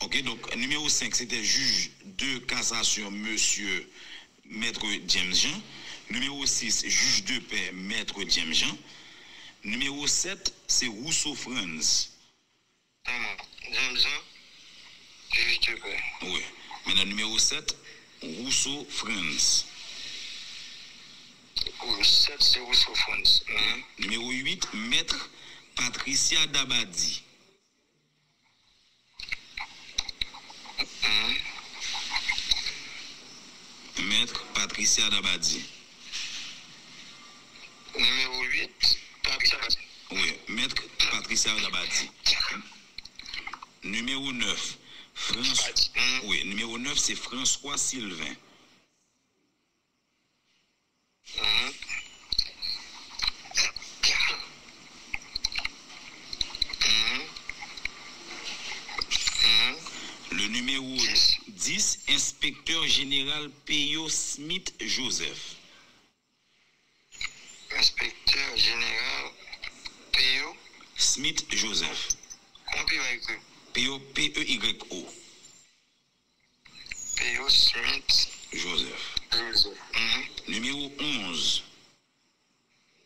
[SPEAKER 11] Ok, donc, numéro 5, c'était juge de cassation, monsieur maître James Jean. Numéro 6, juge de paix, maître James Jean. Numéro 7, c'est Rousseau Franz.
[SPEAKER 12] James Jean, juge de paix.
[SPEAKER 11] Oui. Maintenant, numéro 7, Rousseau Franz.
[SPEAKER 12] Ou 7, c'est Rousseau France.
[SPEAKER 11] Numéro 8, Maître Patricia Dabadi. Maître Patricia Dabadi.
[SPEAKER 12] Numéro 8, Patricia
[SPEAKER 11] Oui, Maître Patricia Dabadi. Numéro 9, François. Oui, numéro 9, c'est François Sylvain. Le numéro 10, inspecteur général Peyo Smith Joseph.
[SPEAKER 12] Inspecteur général P.O.
[SPEAKER 11] Smith Joseph.
[SPEAKER 12] On
[SPEAKER 11] P-O- P-E-Y-O.
[SPEAKER 12] P.O. Smith
[SPEAKER 11] Joseph.
[SPEAKER 12] Joseph.
[SPEAKER 11] Numéro 11.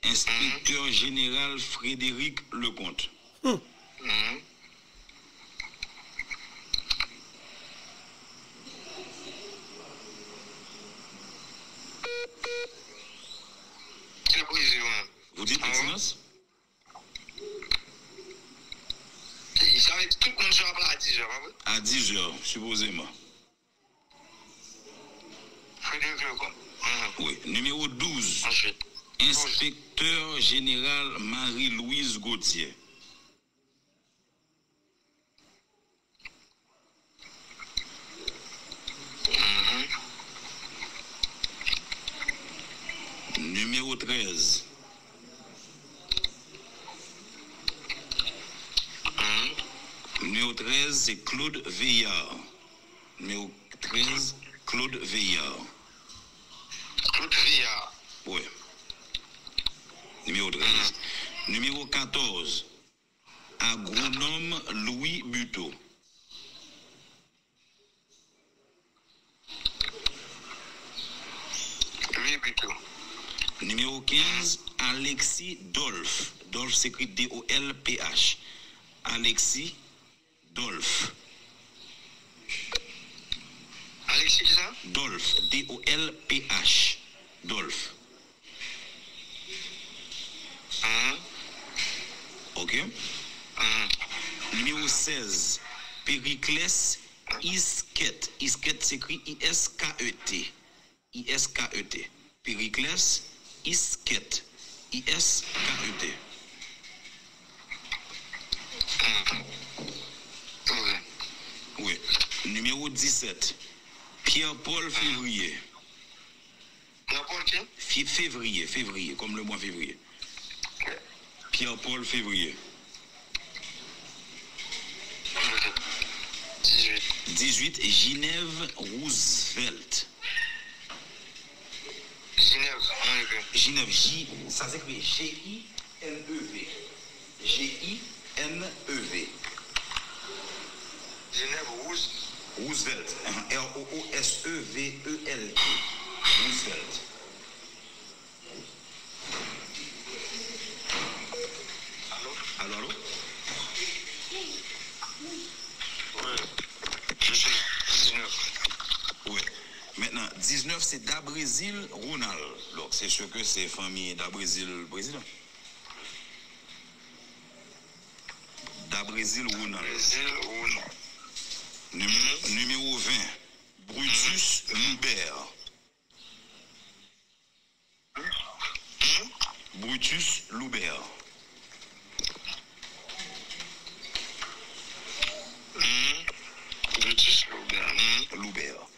[SPEAKER 11] Inspecteur général Frédéric Lecomte.
[SPEAKER 12] Quelle position
[SPEAKER 11] Vous dites Excellence
[SPEAKER 12] Il que tout à 10 heures, pas vrai
[SPEAKER 11] À 10 heures, supposément.
[SPEAKER 12] Frédéric Lecomte.
[SPEAKER 11] Oui. Numéro 12. Inspecteur général Marie-Louise Gauthier. Numéro 13. Numéro 13, c'est Claude Veillard. Numéro 13, Claude Veillard.
[SPEAKER 12] Claude Veillard.
[SPEAKER 11] Oui. Numéro 13. Numéro 14, agronome Louis Buteau.
[SPEAKER 12] Louis Buteau.
[SPEAKER 11] Numéro 15, Alexis Dolph. Dolph s'écrit D-O-L-P-H. Alexis Dolph.
[SPEAKER 12] Alexis, qui ça?
[SPEAKER 11] Dolph. D-O-L-P-H. Dolph. Ok. Numéro 16, Périclès Isket. Isket s'écrit I-S-K-E-T. I-S-K-E-T. Périclès Isket. I-S-K-E-T. Numéro 17, Pierre-Paul Février.
[SPEAKER 12] Pierre-Paul qui
[SPEAKER 11] Fé- Février, février, comme le mois février. Pierre-Paul Février.
[SPEAKER 12] 18.
[SPEAKER 11] 18, Ginève Roosevelt.
[SPEAKER 12] Enlevé.
[SPEAKER 11] Ginève, J, ça s'écrit G-I-N-E-V. G-I-N-E-V. Roosevelt. R-O-O-S-E-V-E-L-T. Roosevelt. Allô, allô?
[SPEAKER 12] Je suis là. 19.
[SPEAKER 11] Oui. Maintenant, 19, c'est d'Abrésil Ronald. Donc, c'est sûr que c'est famille d'Abrésil Brésil. D'Abrésil Ronald.
[SPEAKER 12] Brésil Ronald.
[SPEAKER 11] Numéro, numéro 20, Brutus Loubert. Brutus Loubert.
[SPEAKER 12] Brutus Loubert.
[SPEAKER 11] Loubert.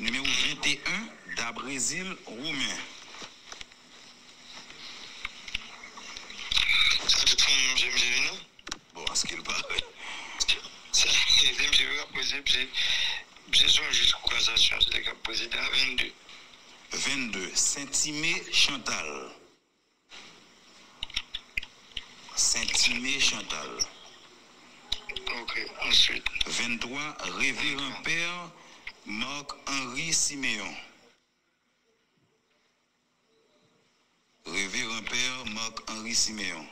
[SPEAKER 11] Numéro 21, d'Abrésil Roumain.
[SPEAKER 12] Non
[SPEAKER 11] Bon, à ce qu'il paraît.
[SPEAKER 12] J'aime bien poser, j'ai j'ai joué jusqu'au cassation, c'est le cas posé à 22.
[SPEAKER 11] 22, Saint-Timé Chantal. Saint-Timé Chantal.
[SPEAKER 12] Ok, ensuite.
[SPEAKER 11] 23, Révérend Père Marc-Henri Siméon. Révérend Père Marc-Henri Siméon. «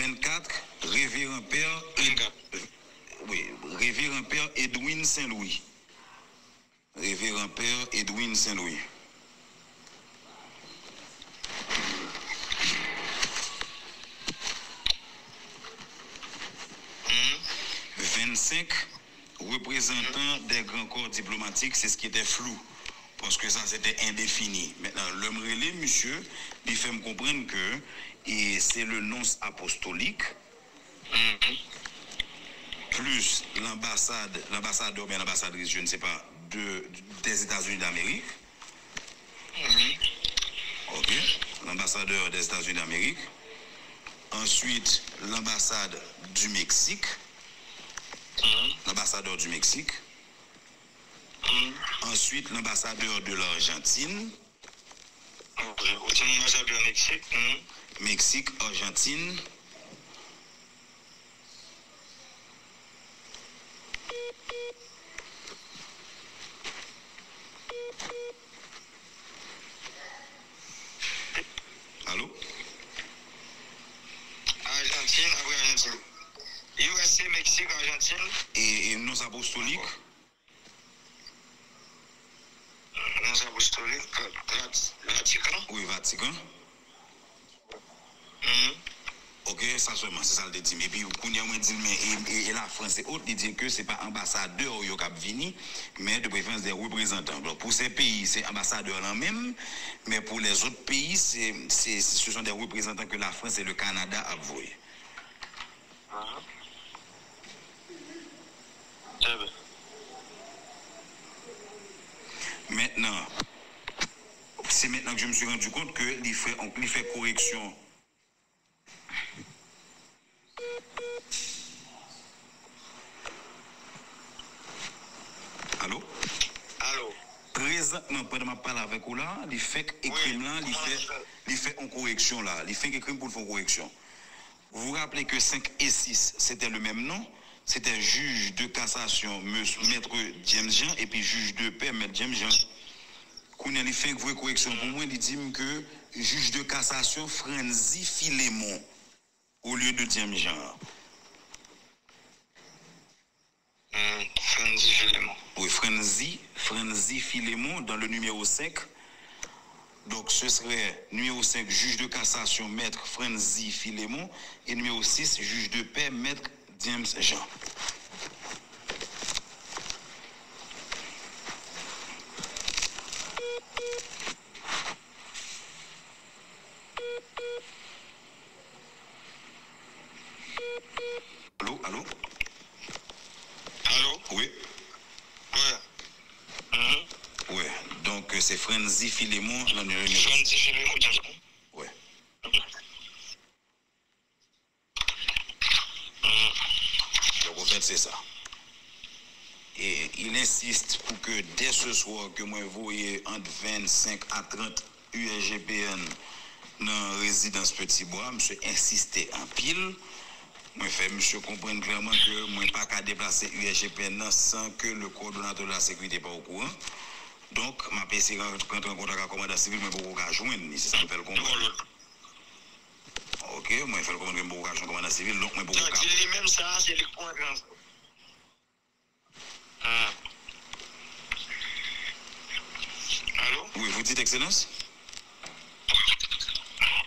[SPEAKER 11] 24, Révérend Père, oui, Révérend Père Edwin Saint-Louis. Révérend Père Edwin Saint-Louis. « 25, représentants des grands corps diplomatiques, c'est ce qui était flou. Parce que ça, c'était indéfini. Maintenant, l'homme relais, monsieur, il fait me comprendre que et c'est le nonce apostolique plus l'ambassade, l'ambassadeur, bien l'ambassadrice, je ne sais pas, de, des États-Unis d'Amérique. Ok. L'ambassadeur des États-Unis d'Amérique. Ensuite, l'ambassade du Mexique. L'ambassadeur du Mexique. Ensuite, l'ambassadeur de l'Argentine.
[SPEAKER 12] L'ambassadeur Mexique.
[SPEAKER 11] Mexique, Argentine. Allô?
[SPEAKER 12] Argentine, après Argentine. USA, Mexique, Argentine.
[SPEAKER 11] Et, et nos apostoliques?
[SPEAKER 12] Nos apostoliques, Vat- Vatican.
[SPEAKER 11] Oui, Vatican. Ok, ça seulement, c'est ça le dit. Mais puis, qu'on y a moins dit, mais et, et autres, ils disent que c'est pas ambassadeur qui a vini, mais de préférence des représentants. Donc, pour ces pays, c'est ambassadeur là même, mais pour les autres pays, c'est, c'est, ce sont des représentants que la France et le Canada a voué. Maintenant, c'est maintenant que je me suis rendu compte que il fait, il fait correction. Allô?
[SPEAKER 12] Allô?
[SPEAKER 11] Présentement, pendant ma parole avec vous là, il fait écrit là, il fait, il fait en correction là. Il fait écrit pour faire correction. Vous vous rappelez que 5 et 6, c'était le même nom? C'était juge de cassation, monsieur, maître James Jean, et puis juge de paix, maître James Jean. Quand il fait une correction pour moi, il dit que juge de cassation, Franzi Philémon, au lieu de James Jean.
[SPEAKER 12] Franzi Philémon.
[SPEAKER 11] Oui, Franzi, Franzi Philémon dans le numéro 5. Donc ce serait numéro 5, juge de cassation, maître Franzi Philémon. Et numéro 6, juge de paix, maître James Jean. Johnzi Filemon, nan yon yon. Johnzi
[SPEAKER 12] Filemon, kou diaspon?
[SPEAKER 11] Ouè. Yo konfren euh. se sa. E il insist pou ke de se swa ke mwen voye ant 25 a 30 USGPN nan rezidans Petitbois, mwen se insistè an pil. Mwen fè mwen se kompren klerman ke mwen pa ka deplase USGPN nan san ke le koordinator de la sekwite pa ou kouan. Donc, ma PC rentrer en contact avec le commandant civil, mais beaucoup qu'à joindre, si ça me fait le comprendre. Ok, moi je fais le comprendre que beaucoup qu'à joindre le commandant civil, donc moi beaucoup
[SPEAKER 12] Non,
[SPEAKER 11] qu'à.
[SPEAKER 12] c'est même ça, c'est points grands. Ah. Allô?
[SPEAKER 11] Oui, vous dites excellence?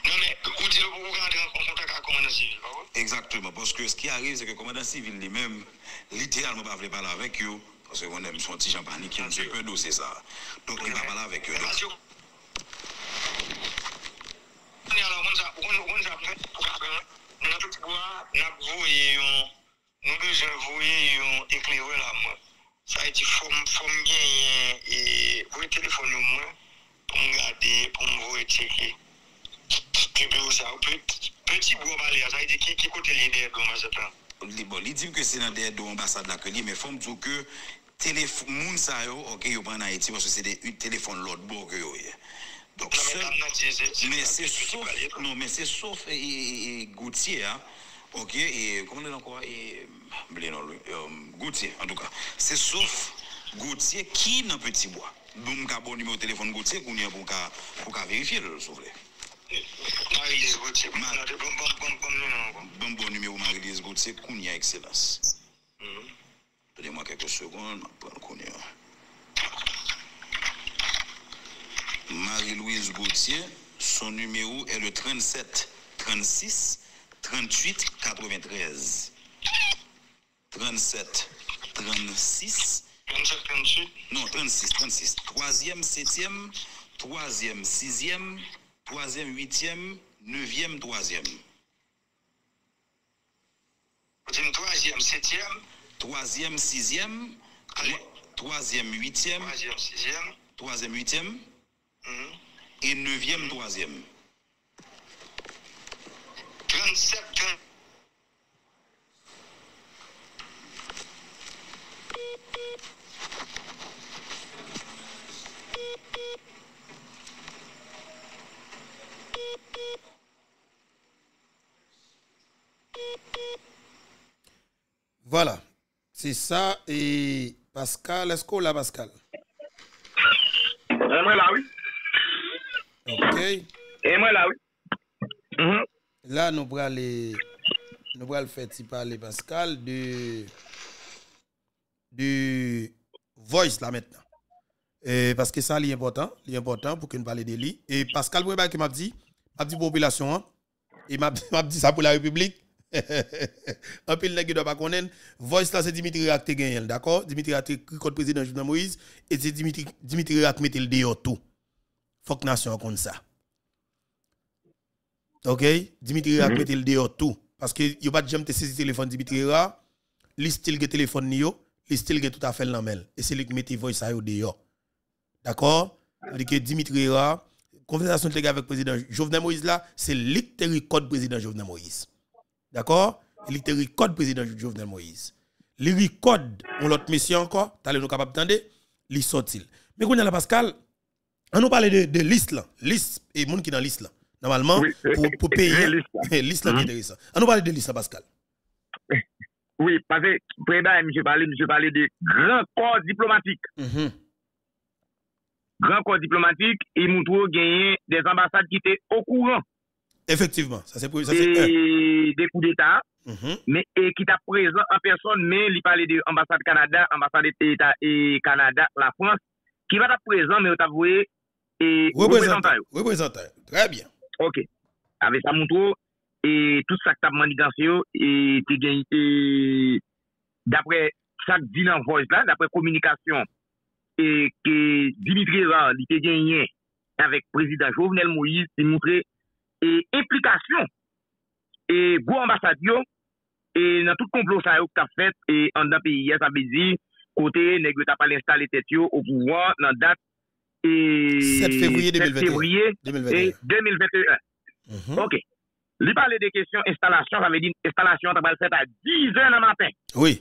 [SPEAKER 12] Non, mais vous dites que vous rentrez en contact avec le commandant civil, pas?
[SPEAKER 11] Exactement, parce que ce qui arrive, c'est que le commandant civil lui-même, littéralement, pas voulu parler avec eux, Parce qu'on aime son petit gens panique, on peut doser ça. Donc, il va parler avec eux.
[SPEAKER 12] Nou bezon vouye yon eklewe la mwen. Sa yi di fom gen yon vouye telefon nou mwen pou m gade, pou m vouye cheke. Ki be ou sa ou peti bou wale ya. Sa yi di ki kote li dey do ma zetan.
[SPEAKER 11] Li bon, li di m ke se nan dey do ambasad la ke li, me fom tou ke téléphone, moun sa yo, ok, yo pas en Haïti parce que c'est des téléphone l'autre bord que yo. ye. Donc,
[SPEAKER 12] Non, mais c'est-
[SPEAKER 11] sauf, non, mais c'est sauf Gauthier, hein, ok, et comment on encore, et, euh, Gauthier, en tout cas, c'est sauf Gauthier qui dans Petit Bois. Donc, bon numéro de téléphone Gauthier, qu'on y a pour vérifier, le souffle.
[SPEAKER 12] Marie-Lise Gauthier. Non, c'est bon,
[SPEAKER 11] numéro Marie-Lise Gauthier, qu'on y a excellence. Donnez-moi quelques secondes, je vais prendre. Marie-Louise Gauthier, son numéro est le 37 36 38 93. 37 36
[SPEAKER 12] 27, 28.
[SPEAKER 11] non, 36, 36. Troisième, septième, troisième, sixième, troisième, huitième, neuvième, troisième.
[SPEAKER 12] Troisième, septième,
[SPEAKER 11] Troisième, sixième,
[SPEAKER 12] Allez.
[SPEAKER 11] troisième, huitième,
[SPEAKER 12] troisième, sixième.
[SPEAKER 11] troisième, huitième
[SPEAKER 12] Mhm.
[SPEAKER 11] et neuvième, troisième.
[SPEAKER 12] 37, 30.
[SPEAKER 1] Voilà. C'est ça, et Pascal, est-ce qu'on l'a Pascal?
[SPEAKER 10] Mwen la, oui.
[SPEAKER 1] Ok.
[SPEAKER 10] E mwen la, oui.
[SPEAKER 1] Mm -hmm. La nou pral nou pral feti pale Pascal du du voice la maintenant. E, paske sa li important, li important pou ki nou pale de li. E Pascal mwen ba ki map di, map di populasyon an, e map, map di sa pou la republik, Un peu le nègre doit pas connaître. Voice là, c'est Dimitri Rak qui gagne, d'accord? Dimitri Rak qui contre président Jovenel Moïse, et c'est Dimitri, Dimitri Rak mette le dehors tout. Faut que nation compte ça. OK? Dimitri Rak mette le dehors tout. Parce que yo pas jamais te saisi téléphone Dimitri Rak, li style que téléphone ni yo, il style qui tout à fait l'amel. Et c'est lui qui met voix ça au dehors. D'accord? dit que Dimitri Ra, conversation avec le président Jovenel Moïse là, c'est lui code président Jovenel Moïse. D'accord? Il code président Jovenel Moïse. Les code, on l'autre mission encore, t'as nous capable d'entendre, li sorti. Mais quand on a la Pascal, on nous parle de, de liste là, liste et monde qui dans liste là. Normalement, pour, pour payer, liste là qui est intéressant. On nous parle de liste là, Pascal.
[SPEAKER 10] Oui, parce que, président, je parlais, je parlais de grands corps diplomatiques.
[SPEAKER 1] Mhm.
[SPEAKER 10] Grand corps diplomatique, et nous gagné des ambassades qui étaient au courant.
[SPEAKER 1] Effectivement, ça c'est pour
[SPEAKER 10] ça c'est des coups d'État,
[SPEAKER 1] mm -hmm.
[SPEAKER 10] mais et qui t'a présent en personne, mais il parlait de l'ambassade Canada, ambassade État et Canada, la France, qui va être présent, mais t'a voué et
[SPEAKER 1] représentant. Représentant, très bien.
[SPEAKER 10] Ok. Avec ça, montre et tout ça que t'as manigancé, et t'es gagné, d'après ça que dit dans voice là, d'après communication, et que Dimitri Rand, il t'es gagné avec président Jovenel Moïse, il montrait e implikasyon e gwo ambasadyo e nan tout komplot sa yo ki ta fet e an dan piye yes, sa bezi kote negyo ta pal installe tet yo ou pouvan nan dat e
[SPEAKER 1] 7 fevriye 2021,
[SPEAKER 10] 2021. 2021.
[SPEAKER 1] Mm -hmm.
[SPEAKER 10] ok li pale de kesyon installasyon sa ve di installasyon ta pal fet a 10 an an maten
[SPEAKER 1] oui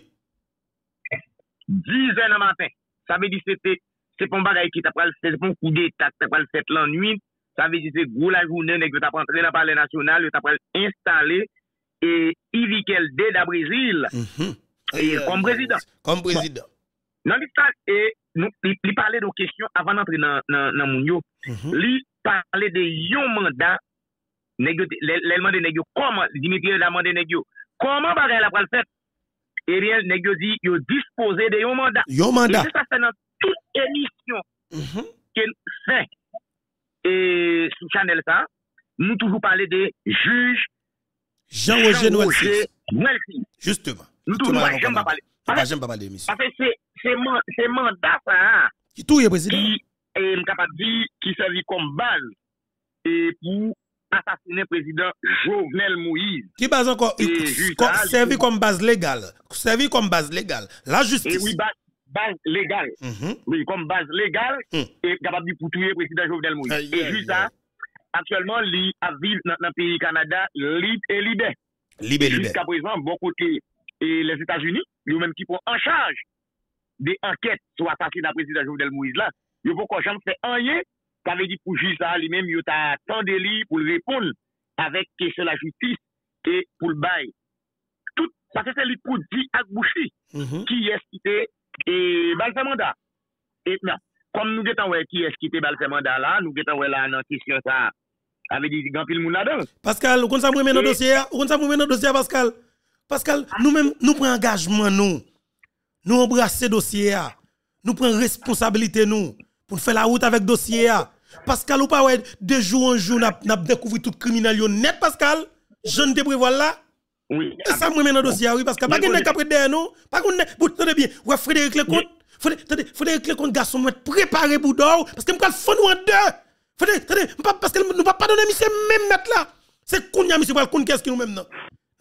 [SPEAKER 10] 10 an an maten sa ve di se te se pon bagay ki ta pal fet se pon kou de ta, ta pal fet lan nuit sa vezi se gou la jounen, mm-hmm. euh, nek yo tap rentre nan pale nasyonal, yo tap al installe, e ivikel de da Brezil,
[SPEAKER 1] mm
[SPEAKER 10] -hmm. e kom
[SPEAKER 1] prezident. Kom
[SPEAKER 10] prezident. Bon. Nan li sa, e, nou, li, li pale do kesyon avan rentre nan, nan, nan moun yo,
[SPEAKER 1] mm
[SPEAKER 10] -hmm. li pale de yon mandat, negyo, lèlman de negyo, koman, Dimitri lèlman de negyo, koman bagay la pral fèt, ebyen negyo di, yo dispose de yon mandat.
[SPEAKER 1] Yon mandat.
[SPEAKER 10] E se sa se nan tout
[SPEAKER 1] emisyon,
[SPEAKER 10] mm -hmm. ke fèk, et sous Chanel ça, nous toujours parler des juges
[SPEAKER 1] Jean-Roger Jean
[SPEAKER 10] Noël.
[SPEAKER 1] Justement.
[SPEAKER 10] Nous toujours parler. Parce que c'est mandat ça.
[SPEAKER 1] Qui tout est président.
[SPEAKER 10] Qui est capable de dire qui servit comme base et pour assassiner président Jovenel Moïse.
[SPEAKER 1] Qui base encore servi comme base légale. Servi comme base légale. La justice.
[SPEAKER 10] Et oui, base base légale.
[SPEAKER 1] Mhm.
[SPEAKER 10] Oui, comme base légale,
[SPEAKER 1] mm.
[SPEAKER 10] et capable de poutouiller le président Jovenel Moïse. et juste ça, actuellement, il a vivre dans le pays Canada libre et libéré. Libre
[SPEAKER 1] et libéré.
[SPEAKER 10] Jusqu'à présent, bon côté, et les États-Unis, eux-mêmes qui prennent en charge des enquêtes sur l'assassinat du président Jovenel Moïse là, ils vont jamais faire rien. Ça veut dire pour juge ça, lui-même, il a tant de pour répondre avec question de la justice et pour le bail. Tout, parce que c'est lui pour dire à Bouchi
[SPEAKER 1] mhm.
[SPEAKER 10] qui est cité E bal fè manda. E nan, kom nou getan wè ki eski te bal fè manda la, nou getan wè la nan kisyon sa ave di gampil moun adan.
[SPEAKER 1] Pascal, ou kon sa mwen men
[SPEAKER 10] nan
[SPEAKER 1] e- dosye a? Ou kon sa mwen men nan dosye a, Pascal? Pascal, nou men, nou pren engagement nou. Nou embrase dosye a. Nou pren responsabilite nou. Pou nou fè la route avèk dosye a. Pascal, ou pa wè de jou an jou nap, nap dekouvri tout kriminal yo net, Pascal? Je ne te prévois là.
[SPEAKER 10] Oui.
[SPEAKER 1] Et ça, moi, dans le dossier, oui, Pascal. Pas
[SPEAKER 10] Mais
[SPEAKER 1] qu'on
[SPEAKER 10] bon,
[SPEAKER 1] est capable derrière nous. Pas qu'on est, vous tenez bien. Ouais, Frédéric Lecomte. Frédéric Lecomte, garçon, être préparé pour d'or. Parce que nous allons faire nous en deux. Frédéric, parce que nous ne pas donner monsieur même mettre là. C'est qu'on y a monsieur, qu'on qu'est-ce qui nous même non?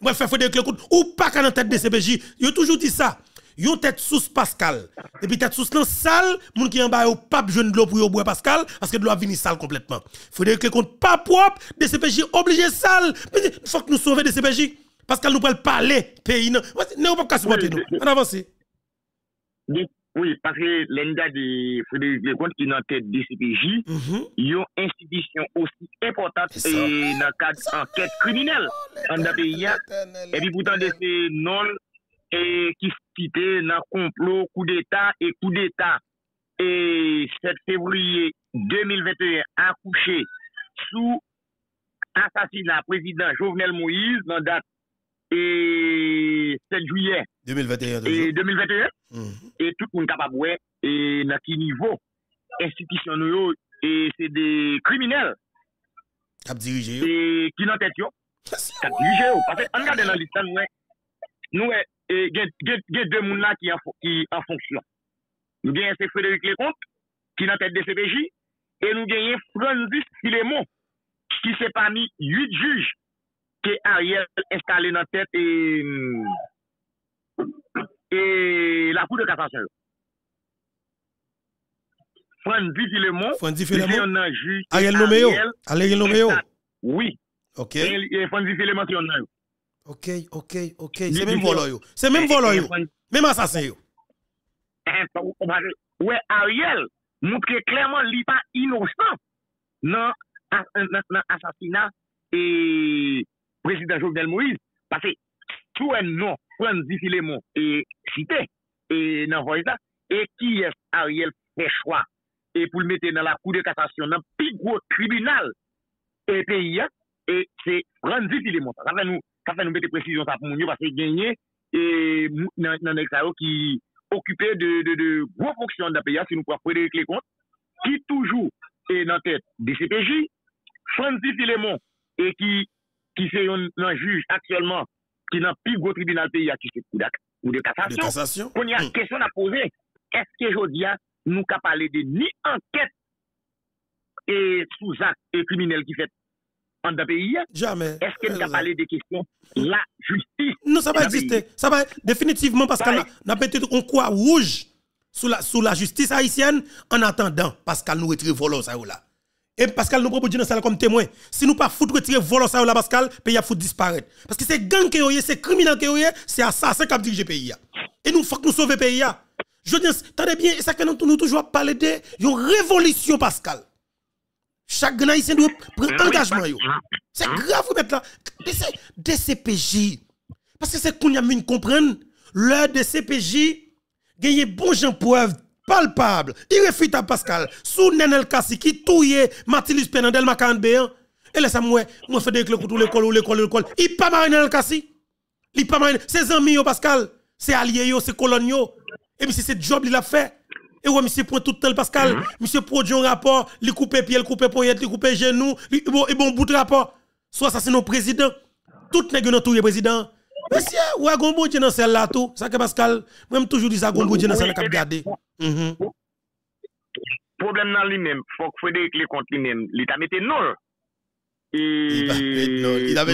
[SPEAKER 1] Allons faire Frédéric Lecomte. Ou pas qu'à la tête de CPJ. Yo toujours dit ça. Yo tête sous Pascal. Et puis tête sous dans salle, moun qui en bas au pape jeune de l'eau pour boire Pascal parce que de l'eau a sale complètement. Frédéric Lecomte pas propre, DCPJ obligé sale. Il faut que nous sauver DCPJ. Parce qu'elle nous peut parler pays. Non, on ne pas supporter nous. On avance.
[SPEAKER 10] Oui, parce que l'ENDA de Frédéric Leconte qui est en tête des CPJ, ils ont une institution aussi importante dans le cadre d'enquête criminelle dans le pays. Et puis pourtant, c'est non qui cité dans le complot, coup d'État et coup d'État. Et 7 février 2021, accouché sous assassinat président Jovenel Moïse dans date E et 7 juillet
[SPEAKER 1] 2021.
[SPEAKER 10] Et 2021.
[SPEAKER 1] Mm -hmm.
[SPEAKER 10] Et tout le monde capable ouais et dans quel niveau institution yo et c'est des criminels
[SPEAKER 1] qui dirigé
[SPEAKER 10] et qui n'ont tête yo. Qui dirigé yo parce que on regarde dans l'histoire nous nous et gen deux monde là qui en qui en fonction. Nous gagnons c'est Frédéric Lecomte qui dans tête de CPJ et nous gagnons Francis Filemon qui s'est parmi 8 juges ke Ariel installe nan tèt e, e la kou de katasyon. Franzi Filemon,
[SPEAKER 1] Franzi Filemon, Ariel Nomeyo, Ariel
[SPEAKER 10] Nomeyo. Oui,
[SPEAKER 1] ok.
[SPEAKER 10] Franzi eh, Filemon si yon nan yo.
[SPEAKER 1] Ok, ok, ok, se
[SPEAKER 10] men
[SPEAKER 1] volo yo, se men
[SPEAKER 10] eh,
[SPEAKER 1] volo eh, yo,
[SPEAKER 10] men asasen yo. Ouè, Ariel, moun kre klerman li pa inosan nan asasina e... président Jovenel Moïse, parce que tout un nom, Franzi Filemon et cité, et dans là, et qui est Ariel fait choix, et pour le mettre dans la Cour de cassation, dans le plus gros tribunal, et pays, et c'est Franzi Filemon. Ça fait nous, ça fait nous mettre précision ça pour nous, parce que gagner, et dans l'examen qui occupé de, de, de gros fonctions dans le pays, si nous pouvons Frédéric Lecomte, qui toujours est dans la tête des CPJ, Francis Filemon, et qui qui c'est un, juge actuellement, qui n'a plus gros tribunal pays, qui c'est ou de cassation.
[SPEAKER 1] De cassation.
[SPEAKER 10] On y a une question à poser. Est-ce que aujourd'hui, nous pouvons parler de ni enquête et sous-acte et criminel qui fait en pays?
[SPEAKER 1] Jamais.
[SPEAKER 10] Est-ce que nous pouvons parler des questions la justice?
[SPEAKER 1] Non, ça va exister. Ça va définitivement parce qu'on a peut-être un quoi rouge sous la, sous la justice haïtienne en attendant Pascal nous retire volant ça ou là. Et Pascal nous propose dans ça comme témoin. Si nous pas foutre retirer volant ça là Pascal, pays a foutre disparaître. Parce que c'est gang qui est, c'est criminel qui est, c'est assassin qui a dirigé pays. ya. Et nous faut que nous sauver pays. Je dis, attendez bien, et ça que nous, nous toujours parler de une révolution Pascal. Chaque haïtien doit prendre engagement. C'est grave vous mettre là DC DCPJ. Parce que c'est qu'on y a mis comprendre l'heure de CPJ gagner bon gens preuve palpable, irréfutable Pascal, sous Nenel Kassi qui touye Mathilus Penandel Macan Béan. Et là ça moi moi fait des clés pour l'école ou l'école l'école. Il pas marine Nenel Kassi. Il pas marine ses amis yo Pascal, c'est alliés yo, c'est colon yo. Et puis c'est job il a fait. Et ouais, monsieur point tout le temps, Pascal. Monsieur produit un rapport, il coupe pied, il coupe poignette, il coupe genou, il bon, et bon bout de rapport. Soit ça c'est nos président. Tout nèg dans tout le président. Monsieur, ouais, gon bon Dieu dans celle-là tout. Ça que Pascal, moi même toujours dit ça gon bon Dieu dans celle-là cap Mm -hmm.
[SPEAKER 10] Problem nan li men, fok Frédéric Leconte li men, li ta mette nol. E...
[SPEAKER 1] Il
[SPEAKER 10] ta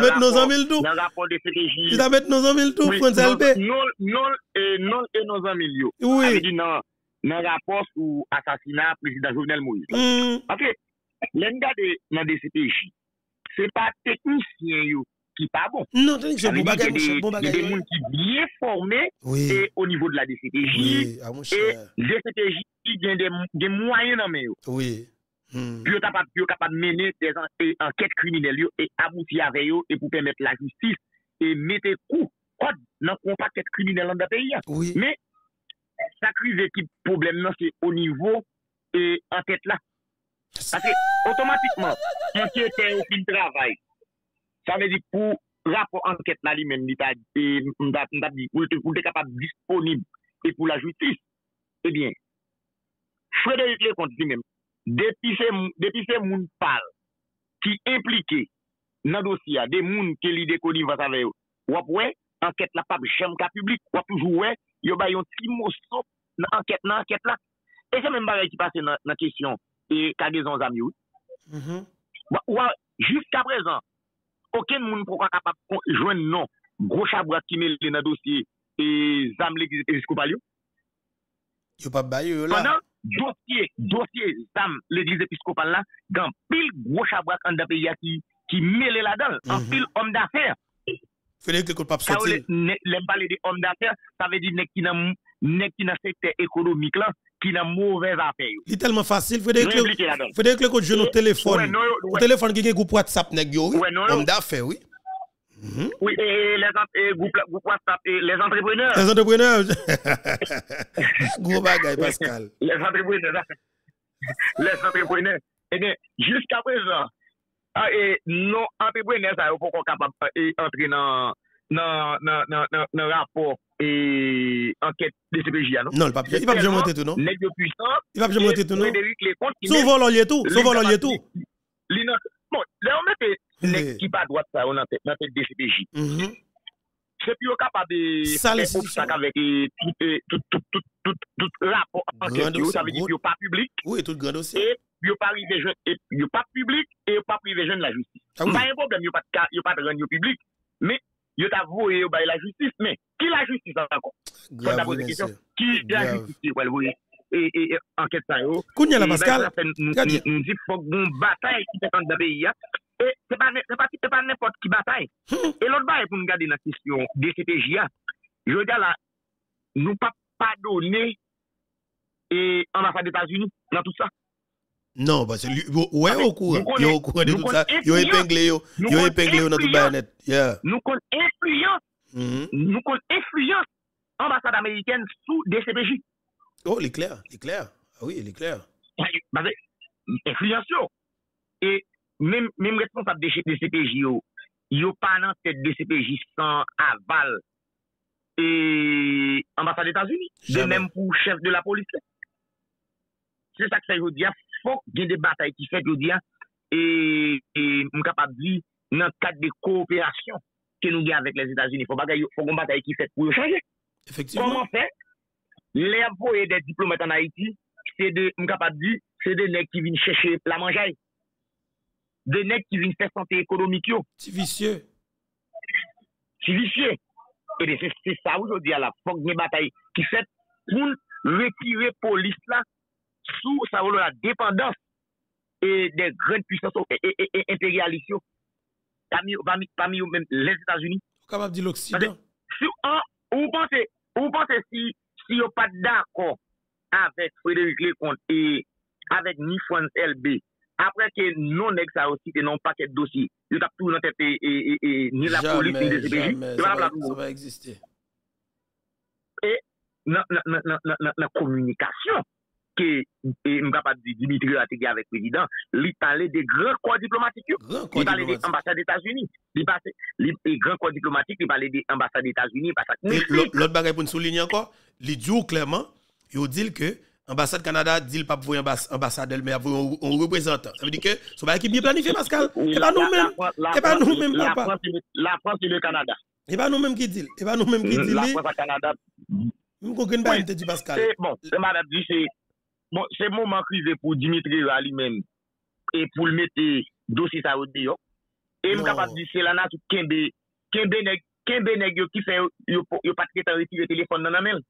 [SPEAKER 1] mette nos anmil
[SPEAKER 10] tou. Nan rapor de CTJ.
[SPEAKER 1] Il ta mette nos anmil
[SPEAKER 10] tou, Fransè Alpe. Nol e nos anmil e yo.
[SPEAKER 1] Oui.
[SPEAKER 10] Ame di nan, nan rapor sou asasina prezident Jovenel Moïse.
[SPEAKER 1] Mm.
[SPEAKER 10] Anke, len gade nan de CTJ, se pa teknisyen yo qui pas bon.
[SPEAKER 1] Non, que c'est bon bagage, bon
[SPEAKER 10] il y a des gens qui bien formés
[SPEAKER 1] Oui.
[SPEAKER 10] et au niveau de la DCPJ.
[SPEAKER 1] Oui, ah,
[SPEAKER 10] et. DCPJ, il y a des, des moyens dans mes.
[SPEAKER 1] Oui. Hmm.
[SPEAKER 10] Puis yo capable capable mener des en- enquêtes criminelles et aboutir avec yo et pour permettre la justice et mettre coup code dans le paquet criminel dans le pays.
[SPEAKER 1] Oui.
[SPEAKER 10] Mais ça crive qui problème non c'est au niveau et enquête là. Parce que automatiquement enquêteur au fin de travail. Sa vezi pou rapor anket nan li men, pou te kapab disponib e pou la justice, ebyen, Frédéric Leconte li men, depi se moun pal ki implike nan dosya de moun ke li dekoni va save yo, wap wè, anket la pap jem ka publik, wap toujou wè, yo bay yon ti mosop nan anket, nan anket la. E se men bare ki pase nan, nan kesyon e kage zon zami
[SPEAKER 1] yo.
[SPEAKER 10] Mm -hmm. Wap, wap, jiska prezan, Oken moun pou ka kapap jwen non gwo chabrak ki mele nan dosye e zam l'Eglise Perisko Palyo.
[SPEAKER 1] Yo pa bayo yo la.
[SPEAKER 10] Panan, dosye, dosye zam l'Eglise Perisko Palyo la, gan pil gwo chabrak an da peya ki, ki mele la dan,
[SPEAKER 1] an
[SPEAKER 10] mm -hmm. pil
[SPEAKER 1] om da fer.
[SPEAKER 10] Fede ke
[SPEAKER 1] kout
[SPEAKER 10] pap sotil. Ka ou lem pale de om da fer, sa ve di nek ki nan sekte ekonomik lan, ki nan mouvez apè yo.
[SPEAKER 1] Li telman fasil,
[SPEAKER 10] fwede
[SPEAKER 1] ek
[SPEAKER 10] le
[SPEAKER 1] kote
[SPEAKER 10] jenou
[SPEAKER 1] telefon, telefon ki gen goup WhatsApp neg yo,
[SPEAKER 10] mda fè,
[SPEAKER 1] oui.
[SPEAKER 10] Non,
[SPEAKER 1] non. Mhm.
[SPEAKER 10] Oui, et les, groupe, WhatsApp, les entrepreneurs.
[SPEAKER 1] Les entrepreneurs. Gros bagaille, Pascal.
[SPEAKER 10] Les entrepreneurs. Les entrepreneurs. Eh bien, jusqu'à présent, ah, non entrepreneurs, ça, pas capable d'entrer dans, dans, dans, dans, rapport et enquête de CPJ, non?
[SPEAKER 1] Non, le papier. Il va pas monter tout, non?
[SPEAKER 10] Les deux puissants.
[SPEAKER 1] Il va pas monter tout, non? Souvent,
[SPEAKER 10] l'on
[SPEAKER 1] y est tout.
[SPEAKER 10] Souvent,
[SPEAKER 1] l'on y
[SPEAKER 10] est
[SPEAKER 1] tout.
[SPEAKER 10] Bon, là, on
[SPEAKER 1] met
[SPEAKER 10] les qui pas droite, ça, on a tête de CPJ. C'est plus capable de faire obstacle avec euh, tout euh, rapport enquête, ça veut dire qu'il pas public.
[SPEAKER 1] Oui, tout grand dossier.
[SPEAKER 10] Et il n'y pas arrivé jeune, et il pas public, et il pas privé jeune de la justice.
[SPEAKER 1] Ah
[SPEAKER 10] pas un problème, il n'y a pas de rendre public, mais yo ta voye yo bay la justis, men, ki la
[SPEAKER 1] justis
[SPEAKER 10] ankon? Fon
[SPEAKER 1] ta
[SPEAKER 10] pose
[SPEAKER 1] kesyon,
[SPEAKER 10] ki la justis yo wèl voye? E anket sa yo,
[SPEAKER 1] Kounye la Pascal,
[SPEAKER 10] nou di fok goun batay ki te kante da peyi ya, e se pa nepot
[SPEAKER 1] ki
[SPEAKER 10] batay. E lot bay pou nou gade nan kesyon DCPJ ya, yo di ala, nou pa padone e an afa de Etats-Unis nan tout sa.
[SPEAKER 1] Non, parce que ouais ah, au courant,
[SPEAKER 10] il
[SPEAKER 1] au courant de tout ça,
[SPEAKER 10] il
[SPEAKER 1] épinglé yo,
[SPEAKER 10] il
[SPEAKER 1] épinglé yo dans tout baïnette. Yeah.
[SPEAKER 10] Nous connaissons influence.
[SPEAKER 1] Mm -hmm.
[SPEAKER 10] Nous connaissons influence ambassade américaine sous DCPJ.
[SPEAKER 1] Oh, il est clair, il est clair. Ah oui, il est clair.
[SPEAKER 10] Parce que influence yo. Et même même responsable de DCPJ yo, yo pas dans tête DCPJ sans aval et ambassade des États-Unis, de même pour chef de la police. C'est ça que ça veut dire, fok gen de batay ki fet yo diyan ah, e, e m kapap di nan kat de koopérasyon ke nou gen avèk les Etats-Unis. Fok kon batay ki fet pou yo chanje.
[SPEAKER 1] Koman
[SPEAKER 10] fè? Lè pou e de diplomat an Haiti, se de m kapap di, se de nek ki vin chèche la manjaye. De nek ki vin fè sante ekonomik yo. Ti visye. Ti visye. E de se sa ou jodi a la fok gen batay ki fet pou rekire polis la sous ça la dépendance et des grandes puissances et, et, et impérialistes parmi, parmi, parmi même les États-Unis.
[SPEAKER 1] Capable dire l'Occident.
[SPEAKER 10] Si on oh, vous pensez, vous pensez si si vous pas d'accord avec Frédéric Lecomte et avec ni France LB après que non nèg ça aussi et non paquet de dossiers, vous avez tout dans tête et, et, et, ni la jamais, police ni les CPJ,
[SPEAKER 1] ça, va, ça va exister.
[SPEAKER 10] Et dans la communication que et m capable de dire Dimitri a été avec le président, il parlait des grands corps diplomatiques. Il parlait des ambassades des États-Unis. Il parlait des grands corps diplomatiques, il parlait des ambassades des États-Unis.
[SPEAKER 1] l'autre bagage pour nous souligner encore, il dit clairement, il dit que l'ambassade Canada dit le pas pour ambassadeur, mais un représentant. Ça veut dire que c'est pas qui bien planifié, Pascal. Et pas nous-mêmes. Et pas nous-mêmes,
[SPEAKER 10] la
[SPEAKER 1] papa.
[SPEAKER 10] La France et le Canada.
[SPEAKER 1] Et pas nous-mêmes qui dit. Et pas nous-mêmes qui dit.
[SPEAKER 10] La France et le Canada.
[SPEAKER 1] Nous qu'on pas te dit Pascal.
[SPEAKER 10] C'est bon, c'est madame dit, c'est bon, se mouman krize pou Dimitri Rally men, e pou l mette dosi sa ou di yo,
[SPEAKER 1] e
[SPEAKER 10] m kapap di se lana tout kenbe, kenbe neg, kenbe neg yo ki fe yo, yo, yo patre tan reti yo telefon nan amel.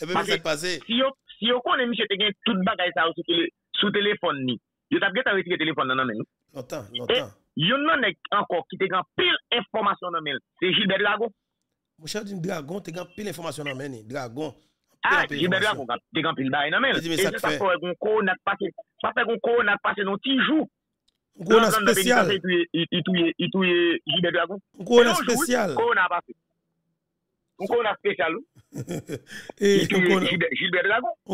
[SPEAKER 1] Ebe mi se pase.
[SPEAKER 10] Si yo, si yo konen mi se te gen tout bagay sa ou sou, tele, sou telefon ni, yo tap gen tan reti yo telefon nan
[SPEAKER 1] amel.
[SPEAKER 10] Notan,
[SPEAKER 1] notan.
[SPEAKER 10] Yon nan ek anko ki te gan pil informasyon nan men, se Gilbert Dragon.
[SPEAKER 1] Mouchard din Dragon, te gan pil informasyon nan men, Dragon. A,
[SPEAKER 10] jibè
[SPEAKER 1] bè
[SPEAKER 10] kon te kampil bay
[SPEAKER 1] nan men.
[SPEAKER 10] E se sa fè kon
[SPEAKER 1] kon
[SPEAKER 10] nan pase, sa fè kon kon nan pase non
[SPEAKER 1] ti jou.
[SPEAKER 10] Kon nan
[SPEAKER 1] spesyal.
[SPEAKER 10] Itouye jibè bè kon. Kon nan
[SPEAKER 1] spesyal.
[SPEAKER 10] Kon nan
[SPEAKER 1] pase. Kon
[SPEAKER 10] nan spesyal ou.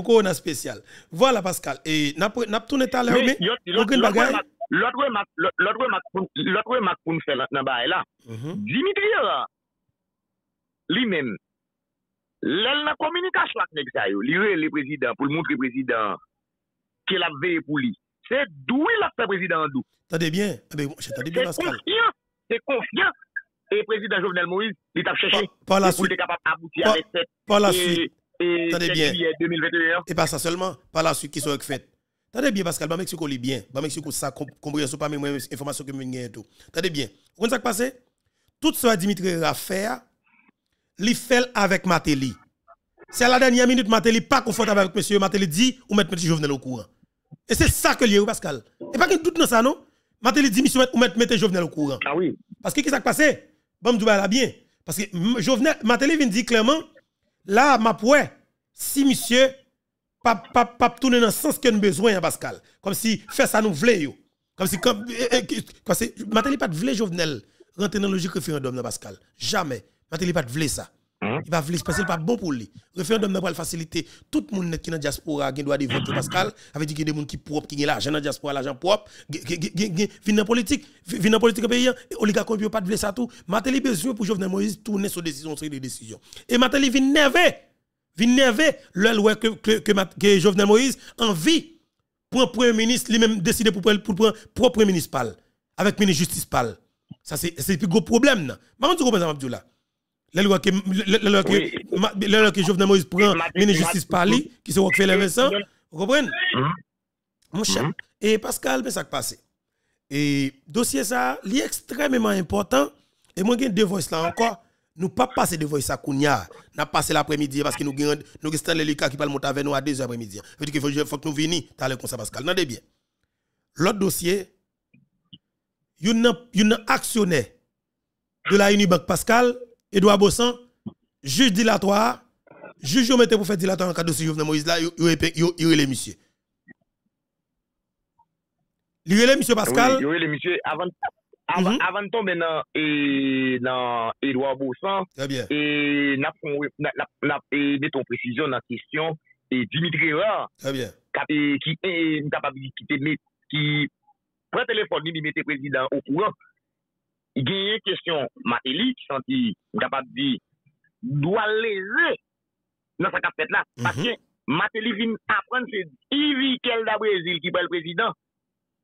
[SPEAKER 1] Kon nan spesyal. Voilà Pascal. E
[SPEAKER 10] nap
[SPEAKER 1] toune
[SPEAKER 10] talè ou men? Okun bagay? Lot wè mak pou nou fè nan bay la. Dimitri
[SPEAKER 1] yo
[SPEAKER 10] la. Li men. L'elle la communication avec nèg sa yo, li re le président pour le montrer président qu'il a veillé pour lui. C'est d'où il a fait président d'où.
[SPEAKER 1] Attendez bien. Bien, Pascal.
[SPEAKER 10] confiant. C'est confiant. Et président Jovenel Moïse, il t'a cherché.
[SPEAKER 1] par la suite-
[SPEAKER 10] être capable d'aboutir
[SPEAKER 1] par- la suite.
[SPEAKER 10] Et
[SPEAKER 1] Attendez
[SPEAKER 10] 7
[SPEAKER 1] bien.
[SPEAKER 10] juillet 2021.
[SPEAKER 1] Et pas ça seulement, par la suite qui sont faites. Attendez bien, Pascal, Mexico lit bien. Bah Mexico, ça, com- compréhension pas même information que je gagne et tout. Attendez bien. Vous comprenez ça qui passe? Tout Dimitri a il fait avec Matéli. C'est à la dernière minute, Matéli pas confortable avec monsieur. Matéli dit, ou mettre monsieur Jovenel au courant. Et c'est ça que lié, Pascal. Et pas qu'il doute dans ça, non? Matéli dit, monsieur, ou mettre monsieur Jovenel au courant.
[SPEAKER 10] Ah oui.
[SPEAKER 1] Parce que qu'est-ce qui s'est passé? Bon, je là bien. Parce que Jovenel, Matéli vient dire clairement, là, ma pouet, si monsieur, pas, pas, pas tourner dans le sens que nous besoin, hein, Pascal. Comme si, fait ça nous voulait, yo. Comme si, comme, eh, eh, parce que Matéli pas de voulait Jovenel rentrer dans la logique référendum, Pascal. Jamais. Matéli pas de ça. Il va vouloir parce qu'il pas bon pour lui. Référendum n'a pas le faciliter tout le monde qui dans la diaspora qui doit des votes Pascal, avait dit qu'il y a des gens qui propres qui ont l'argent dans la diaspora, l'argent propre, vient dans politique, vient dans politique pays, oligarque ne pas de ça tout. Matéli besoin pour Jovenel Moïse tourner sur décision sur des décisions. Et Matéli vient nerveux. Vient nerveux le que que Jovenel Moïse envie pour un premier ministre lui-même décider pour prendre propre ministre avec ministre justice parle. Ça c'est le plus gros problème. Maman tu comprends ça Abdoula? Le loi que le loi que le Jovenel Moïse prend ministre justice par lui qui se Rockefeller Vincent, vous comprenez? Mon cher. Et Pascal, mais ça qui passe. Et dossier ça, il est extrêmement important et moi j'ai deux voix là encore nous pas passer devant ça kounya, n'a passé l'après-midi parce que nous avons nous avons les qui parle monter avec nous à 2 heures après-midi. Veut dire qu'il faut, que nous venions t'aller comme ça Pascal. Non bien. L'autre dossier une une actionnaire de la Unibank Pascal Edouard Bossan juge dilatoire juge yo mette pour faire dilatoire en cas de dossier Jovenel Moïse là yo yo les monsieur. Li les monsieur Pascal?
[SPEAKER 10] Yo les monsieur avant avant, -hmm. avant de tomber dans, et, dans Edouard Boussan, et n'a pas ton précision dans la question, et Dimitri Ra, qui est capable qui, qui prend le téléphone, il met le président au courant. genye kesyon Mateli ki santi mkapat di dwa leze nan sa kapet la. Mm -hmm. Paske Mateli vin apren se divi kel da Brezil ki bel prezident.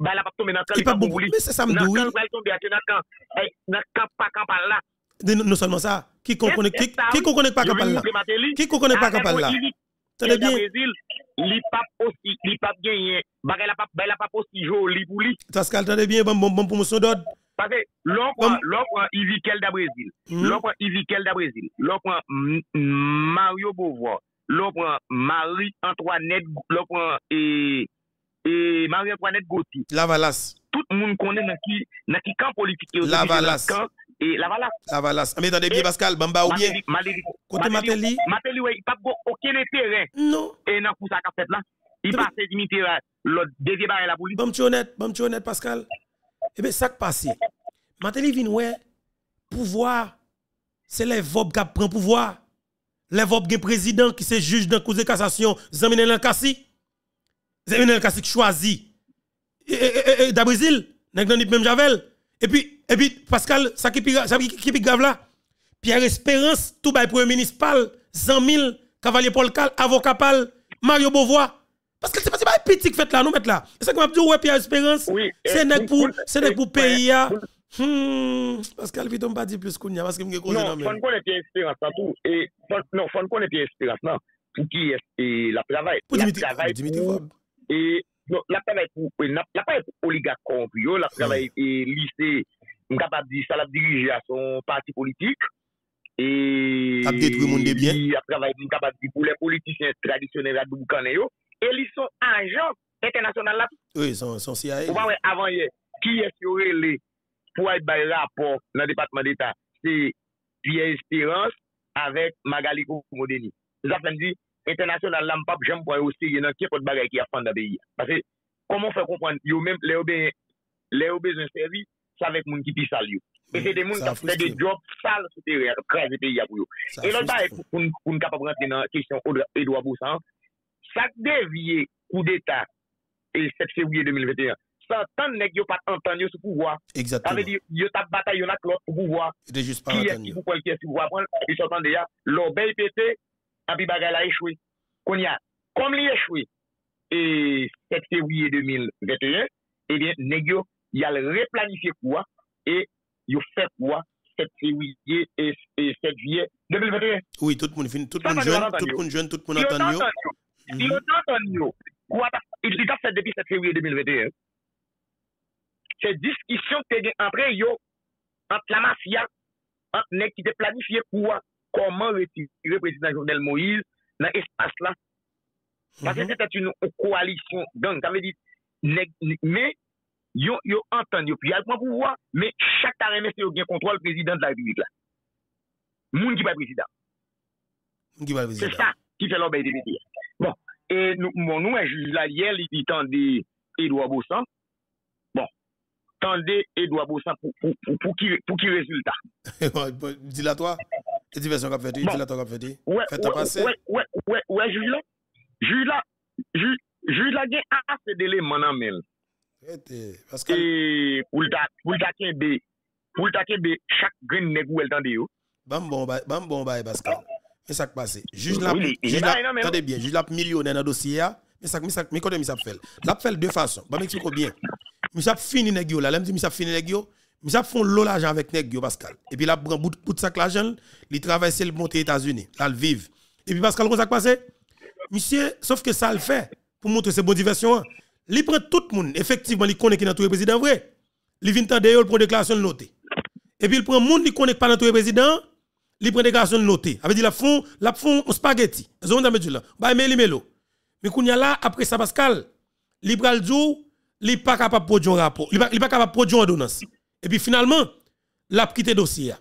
[SPEAKER 10] Ba la pap tombe nan kan li pa boubouli. Nan kan pral tombe ake nan kan eh, nan kan pa kan pal la.
[SPEAKER 1] Non solman sa, ki kon konek pa kan pal la. Ki kon konek pa kan
[SPEAKER 10] pal la. Tade bien. Li pap osi, li pap genye. Ba la pap osi jo li pou li.
[SPEAKER 1] Taskal, tade bien, bon
[SPEAKER 10] pou mouson dod. Pase, lò pran Ivikel da Brezil, lò pran Ivikel da Brezil, hmm. lò pran Mario Beauvoir, lò pran Marie Antoinette, lò pran e, e Marie Antoinette Gauthier.
[SPEAKER 1] Lavalas.
[SPEAKER 10] Tout moun konen nan ki, nan ki kan politik yo.
[SPEAKER 1] Lavalas.
[SPEAKER 10] E Lavalas.
[SPEAKER 1] Lavalas. Ame tan debye Pascal, bamba ou bien. Mateli.
[SPEAKER 10] Kote Mateli. Mateli wey, pap go okene teren.
[SPEAKER 1] Non.
[SPEAKER 10] E nan kousa kapet la. I pase dimite la, lò debye bare la
[SPEAKER 1] pou li. Bam chonet, bam chonet Pascal. E. Eh bien, ça qui passe. Matéli vient, pouvoir, c'est les VOB qui prennent pouvoir. Les VOB qui président qui se juge dans Cour de cassation, Zamine Lankassi. Zemine Kassi choisi da Brésil, nèg nan même Javel? Et puis et puis Pascal, ça qui qui qui grave là? Pierre Espérance, tout bail premier ministre Zamil, Cavalier Paul Cal, avocat Pal, Mario Beauvois. Parce que c'est pas pas petit fait là nous mettre là. C'est m'a dit ouais Pierre Espérance?
[SPEAKER 10] Oui,
[SPEAKER 1] c'est nèg pour c'est nèg pour pays Hmm, Pascal Viton pas dit plus qu'on y a parce que me cause
[SPEAKER 10] non. Non, faut connaître Pierre Espérance tout et non, faut connaître Pierre Espérance non. Pour qui est la travail.
[SPEAKER 1] Pour Dimitri, Dimitri
[SPEAKER 10] et non, la travail pour la travail pour oligarque corrompu, la travail et lycée, capable de dire ça la diriger à son parti politique et
[SPEAKER 1] a détruit monde de bien.
[SPEAKER 10] Il a travaillé capable de pour les politiciens traditionnels à Douboukané e li son anjan internasyonal la.
[SPEAKER 1] Oui, son, son CIA.
[SPEAKER 10] Ou pa wè avan ye, ki es yore li pou ay bay rapor nan Depatman d'Etat. Se Pierre Espérance avèk Magali Koumoudeni. Zafan di, internasyonal la mpap jem pou ay osi yon anke pot bagay ki apande be yi. Pase, komon fè kompon, yo mèm le ou be zon servi, sa vek moun ki pi sal yo. E se de moun ka fè de job sal sou terè, kreze pe yi apou yo. E lòl ba e pou nou kapab rentre nan kesyon Edouard Boussan, Sak devye kou d'Etat e 7 februye 2021, sa tan nek yo pat antan yo
[SPEAKER 1] sou
[SPEAKER 10] pouvoi. Tave di yo tap batay yo la klot pou pouvoi.
[SPEAKER 1] De jist
[SPEAKER 10] pa antan yo. Ki eski pou kwen ki eski pouvoi pran, e sotan de ya, lo bel pete, api bagay la echwe. Kon ya, kom li echwe, e 7 februye 2021, e eh bien nek yo yal replanifiye pouvoi, e yo fe pouvoi 7 februye et 7 juye 2021.
[SPEAKER 1] Oui, tout moun fin, tout moun jwen, tout moun jwen, tout moun antan yo. Si yo tan ton
[SPEAKER 10] yo, kwa pa, il tap se depi 7 februye 2021, se diskisyon te gen apre yo, ant la mafya, ant nek ki te planifiye kwa, koman retire prezident Jovenel Moïse nan espas la. Pase se mhm. te toun koalisyon gang, ta me dit, nek, me, yo, yo anton yo, pi al pon pou wwa, me chak ta remes yo gen kontrol prezident la republik la. Moun ki pa prezident. Moun ki pa prezident. Se sa ki fe lor baye de vete ya. Bon, e nou, bon, nou en juj la yel, li tende Edouard Boussan. Bon, tende Edouard Boussan pou, pou, pou,
[SPEAKER 1] pou ki rezultat. Bon, Di la toa? Di versyon kap
[SPEAKER 10] feti?
[SPEAKER 1] Di la toa
[SPEAKER 10] kap feti? Fèt a pase? Ouè, juj la? Juj la, juj la gen a se dele manan men.
[SPEAKER 1] Fète, paske...
[SPEAKER 10] E pou lta ken be, pou lta ken be, chak gen negou el tende yo.
[SPEAKER 1] Bam bon bay, bam bon bay, paske. Mais ça qui passe. Juge là, juge là, attendez bien, juge là millionnaire dans le dossier, mais ça, mais ça, mais comment ça fait? L'a fait de deux façons. Bah, m'explique bien. Mais ça fini nèg yo là, l'aime dit mais ça fini nèg yo. Mais ça font l'eau l'argent avec nèg yo Pascal. Et puis là prend bout bout de sac l'argent, il travaille c'est le monter États-Unis, là le vivre. Et puis Pascal comment ça passe? Monsieur, sauf que ça le fait pour montrer ses bonnes diversions. Il prend tout le monde, effectivement, il connaît qui est le président vrai. Il vient tendre il prend déclaration de noter. Et puis il prend monde qui connaît pas notre président, li prend déclaration noté. Avait dit la fond, la fond spaghetti. Zon dame là. Ba meli melo. Mais kounya après ça Pascal, li pral pas capable produire un rapport. Li pas, capable produire une ordonnance. Et puis finalement, l'a quitté dossier.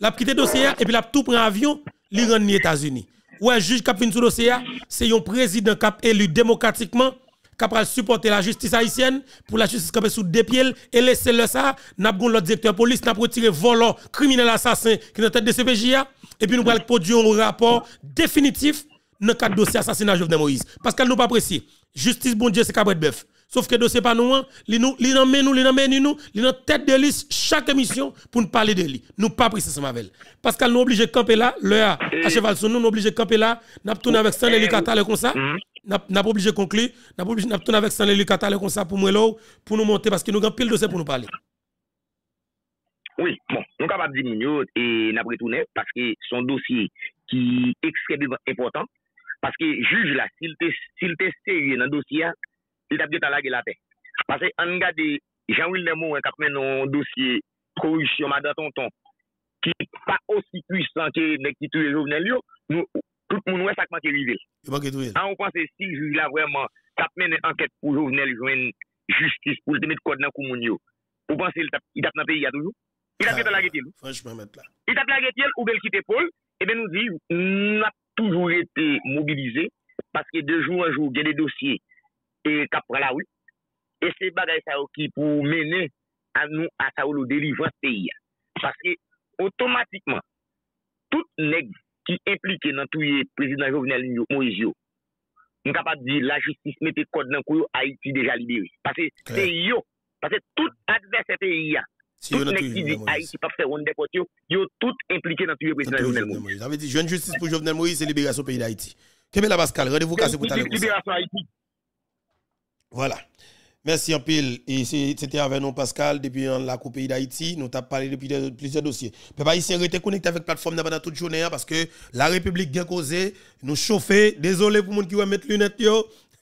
[SPEAKER 1] L'a quitté dossier et puis l'a tout prend avion, li rentre aux États-Unis. Ouais, juge qui a sur dossier, c'est un président qui élu démocratiquement a supporter la justice haïtienne pour la justice camper sous deux pieds et laisser le ça. N'a pas le directeur de police n'a retiré volant criminel assassin qui est dans tête de CPJ et puis nous allons produire un rapport définitif dans le cadre dossier assassinat Jovenel Moïse. Parce qu'elle nous pas apprécié. Justice bon Dieu c'est cabret bœuf. Sauf que dossier pas nous, li nous, li nan nous, li nous, li tête de liste chaque émission pour nous parler de lui. Nous pas pris ça avec Parce qu'elle nous oblige de camper là, le à cheval sur nous, nous oblige de camper là, n'a tourné avec Stanley Katale comme ça. n'a pas obligé de conclure, n'a pas obligé de tourner avec Sanlé Catalé comme ça pour moi pour nous monter parce que nous avons pile dossier pour nous parler.
[SPEAKER 10] Oui, bon, nous sommes capables de dire et n'a retourné parce que son dossier qui est extrêmement important parce que juge là s'il te s'il te sérieux dans dossier, il t'a à la paix. Parce que on regarde Jean-Will Nemo qui a mené un dossier corruption madame tonton qui n'est pas aussi puissant que les qui tuent les Nous tout le monde ça qui arrivé. Ah on pense si juge là vraiment t'a mené enquête pour Jovenel joindre justice pour le mettre code dans Koumounio. Vous pensez il t'a dans le pays toujours? Il a fait la
[SPEAKER 1] Franchement mettre là.
[SPEAKER 10] Il t'a la ou bel quitter Paul? Et bien nous dit on a toujours été mobilisé parce que de jour en jour il y a des dossiers et qu'après la. Et c'est bagay ça qui pour mener à nous à ça le délivrance pays. Parce que automatiquement, tout nègre ki implike nan touye prezident Jovenel Moïse yo. Nou kapap di la justice mette kod nan kou yo Haiti deja liberi. Pase se yo, pase tout adverse peyi ya. Si tout nek ki di Haiti pap se ronde pot yo, yo tout implike nan touye prezident Jovenel Moïse.
[SPEAKER 1] Avè di, jwen justice pou Jovenel Moïse se liberasyon peyi d'Haïti. Kèmè la baskal, radevou kase pou talè.
[SPEAKER 10] Liberasyon Haiti.
[SPEAKER 1] Voilà. Merci en pile. Et c'était avec nous, Pascal, depuis la Coupe d'Haïti. Nous avons parlé depuis plusieurs dossiers. Papa ici, été connecté avec la plateforme pendant toute journée hein, parce que la République bien causé, nous chauffer. Désolé pour les gens qui vont mettre lunettes.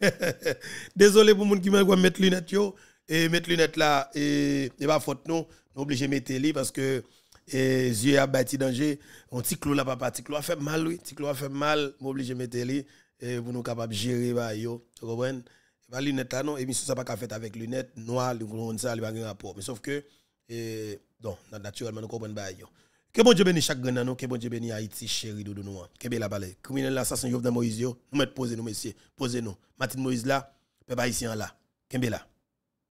[SPEAKER 1] Désolé pour les gens qui vont mettre lunettes. Et mettre lunettes là, et, et pas faute nous. Nous obligés de mettre les parce que les yeux a bâti danger. On petit là, papa. Petit clou a fait mal, oui. Petit a fait mal. Nous obligés de mettre les pour nous capables de gérer. Bah, yo. Pas lunettes là non émission ça pas qu'à fait avec lunettes noires le monde ça il pas rapport mais sauf que et donc naturellement nous comprenons pas que bon Dieu bénisse chaque grand nous que bon Dieu bénisse Haïti chéri de nous que belle la balai criminel assassin Jovenel Moïse nous mettre poser nous messieurs. Poser nous Martin Moïse là peuple haïtien là. Que là